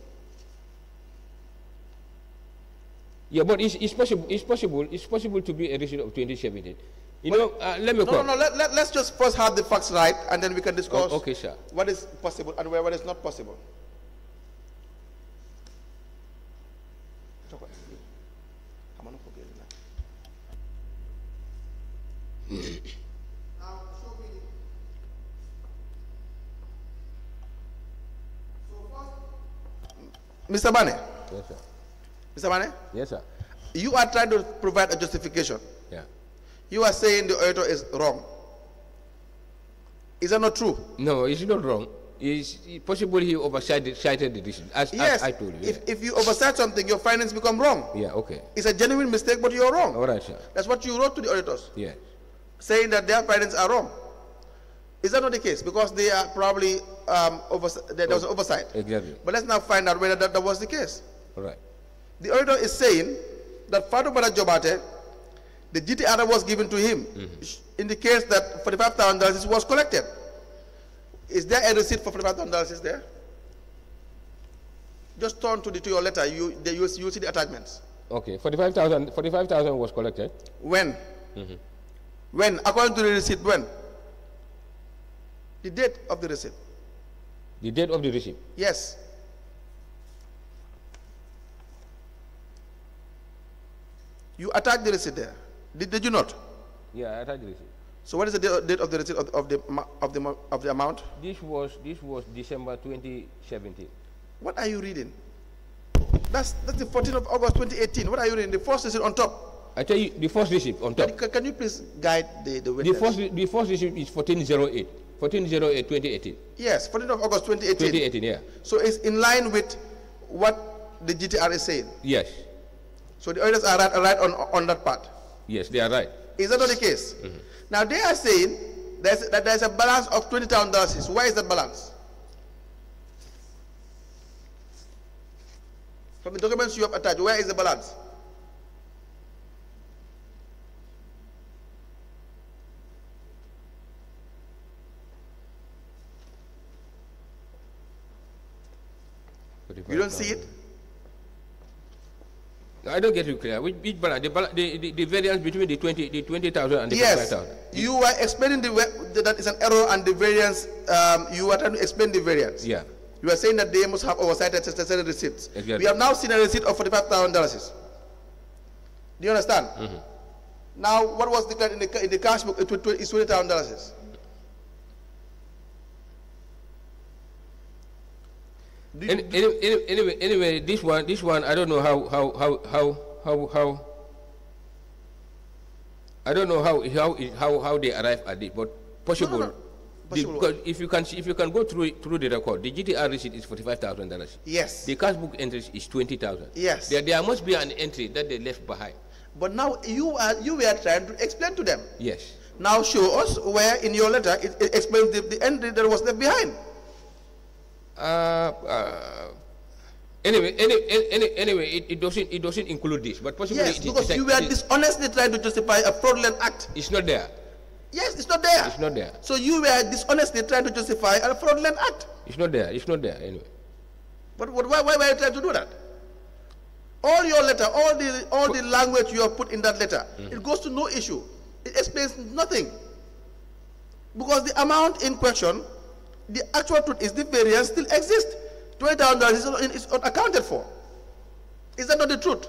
Yeah, but it's, it's possible. It's possible. It's possible to be a receipt of 2017. You but know, uh, let me. No, no, no. Let, let, let's just first have the facts right, and then we can discuss. Oh, okay, sir. What is possible and what is not possible. Mr. Manneh, Yes, sir. Mr. Manneh, Yes, sir. you are trying to provide a justification. Yeah. You are saying the auditor is wrong. Is that not true? No, it's not wrong. It's possible he oversighted the decision, as, yes. as I told you. If, if you oversight something, your findings become wrong. yeah. yeah, okay. It's a genuine mistake, but you're wrong. All right, sir. That's what you wrote to the auditors, Yeah. saying that their findings are wrong. Is that not the case? Because they are probably um, overs- there was an oversight. Exactly. But let's now find out whether that, that was the case. All right. The auditor is saying that Fatoumata Jobate, the GTR was given to him, sh- indicates that $45,000 was collected. Is there a receipt for $45,000 is there? Just turn to, the, to your letter, you, the, you, you see the attachments. Okay. 45,000 45,000 was collected. When? When? According to the receipt, when? The date of the receipt. The date of the receipt. Yes. You attach the receipt there. Did, did you not? Yeah, I attached the receipt. So what is the date, date of the receipt of, of the of the of the amount? This was this was December 2017. What are you reading? That's that's the 14th of August 2018. What are you reading? The first receipt on top. I tell you, the first receipt on top. Can, can you please guide the the witness? The first the first receipt is 1408. 1408 2018. Yes, 14th of August 2018. 2018, yeah. So it's in line with what the GTR is saying. Yes. So the auditors are right, are right on on that part. Yes, they are right. Is that not the case? Mm-hmm. Now they are saying there's, that there's a balance of twenty thousand dollars. Why is that balance? From the documents you have attached, where is the balance? You don't see it? I don't get you clear. Which, which balance? The, the, the, variance between the 20,000 the 20, and the yes. 5,000. You were explaining the, that is an error and the variance, um, you were trying to explain the variance. Yeah. You were saying that they must have oversighted certain receipts. Exactly. We have now seen a receipt of $45,000. Do you understand? Mm -hmm. Now, what was declared in the, in the cash book It's $20,000. Anyway, anyway, this one, this one, I don't know how, how, how, how, how, how. I don't know how how how how they arrive at it, but possible. No, no, no. Possible. The, because if you can see, if you can go through through the record, the GTR receipt is forty five thousand dollars. Yes. The cash book entry is twenty thousand. Yes. There, there must be an entry that they left behind. But now you are you were trying to explain to them. Yes. Now show us where in your letter it, it explains the, the entry that was left behind. Uh, uh, anyway, any, any, any- anyway, it, it doesn't, it doesn't include this, but possibly Yes, it, because it's, you were dishonestly trying to justify a fraudulent act. it's not there. Yes, it's not there. It's not there. So you were dishonestly trying to justify a fraudulent act. It's not there. It's not there anyway. But what, why, why were you trying to do that? All your letter, all the all the language you have put in that letter, it goes to no issue. It explains nothing. Because the amount in question, the actual truth is the variance still exists. Twenty thousand dollars is, un- is unaccounted for. Is that not the truth?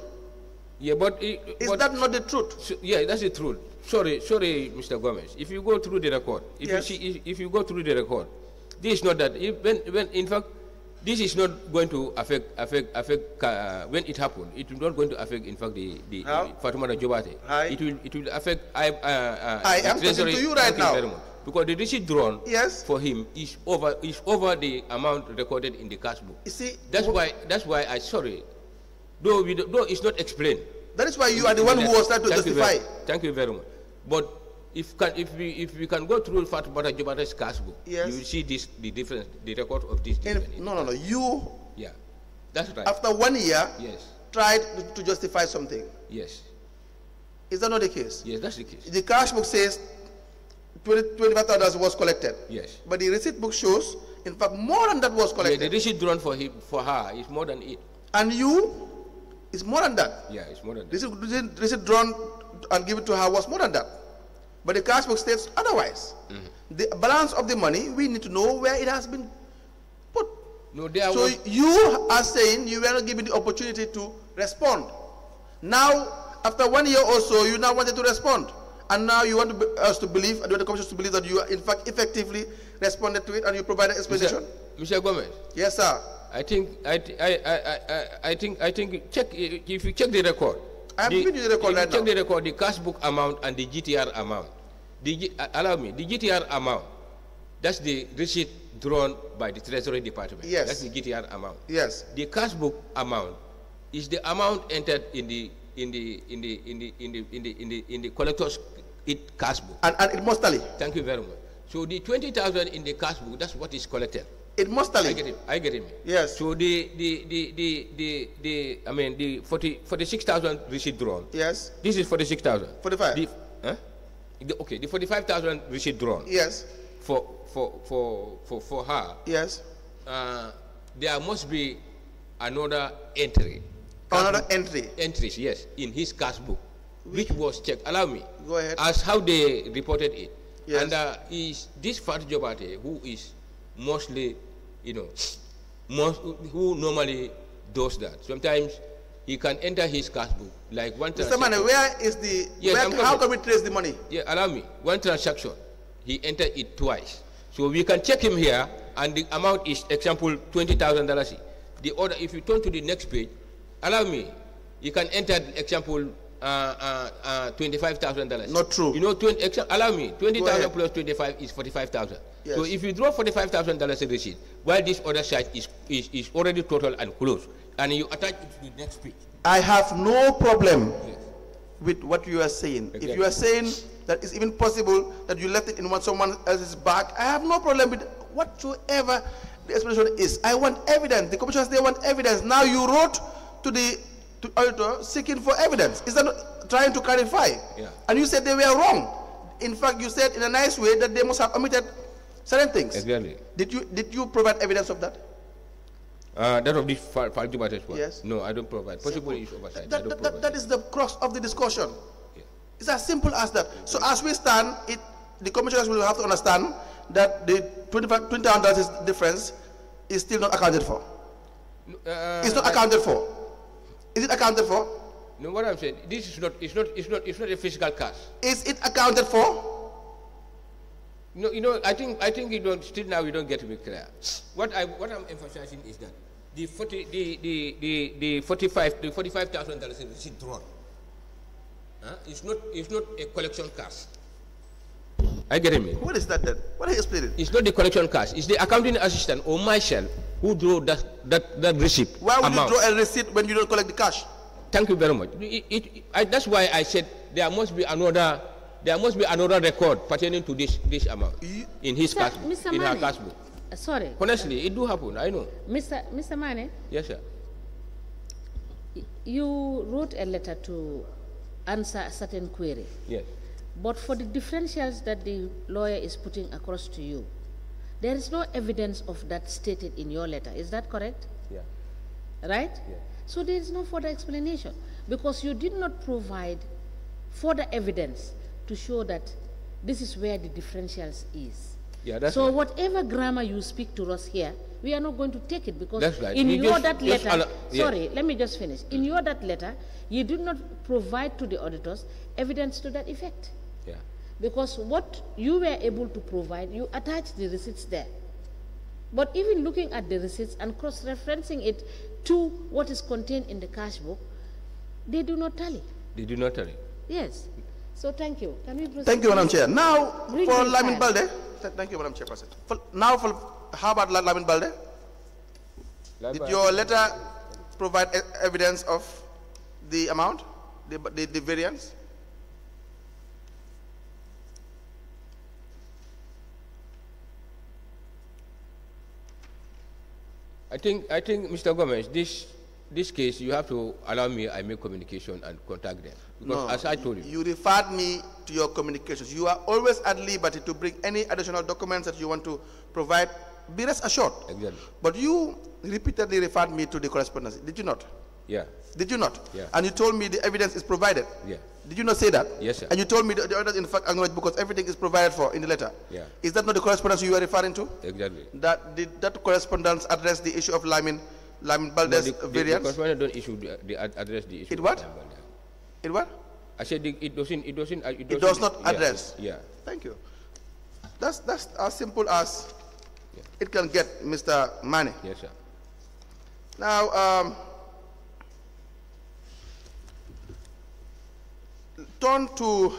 Yeah, but, it, Is but that not the truth? So, yeah, that's the truth. Sorry, sorry, Mr. Gomez. If you go through the record, if Yes. you see, if, if you go through the record, this is not that. If, when, when, in fact, this is not going to affect, affect, affect. Uh, when it happened, It is not going to affect. In fact, the the, the Fatumata Jobate. It will, it will affect. I, uh, uh, I am talking to you right now. Because the receipt drawn Yes. for him is over is over the amount recorded in the cash book. You see, That's why that's why I sorry. Though we, don't- though it's not explained. That is why you are the one who was trying to Thank you justify. very- Thank you very much. But if can, if we if we can go through Fatumata Jobate's cash book, Yes. you will see this the difference, the record of this. In no, no, no. You, Yeah, that's right. after one year, yes, tried to justify something. yes, Is that not the case? yes. That's the case. The cash book says 20 $25,000 was collected. Yes. But the receipt book shows, in fact, more than that was Yeah, the receipt drawn for him for her is more than it. and you, it's more than that. Yeah, it's more than that. Receipt, receipt, drawn and given to her was more than that. But the cash book states otherwise. Mm-hmm. The balance of the money, we need to know where it has been put. No, there So was you are saying you were not given the opportunity to respond. Now, after one year or so, you now wanted to respond. And now you want to us to believe, and you want the commission to believe that you, are in fact, effectively responded to it and you provided explanation? Mr. Gomez, Yes, sir. I think I, thi- I, I, I, I- think I think check if you check the record. I am giving you the record right check now. the record, the cash book amount and the GTR amount. The, G- uh, allow me, the GTR amount. That's the receipt drawn by the Treasury Department. Yes. That's the GTR amount. Yes. The cash book amount is the amount entered in the in the in the in the in the in the in the, in the collector's it cash book. And, and it must tally. Thank you very much. So the twenty thousand in the cash book, that's what is collected. It must I get it. I get it. Yes. So the the the the the, the I mean the 40 46,000 receipt drawn. Yes. This is 46,000. 45. The, huh? The- okay, the 45,000 receipt drawn Yes. for for for for for her. Yes. Uh, there must be another entry. Another entry. Entries, yes, in his cash book, which was checked. Allow me. Go ahead. As how they reported it. Yes. And uh, is this Fatu Jobate, who is mostly, you know, most, who normally does that. Sometimes he can enter his cash book, like one Mr. transaction. Manneh, where is the, Yes, where, how can we trace the money? Yeah, allow me. One transaction, he entered it twice. So we can check him here, and the amount is, example, $20,000. The order, if you turn to the next page, allow me, you can enter, example, uh, uh, uh, $25,000. Not true. You know, 20, exa- allow me, 20,000 ahead. plus 25 is 45,000. So if you draw $45,000 a receipt, while this other side is, is, is already total and closed, and you attach it to the next page. I have no problem with what you are saying. If you are saying that it's even possible that you left it in one someone else's bag, I have no problem with whatsoever the explanation is. I want evidence. The commissioners they want evidence. Now you wrote to the to auditor seeking for evidence. Is that not trying to clarify? Yeah. And you said they were wrong. In fact, you said in a nice way that they must have omitted certain things. Exactly. Did you did you provide evidence of that? Uh, that of this Fatu Jobate one? Yes. No, I don't provide. Possibly it's oversight. That, that, that, that is the crux of the discussion. Yeah. It's as simple as that. So as we stand, it, the commissioners will have to understand that the 25 $20 difference is still not accounted for. Uh, It's not accounted for. Is it accounted for? No, what I'm saying, this is not, it's not, it's not, it's not a physical cash. Is it accounted for? No, you know, I think, I think you don't, still now you don't get me clear. What I, what I'm emphasizing is that the 40, the, the, the, the 45, the 45,000 dollars is receipt drawn. Huh? It's not, it's not a collection cash. I get it, me. What is that then? What are you explaining? It's not the collection cash. It's the accounting assistant or myself who drew that, that, that receipt Why would amount. you draw a receipt when you don't collect the cash? Thank you very much. It, it, I, that's why I said there must be another, there must be another record pertaining to this, this amount in his Mr. cash book, Mr. in her cash book. uh, sorry, Honestly, it do happen. I know. Mr. Mr. Manneh, Yes, sir. you wrote a letter to answer a certain query, Yes. But for the differentials that the lawyer is putting across to you, there is no evidence of that stated in your letter. Is that correct? Yeah. Right? Yeah. So there is no further explanation because you did not provide further evidence to show that this is where the differentials is. Yeah, that's so right. whatever grammar you speak to us here, we are not going to take it because That's right. in You your just- that letter, allow- yeah. sorry, let me just finish. In your that letter, you did not provide to the auditors evidence to that effect. Yeah. Because what you were able to provide, you attached the receipts there. But even looking at the receipts and cross-referencing it to what is contained in the cash book, they do not tally. They do not tally. Yes. So thank you. Can we proceed? Thank you, Madam? Chair. Now, Bring for the Lamin file. Balde. Thank you, Madam Chairperson. For, now, for, how about Lamin Balde? Did your letter provide e- evidence of the amount, the, the, the variance? I think, I think, Mr. Gomez, this, this case, you have to allow me, I make communication and contact them. Because as I told you, You referred me to your communications. You are always at liberty to bring any additional documents that you want to provide. Be rest assured. Exactly. But you repeatedly referred me to the correspondence. Did you not? yeah, Did you not? Yeah. And you told me the evidence is provided. Yeah. Did you not say that? Yes, sir. And you told me the others in fact acknowledge because everything is provided for in the letter. Yeah. Is that not the correspondence you were referring to? exactly. That did that correspondence address the issue of Lamin Lamin No, Balde's the, the, the variance? correspondent don't issue the, the address the issue. It what? it what? I said it, it doesn't, it doesn't, uh, it, It doesn't, does not address. Yeah. Thank you. That's, that's as simple as Yeah. it can get, Mr. Manneh. Yes, sir. Now, um, turn to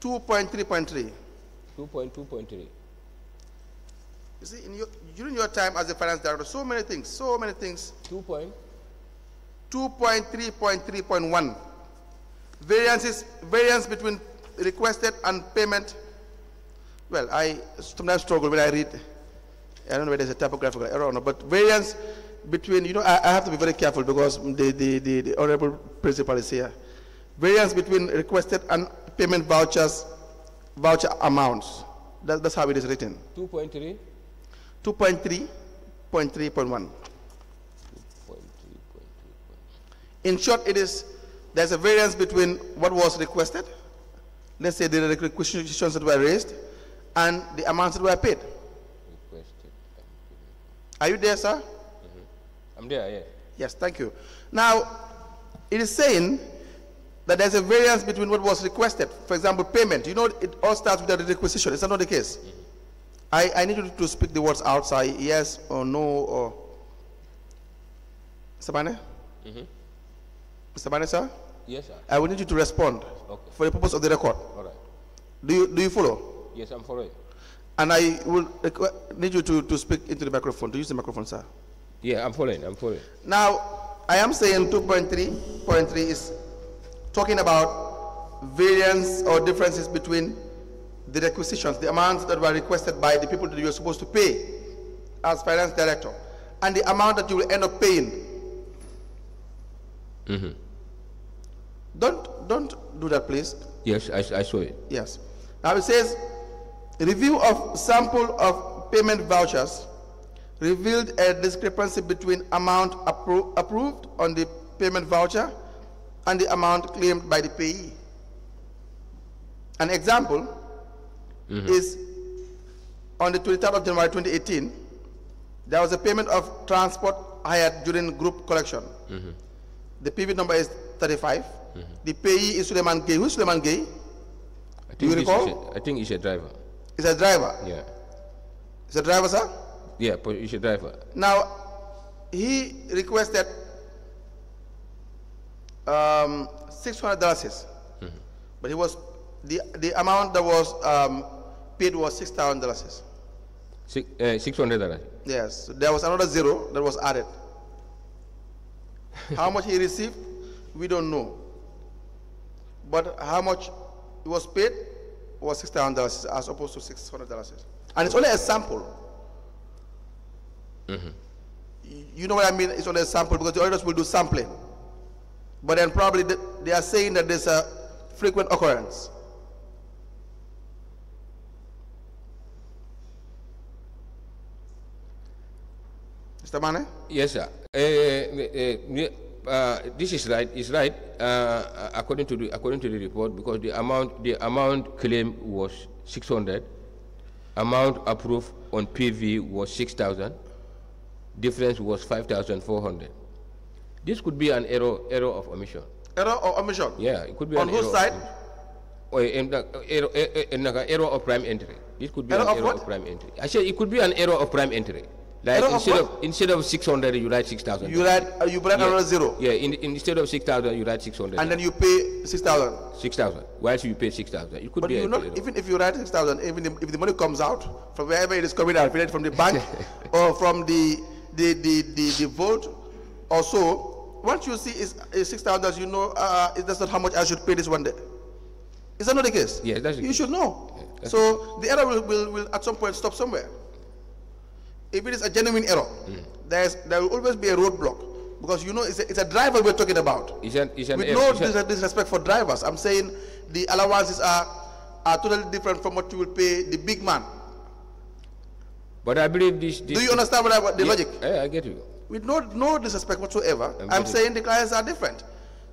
2.3.3. 2.2.3. You see, in your, during your time as a finance director, so many things, so many things. 2 point? 2.3.3.1. Variances, variance between requested and payment. Well, I sometimes struggle when I read, I don't know whether there's a typographical error or not, but variance between, you know, I, I have to be very careful because the, the, the, the honorable principal is here. Variance between requested and payment vouchers, voucher amounts. That, that's how it is written. 2.3? 2.3.3.1. In short, it is, there's a variance between what was requested, let's say the requisitions that were raised, and the amounts that were paid. Requested. Are you there, sir? I'm there, yeah. Yes, thank you. Now, it is saying that there's a variance between what was requested. For example, payment. You know, it all starts with the requisition. Is that not the case? Mm-hmm. I, I need you to speak the words outside, yes or no or. Mr. Bane? Mm-hmm. Mr. Bane, sir? Yes, sir. I will need you to respond Okay. for the purpose of the record. All right. Do you, do you follow? Yes, I'm following. And I will need you to, to speak into the microphone, to use the microphone, sir. Yeah, I'm following, I'm following. Now, I am saying 2.3.3 is talking about variance or differences between the requisitions, the amounts that were requested by the people that you are supposed to pay as finance director, and the amount that you will end up paying. Mm-hmm. Don't, don't do that, please. Yes, I, I saw it. Yes. Now it says, review of sample of payment vouchers revealed a discrepancy between amount appro- approved on the payment voucher and the amount claimed by the payee. An example mm-hmm. is on the 23rd of January 2018, there was a payment of transport hired during group collection. Mm-hmm. The PV number is 35. Mm-hmm. The payee is Suleiman Gaye. Who is Suleiman Gaye? I Do you think recall? a- I think he's a driver. He's a driver. Yeah. He's a driver, sir? Yeah, he's driver. Now, he requested um, $600, but he was, the, the amount that was um, paid was $6,000. Six, uh, $600. Yes, so there was another zero that was added. how much he received, we don't know. But how much he was paid was $6,000 as opposed to $600. And it's only a sample. Y- You know what I mean? It's only a sample because the auditors will do sampling. But then probably th- they are saying that there's a frequent occurrence. Mr. Manneh? Yes, sir. Uh, uh, uh, this is right. It's right uh, according to the according to the report because the amount the amount claimed was 600. Amount approved on PV was 6,000. Difference was 5,400. This could be an error error of omission. Error or omission? Yeah, it could be On an whose error side? Of, or in the error, eh, eh, error of prime entry. This could be Error an of error what? of prime entry. I said it could be an error of prime entry. Like Error instead what? of, instead of 600, you write 6,000. You write, uh, you write Yeah. another zero, Yeah, in, in, instead of 6,000, you write 600. and then you pay 6,000. 6,000. Why should you pay 6,000? It could But be you not, error. even if you write 6,000, even if the money comes out from wherever it is coming out, from the bank or from the, the, the, the, the vote or so, once you see is, is 6,000, you know, uh, that's not how much I should pay this one day. Is that not the case? Yes, that's You case. should know. So the error will, will, will at some point stop somewhere. If it is a genuine error, Mm. there's, there will always be a roadblock because you know it's a, it's a driver we're talking about. It's an, it's an With no dis- disrespect for drivers, I'm saying the allowances are, are totally different from what you will pay the big man. But I believe this. this Do you understand what I, the Yeah, logic? Yeah, I get you. With no, no disrespect whatsoever, I'm I'm saying the clients are different.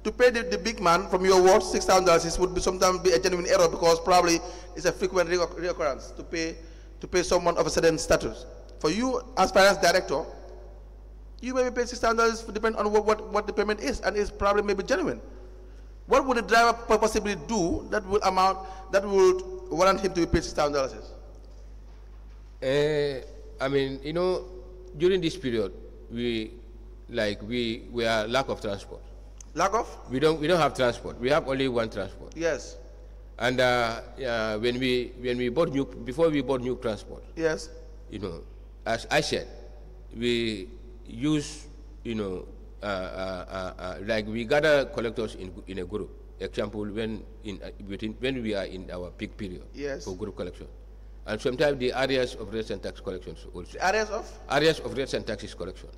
To pay the, the big man from your ward six thousand dollars would be sometimes be a genuine error because probably it's a frequent reoccurrence to pay to pay someone of a certain status. For you as finance director, You may be paid $6,000 depending on what, what, what the payment is, and it's probably maybe genuine. What would the driver possibly do that will amount, that would warrant him to be paid $6,000? Uh, I mean, you know, during this period, we, like, we, we are lack of transport. Lack of? We don't, we don't have transport. We have only one transport. Yes. And uh, uh, when we, when we bought new, before we bought new transport, Yes. you know, as I said, we use, you know, uh, uh, uh, like we gather collectors in, in a group. Example, when in uh, within, when we are in our peak period Yes. for group collection, and sometimes the areas of rates and tax collections also. The areas of? Areas of rates and taxes collection.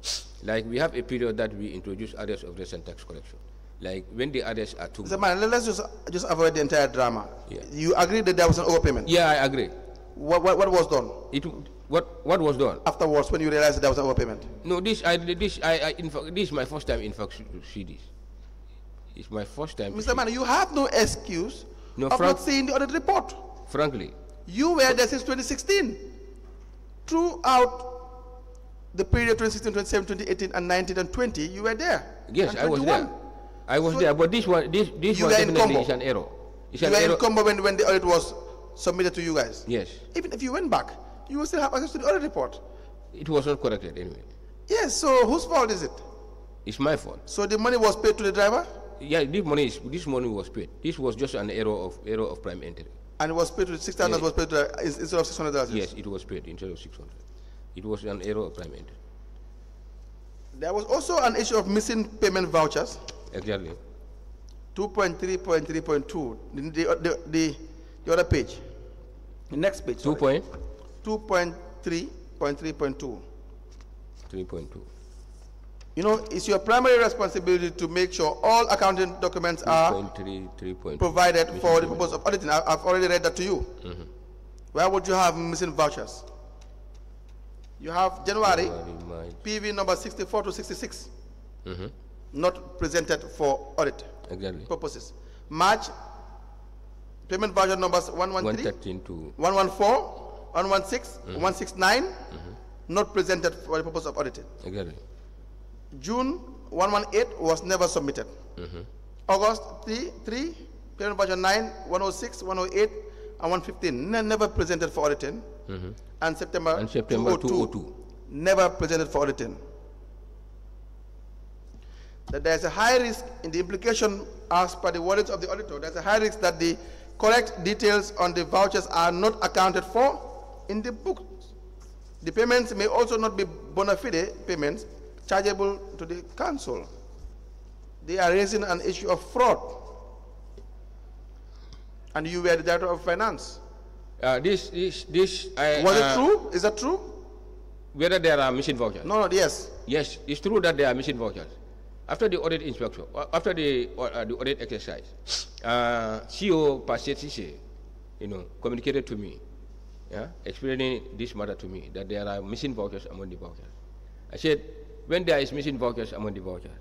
Like we have a period that we introduce areas of rates and tax collection. Like when the areas are too. Mr. Man, let- let's just, just avoid the entire drama. Yeah. You agree that there was an overpayment? Yeah, I agree. What, what, what was done It what what was done? afterwards when you realized that there was an overpayment? No, this I this I, I in fact this is my first time in fact to see this. It's my first time. Mr. Man, you have no excuse No, of not seeing the audit report. Frankly, You were there since 2016. Throughout the period 2016, 2017, 2018, and 19 and 20, you were there. yes, I was there. I was So there, but this one this this one definitely is an error. It's You an were error. in Kombo when, when the audit was submitted to you guys. yes, Even if you went back, you will still have access to the audit report. it was not corrected anyway. Yes, so whose fault is it? It's my fault. So the money was paid to the driver Yeah, this money is this money was paid. This was just an error of error of prime entry. And it was paid to the 6,000 Yeah. was paid to uh, is- instead of 600 Yes, it was paid instead of six hundred. It was an error of payment. There was also an issue of missing payment vouchers, Exactly. 2.3.3.2, the, the, the, the, the other page, the next page. Two point 2.3.3.2. three point two. You know, it's your primary responsibility to make sure all accounting documents are Point three three point. provided for the purpose of auditing. I- I've already read that to you. Mm-hmm. Where would you have missing vouchers? You have January, PV number 64 to 66, mm-hmm. not presented for audit Exactly. purposes. March, payment voucher numbers One 113, thirteen to 114, 116, 169, mm-hmm. not presented for the purpose of auditing. exactly. June 118 was never submitted. Mm-hmm. August 3, 3, payment voucher 9, 106, 108, and 115, ne- never presented for auditing. Mm-hmm. And September, And September 202. never presented for auditing. That there's a high risk in the implication as per the words of the auditor, there's a high risk that the correct details on the vouchers are not accounted for in the books. The payments may also not be bona fide payments chargeable to the council. They are raising an issue of fraud. And you were the director of finance. Uh, this this this. I, Was uh, it true? Is that true? Whether there are missing vouchers? No, no, yes. Yes, it's true that there are missing vouchers. After the audit inspection, uh, after the, uh, the audit exercise, uh, CEO Pashetise, you know, communicated to me, yeah, explaining this matter to me, that there are missing vouchers among the vouchers. I said, when there is missing vouchers among the vouchers,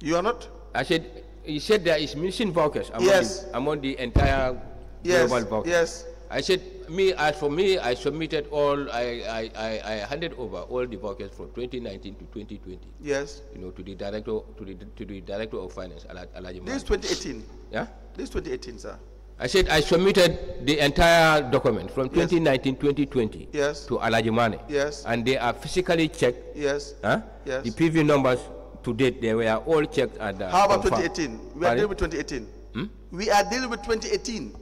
You are not? I said, he said there is missing vouchers among, Yes. the, among the entire Yes, global vouchers. yes. I said, me, as for me, I submitted all, I, I, I, I handed over all the vouchers from 2019 to 2020 Yes. you know, to the director, to the, to the director of finance, This is 2018. Yeah? This is 2018, sir. I said I submitted the entire document from 2019, 2020 Yes. to Alhaji Manneh. Yes. And they are physically checked. Yes. Huh? Yes. The PV numbers to date, they were all checked and uh, How about confirmed. 2018? We are dealing with 2018. We are dealing with 2018.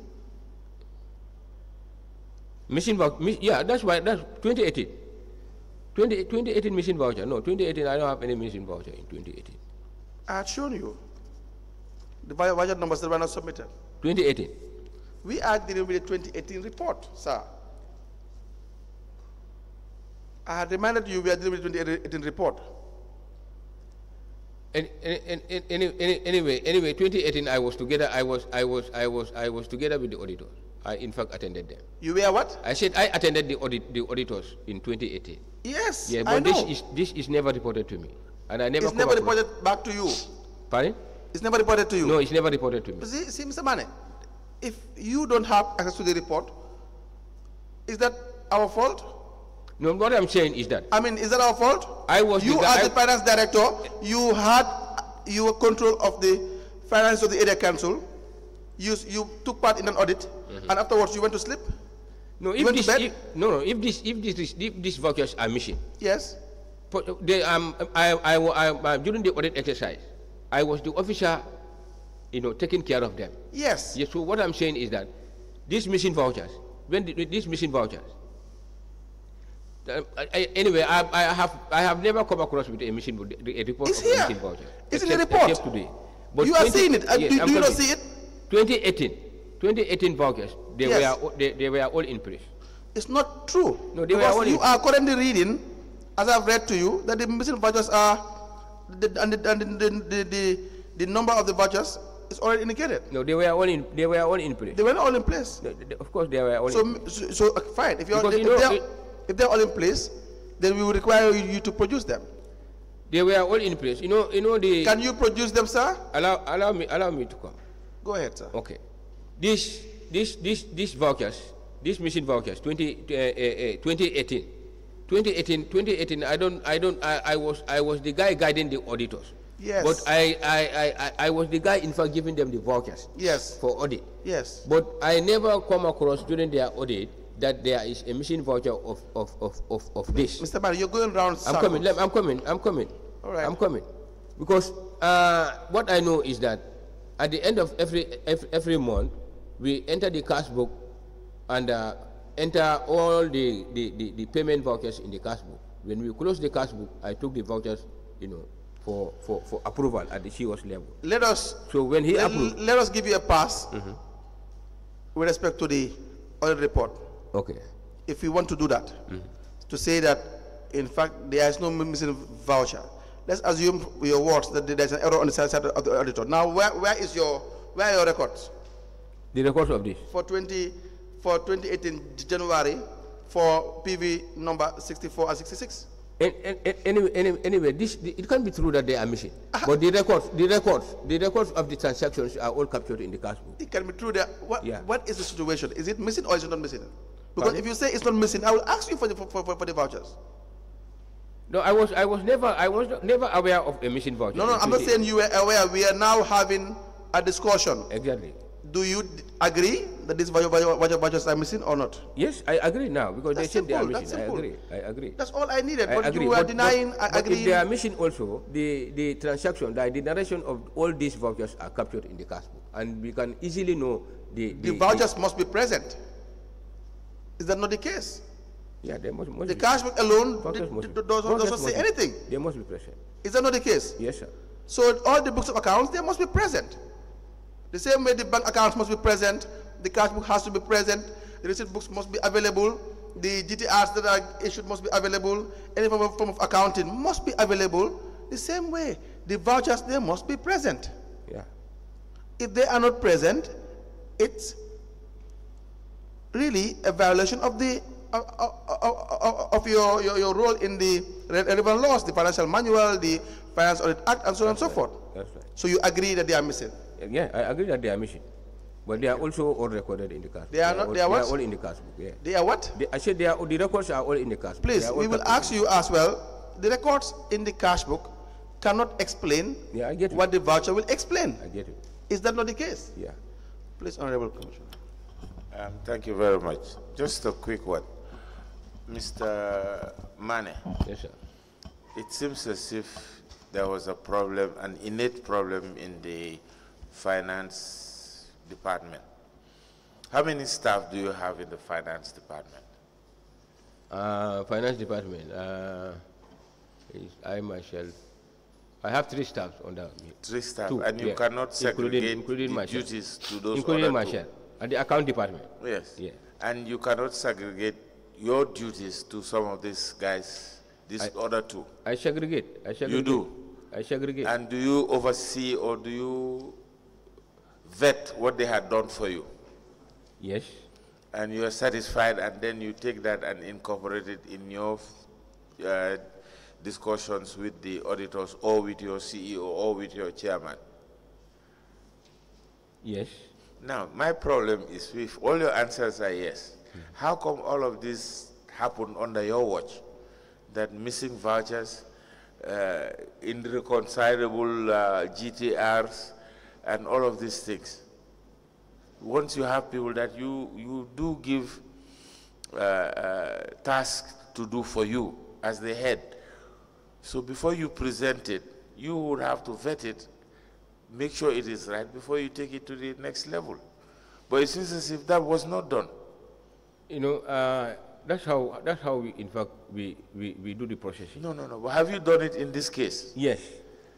Missing voucher, yeah, that's why, that's 2018. 20, 2018 missing voucher. No, 2018, I don't have any missing voucher in 2018. I had shown you the budget numbers that were not submitted. 2018. We are dealing with the 2018 report, sir. I had reminded you we are dealing with the 2018 report. Any, any, any, any, any- anyway, anyway, 2018, I was together. I was, I was, I was, I was together with the auditors. I, in fact, attended them. You were what? I said I attended the audit, the auditors in 2018. Yes, Yeah, I but know. this is this is never reported to me, and I never. it's never reported back to you. Pardon? It's never reported to you. No, it's never reported to me. See, see, Mr. Manneh, if you don't have access to the report, is that our fault? No, what I'm saying is that I mean, is that our fault? I was You as the finance director, you had, your control of the finance of the area council. You, you took part in an audit, Mm-hmm. and afterwards you went to sleep? no, if this, bed? if, no, no, if this, if this, if these vouchers are missing, Yes. but they, um, I, I, I, I, during the audit exercise, I was the officer, you know, taking care of them. Yes. Yes, so what I'm saying is that these missing vouchers, when the, these missing vouchers, uh, I, anyway, I, I have I have never come across with a missing vo- a report It's of here. missing. It's in the report. except today. You are seeing it. Uh, yes, do- do you not see it? 2018, 2018 vouchers, they Yes. were all- they, they were all in place. It's not true. No, they were because only- you are currently reading, as I've read to you, that the missing vouchers are, the, and, the, and the, the, the, the number of the vouchers is already indicated. No, they were all in they were all in place. They were all in place. No, they- of course, they were all So, in so, so, uh, fine. If, you're, Because if, you know, they're, it- if they're all in place, then we will require you, to produce them. They were all in place. You know, you know the. Can you produce them, sir? allow allow me allow me to come. Go ahead, sir. Okay. These, these, these, these vouchers, these missing vouchers, 20, uh, uh, uh, 2018. 2018, 2018, I don't, I don't, I, I was, I was the guy guiding the auditors. Yes. But I, I, I, I, was the guy in fact giving them the vouchers Yes. for audit. Yes. But I never come across during their audit that there is a missing voucher of, of, of, of, of this. Mr. Barry, you're going round I'm coming. Let, I'm coming. I'm coming. All right. I'm coming. Because uh, what I know is that at the end of every every, every month, we enter the cash book and uh, enter all the, the, the, the payment vouchers in the cash book. When we close the cash book, I took the vouchers, you know, for, for, for approval at the COS level. Let us, So when he let, approved, let us give you a pass Mm-hmm. with respect to the audit report. okay, if we want to do that, Mm-hmm. to say that, in fact, there is no missing voucher. Let's assume your words that there's an error on the side side of the auditor. Now, where, where is your, where are your records the records of this. for 20, for 2018 January for PV number 64 and 66? An- an- an- Anyway, anyway, this, it can be true that they are missing, but the records, the records, the records of the transactions are all captured in the cash book. It can be true that, what, Yeah. what is the situation? Is it missing or is it not missing? Because Pardon? if you say it's not missing, I will ask you for the, for, for, for the vouchers. No, I was, I was never, I was never aware of a missing voucher. No, no, I'm not saying you were aware. We are now having a discussion. Exactly. Do you agree that these voucher- voucher- voucher- vouchers are missing or not? Yes, I agree now because That's they said they are missing. I agree. I agree. That's all I needed. I but agree. you were but, denying, but, I but agree. if they are missing also, the, the transaction, the, the narration of all these vouchers are captured in the cash book, and we can easily know the the vouchers must be present. Is that not the case? yeah, they must, must The cash book alone vouchers d- must d- be- does not does say anything. They must be present. Is that not the case? Yes, sir. So all the books of accounts, they must be present. The same way the bank accounts must be present, the cash book has to be present, the receipt books must be available, the GTRs that are issued must be available, any form of, form of accounting must be available. The same way, the vouchers, they must be present. Yeah. If they are not present, it's really a violation of the of, of- of- your, your, your role in the relevant laws, the financial manual, the Finance Audit Act, and so on and so forth. Right. So you agree that they are missing? Yeah, I agree that they are missing, but they are also all recorded in the cash. book. They are not- all, they are what? all in the cash book. Yeah. They are what? They, I said they are, the records are all in the cash book. Please, we will ask you as well. The records in the cash book cannot explain Yeah, I get it. what the voucher will explain. I get it. Is that not the case? Yeah. Please, Honorable Commissioner. Um, thank you very much. Just a quick one. Mr. Manneh, Yes, sir. it seems as if there was a problem, an innate problem in the finance department. How many staff do you have in the finance department? Uh, finance department. Uh, I myself. I have three staffs under me. Three staff, Two, and you yeah. cannot segregate including, including the myself. duties to those including myself. And the account department. Yes. Yeah. And you cannot segregate your duties to some of these guys, these other two. I segregate. I segregate. You do? I segregate. And do you oversee or do you vet what they had done for you? yes. And you are satisfied, and then you take that and incorporate it in your uh, discussions with the auditors or with your CEO or with your chairman. Yes. Now, my problem is if all your answers are yes, how come all of this happened under your watch, that missing vouchers, uh, irreconcilable uh, GTRs, and all of these things. Once you have people that you, you do give uh, uh, tasks to do for you as the head, so before you present it, you would have to vet it, make sure it is right before you take it to the next level. But it seems as if that was not done. You know, uh, that's how, that's how we, in fact, we, we, we do the processing. No, no, no. But have you done it in this case? Yes.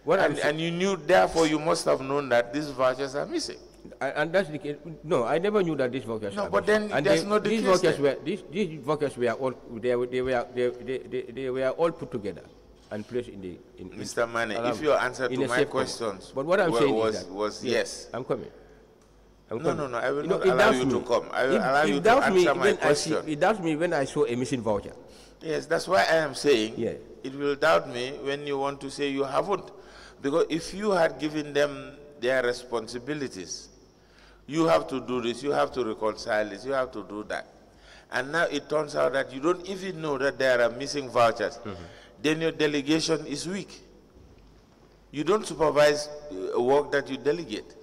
What And, and you knew, therefore, you must have known that these vouchers are missing. I- And that's the case. No, I never knew that these vouchers. No, but missing. then and that's they- not the these case vouchers then. were these these vouchers were all they, they were they, they, they, they were all put together and placed in the in, in- Mr. Manneh, if your answer in to my questions But what I'm wa- saying was, is that was yes. I'm coming. I'm No, coming. no, no, I will You not it allow you to me. come. I will It- allow it you to answer my when I see- question. It doubts me when I saw a missing voucher. Yes, that's why I am saying Yeah. it will doubt me when you want to say you haven't. Because if you had given them their responsibilities, you have to do this, you have to reconcile this, you have to do that. And now it turns out that you don't even know that there are missing vouchers. Then your delegation is weak. You don't supervise uh, work that you delegate.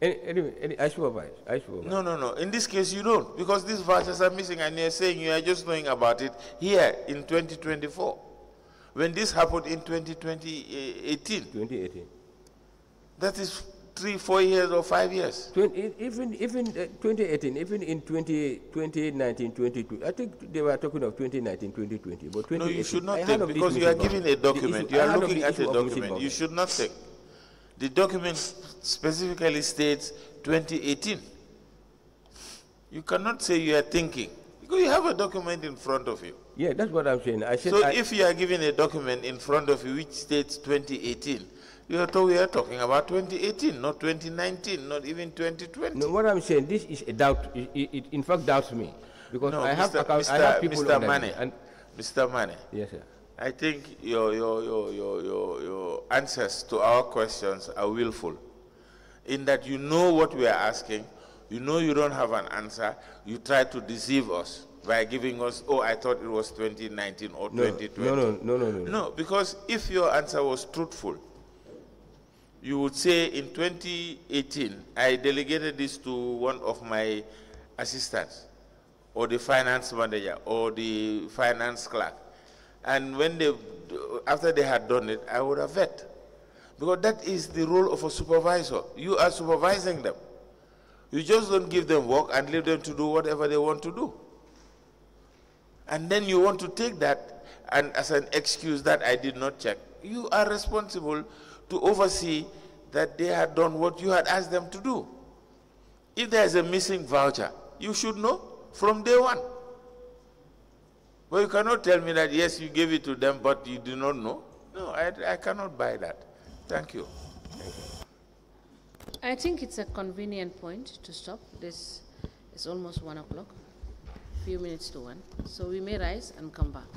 Any, anyway, any, I supervise. I supervise. No, no, no. In this case, you don't, because these vouchers are missing, and you're saying you are just knowing about it here in 2024, when this happened in 2018. 2018. That is three, four years or five years. 20, even even uh, 2018, even in 20, 2019, 2020, I think they were talking of 2019, 2020. But 2018, No, you should not think because you are given a document. issue- You are looking at a issue of missing document. You should not think. The document specifically states 2018. You cannot say you are thinking because you have a document in front of you. Yeah, that's what I'm saying. I said. So I, if you are given a document in front of you which states 2018, you are to- we are talking about 2018, not 2019, not even 2020. no, what I'm saying, this is a doubt. It, it, it in fact doubts me because No, I have Mr. account, Mr. I have people Mr. Manneh, and Mr. Manneh, yes, sir. I think your, your, your, your, your, your answers to our questions are willful in that you know what we are asking, you know you don't have an answer, you try to deceive us by giving us, oh, I thought it was 2019 or No, 2020. no, no, no, no, no. No, because if your answer was truthful, you would say in 2018, I delegated this to one of my assistants, or the finance manager, or the finance clerk. And when they, after they had done it, I would have vet. Because that is the role of a supervisor. You are supervising them. You just don't give them work and leave them to do whatever they want to do. And then you want to take that and as an excuse that I did not check. You are responsible to oversee that they had done what you had asked them to do. If there is a missing voucher, you should know from day one. But you cannot tell me that yes, you gave it to them, but you do not know. No, I, I cannot buy that. Thank you. I think it's a convenient point to stop. This is almost one o'clock, few minutes to one. So we may rise and come back.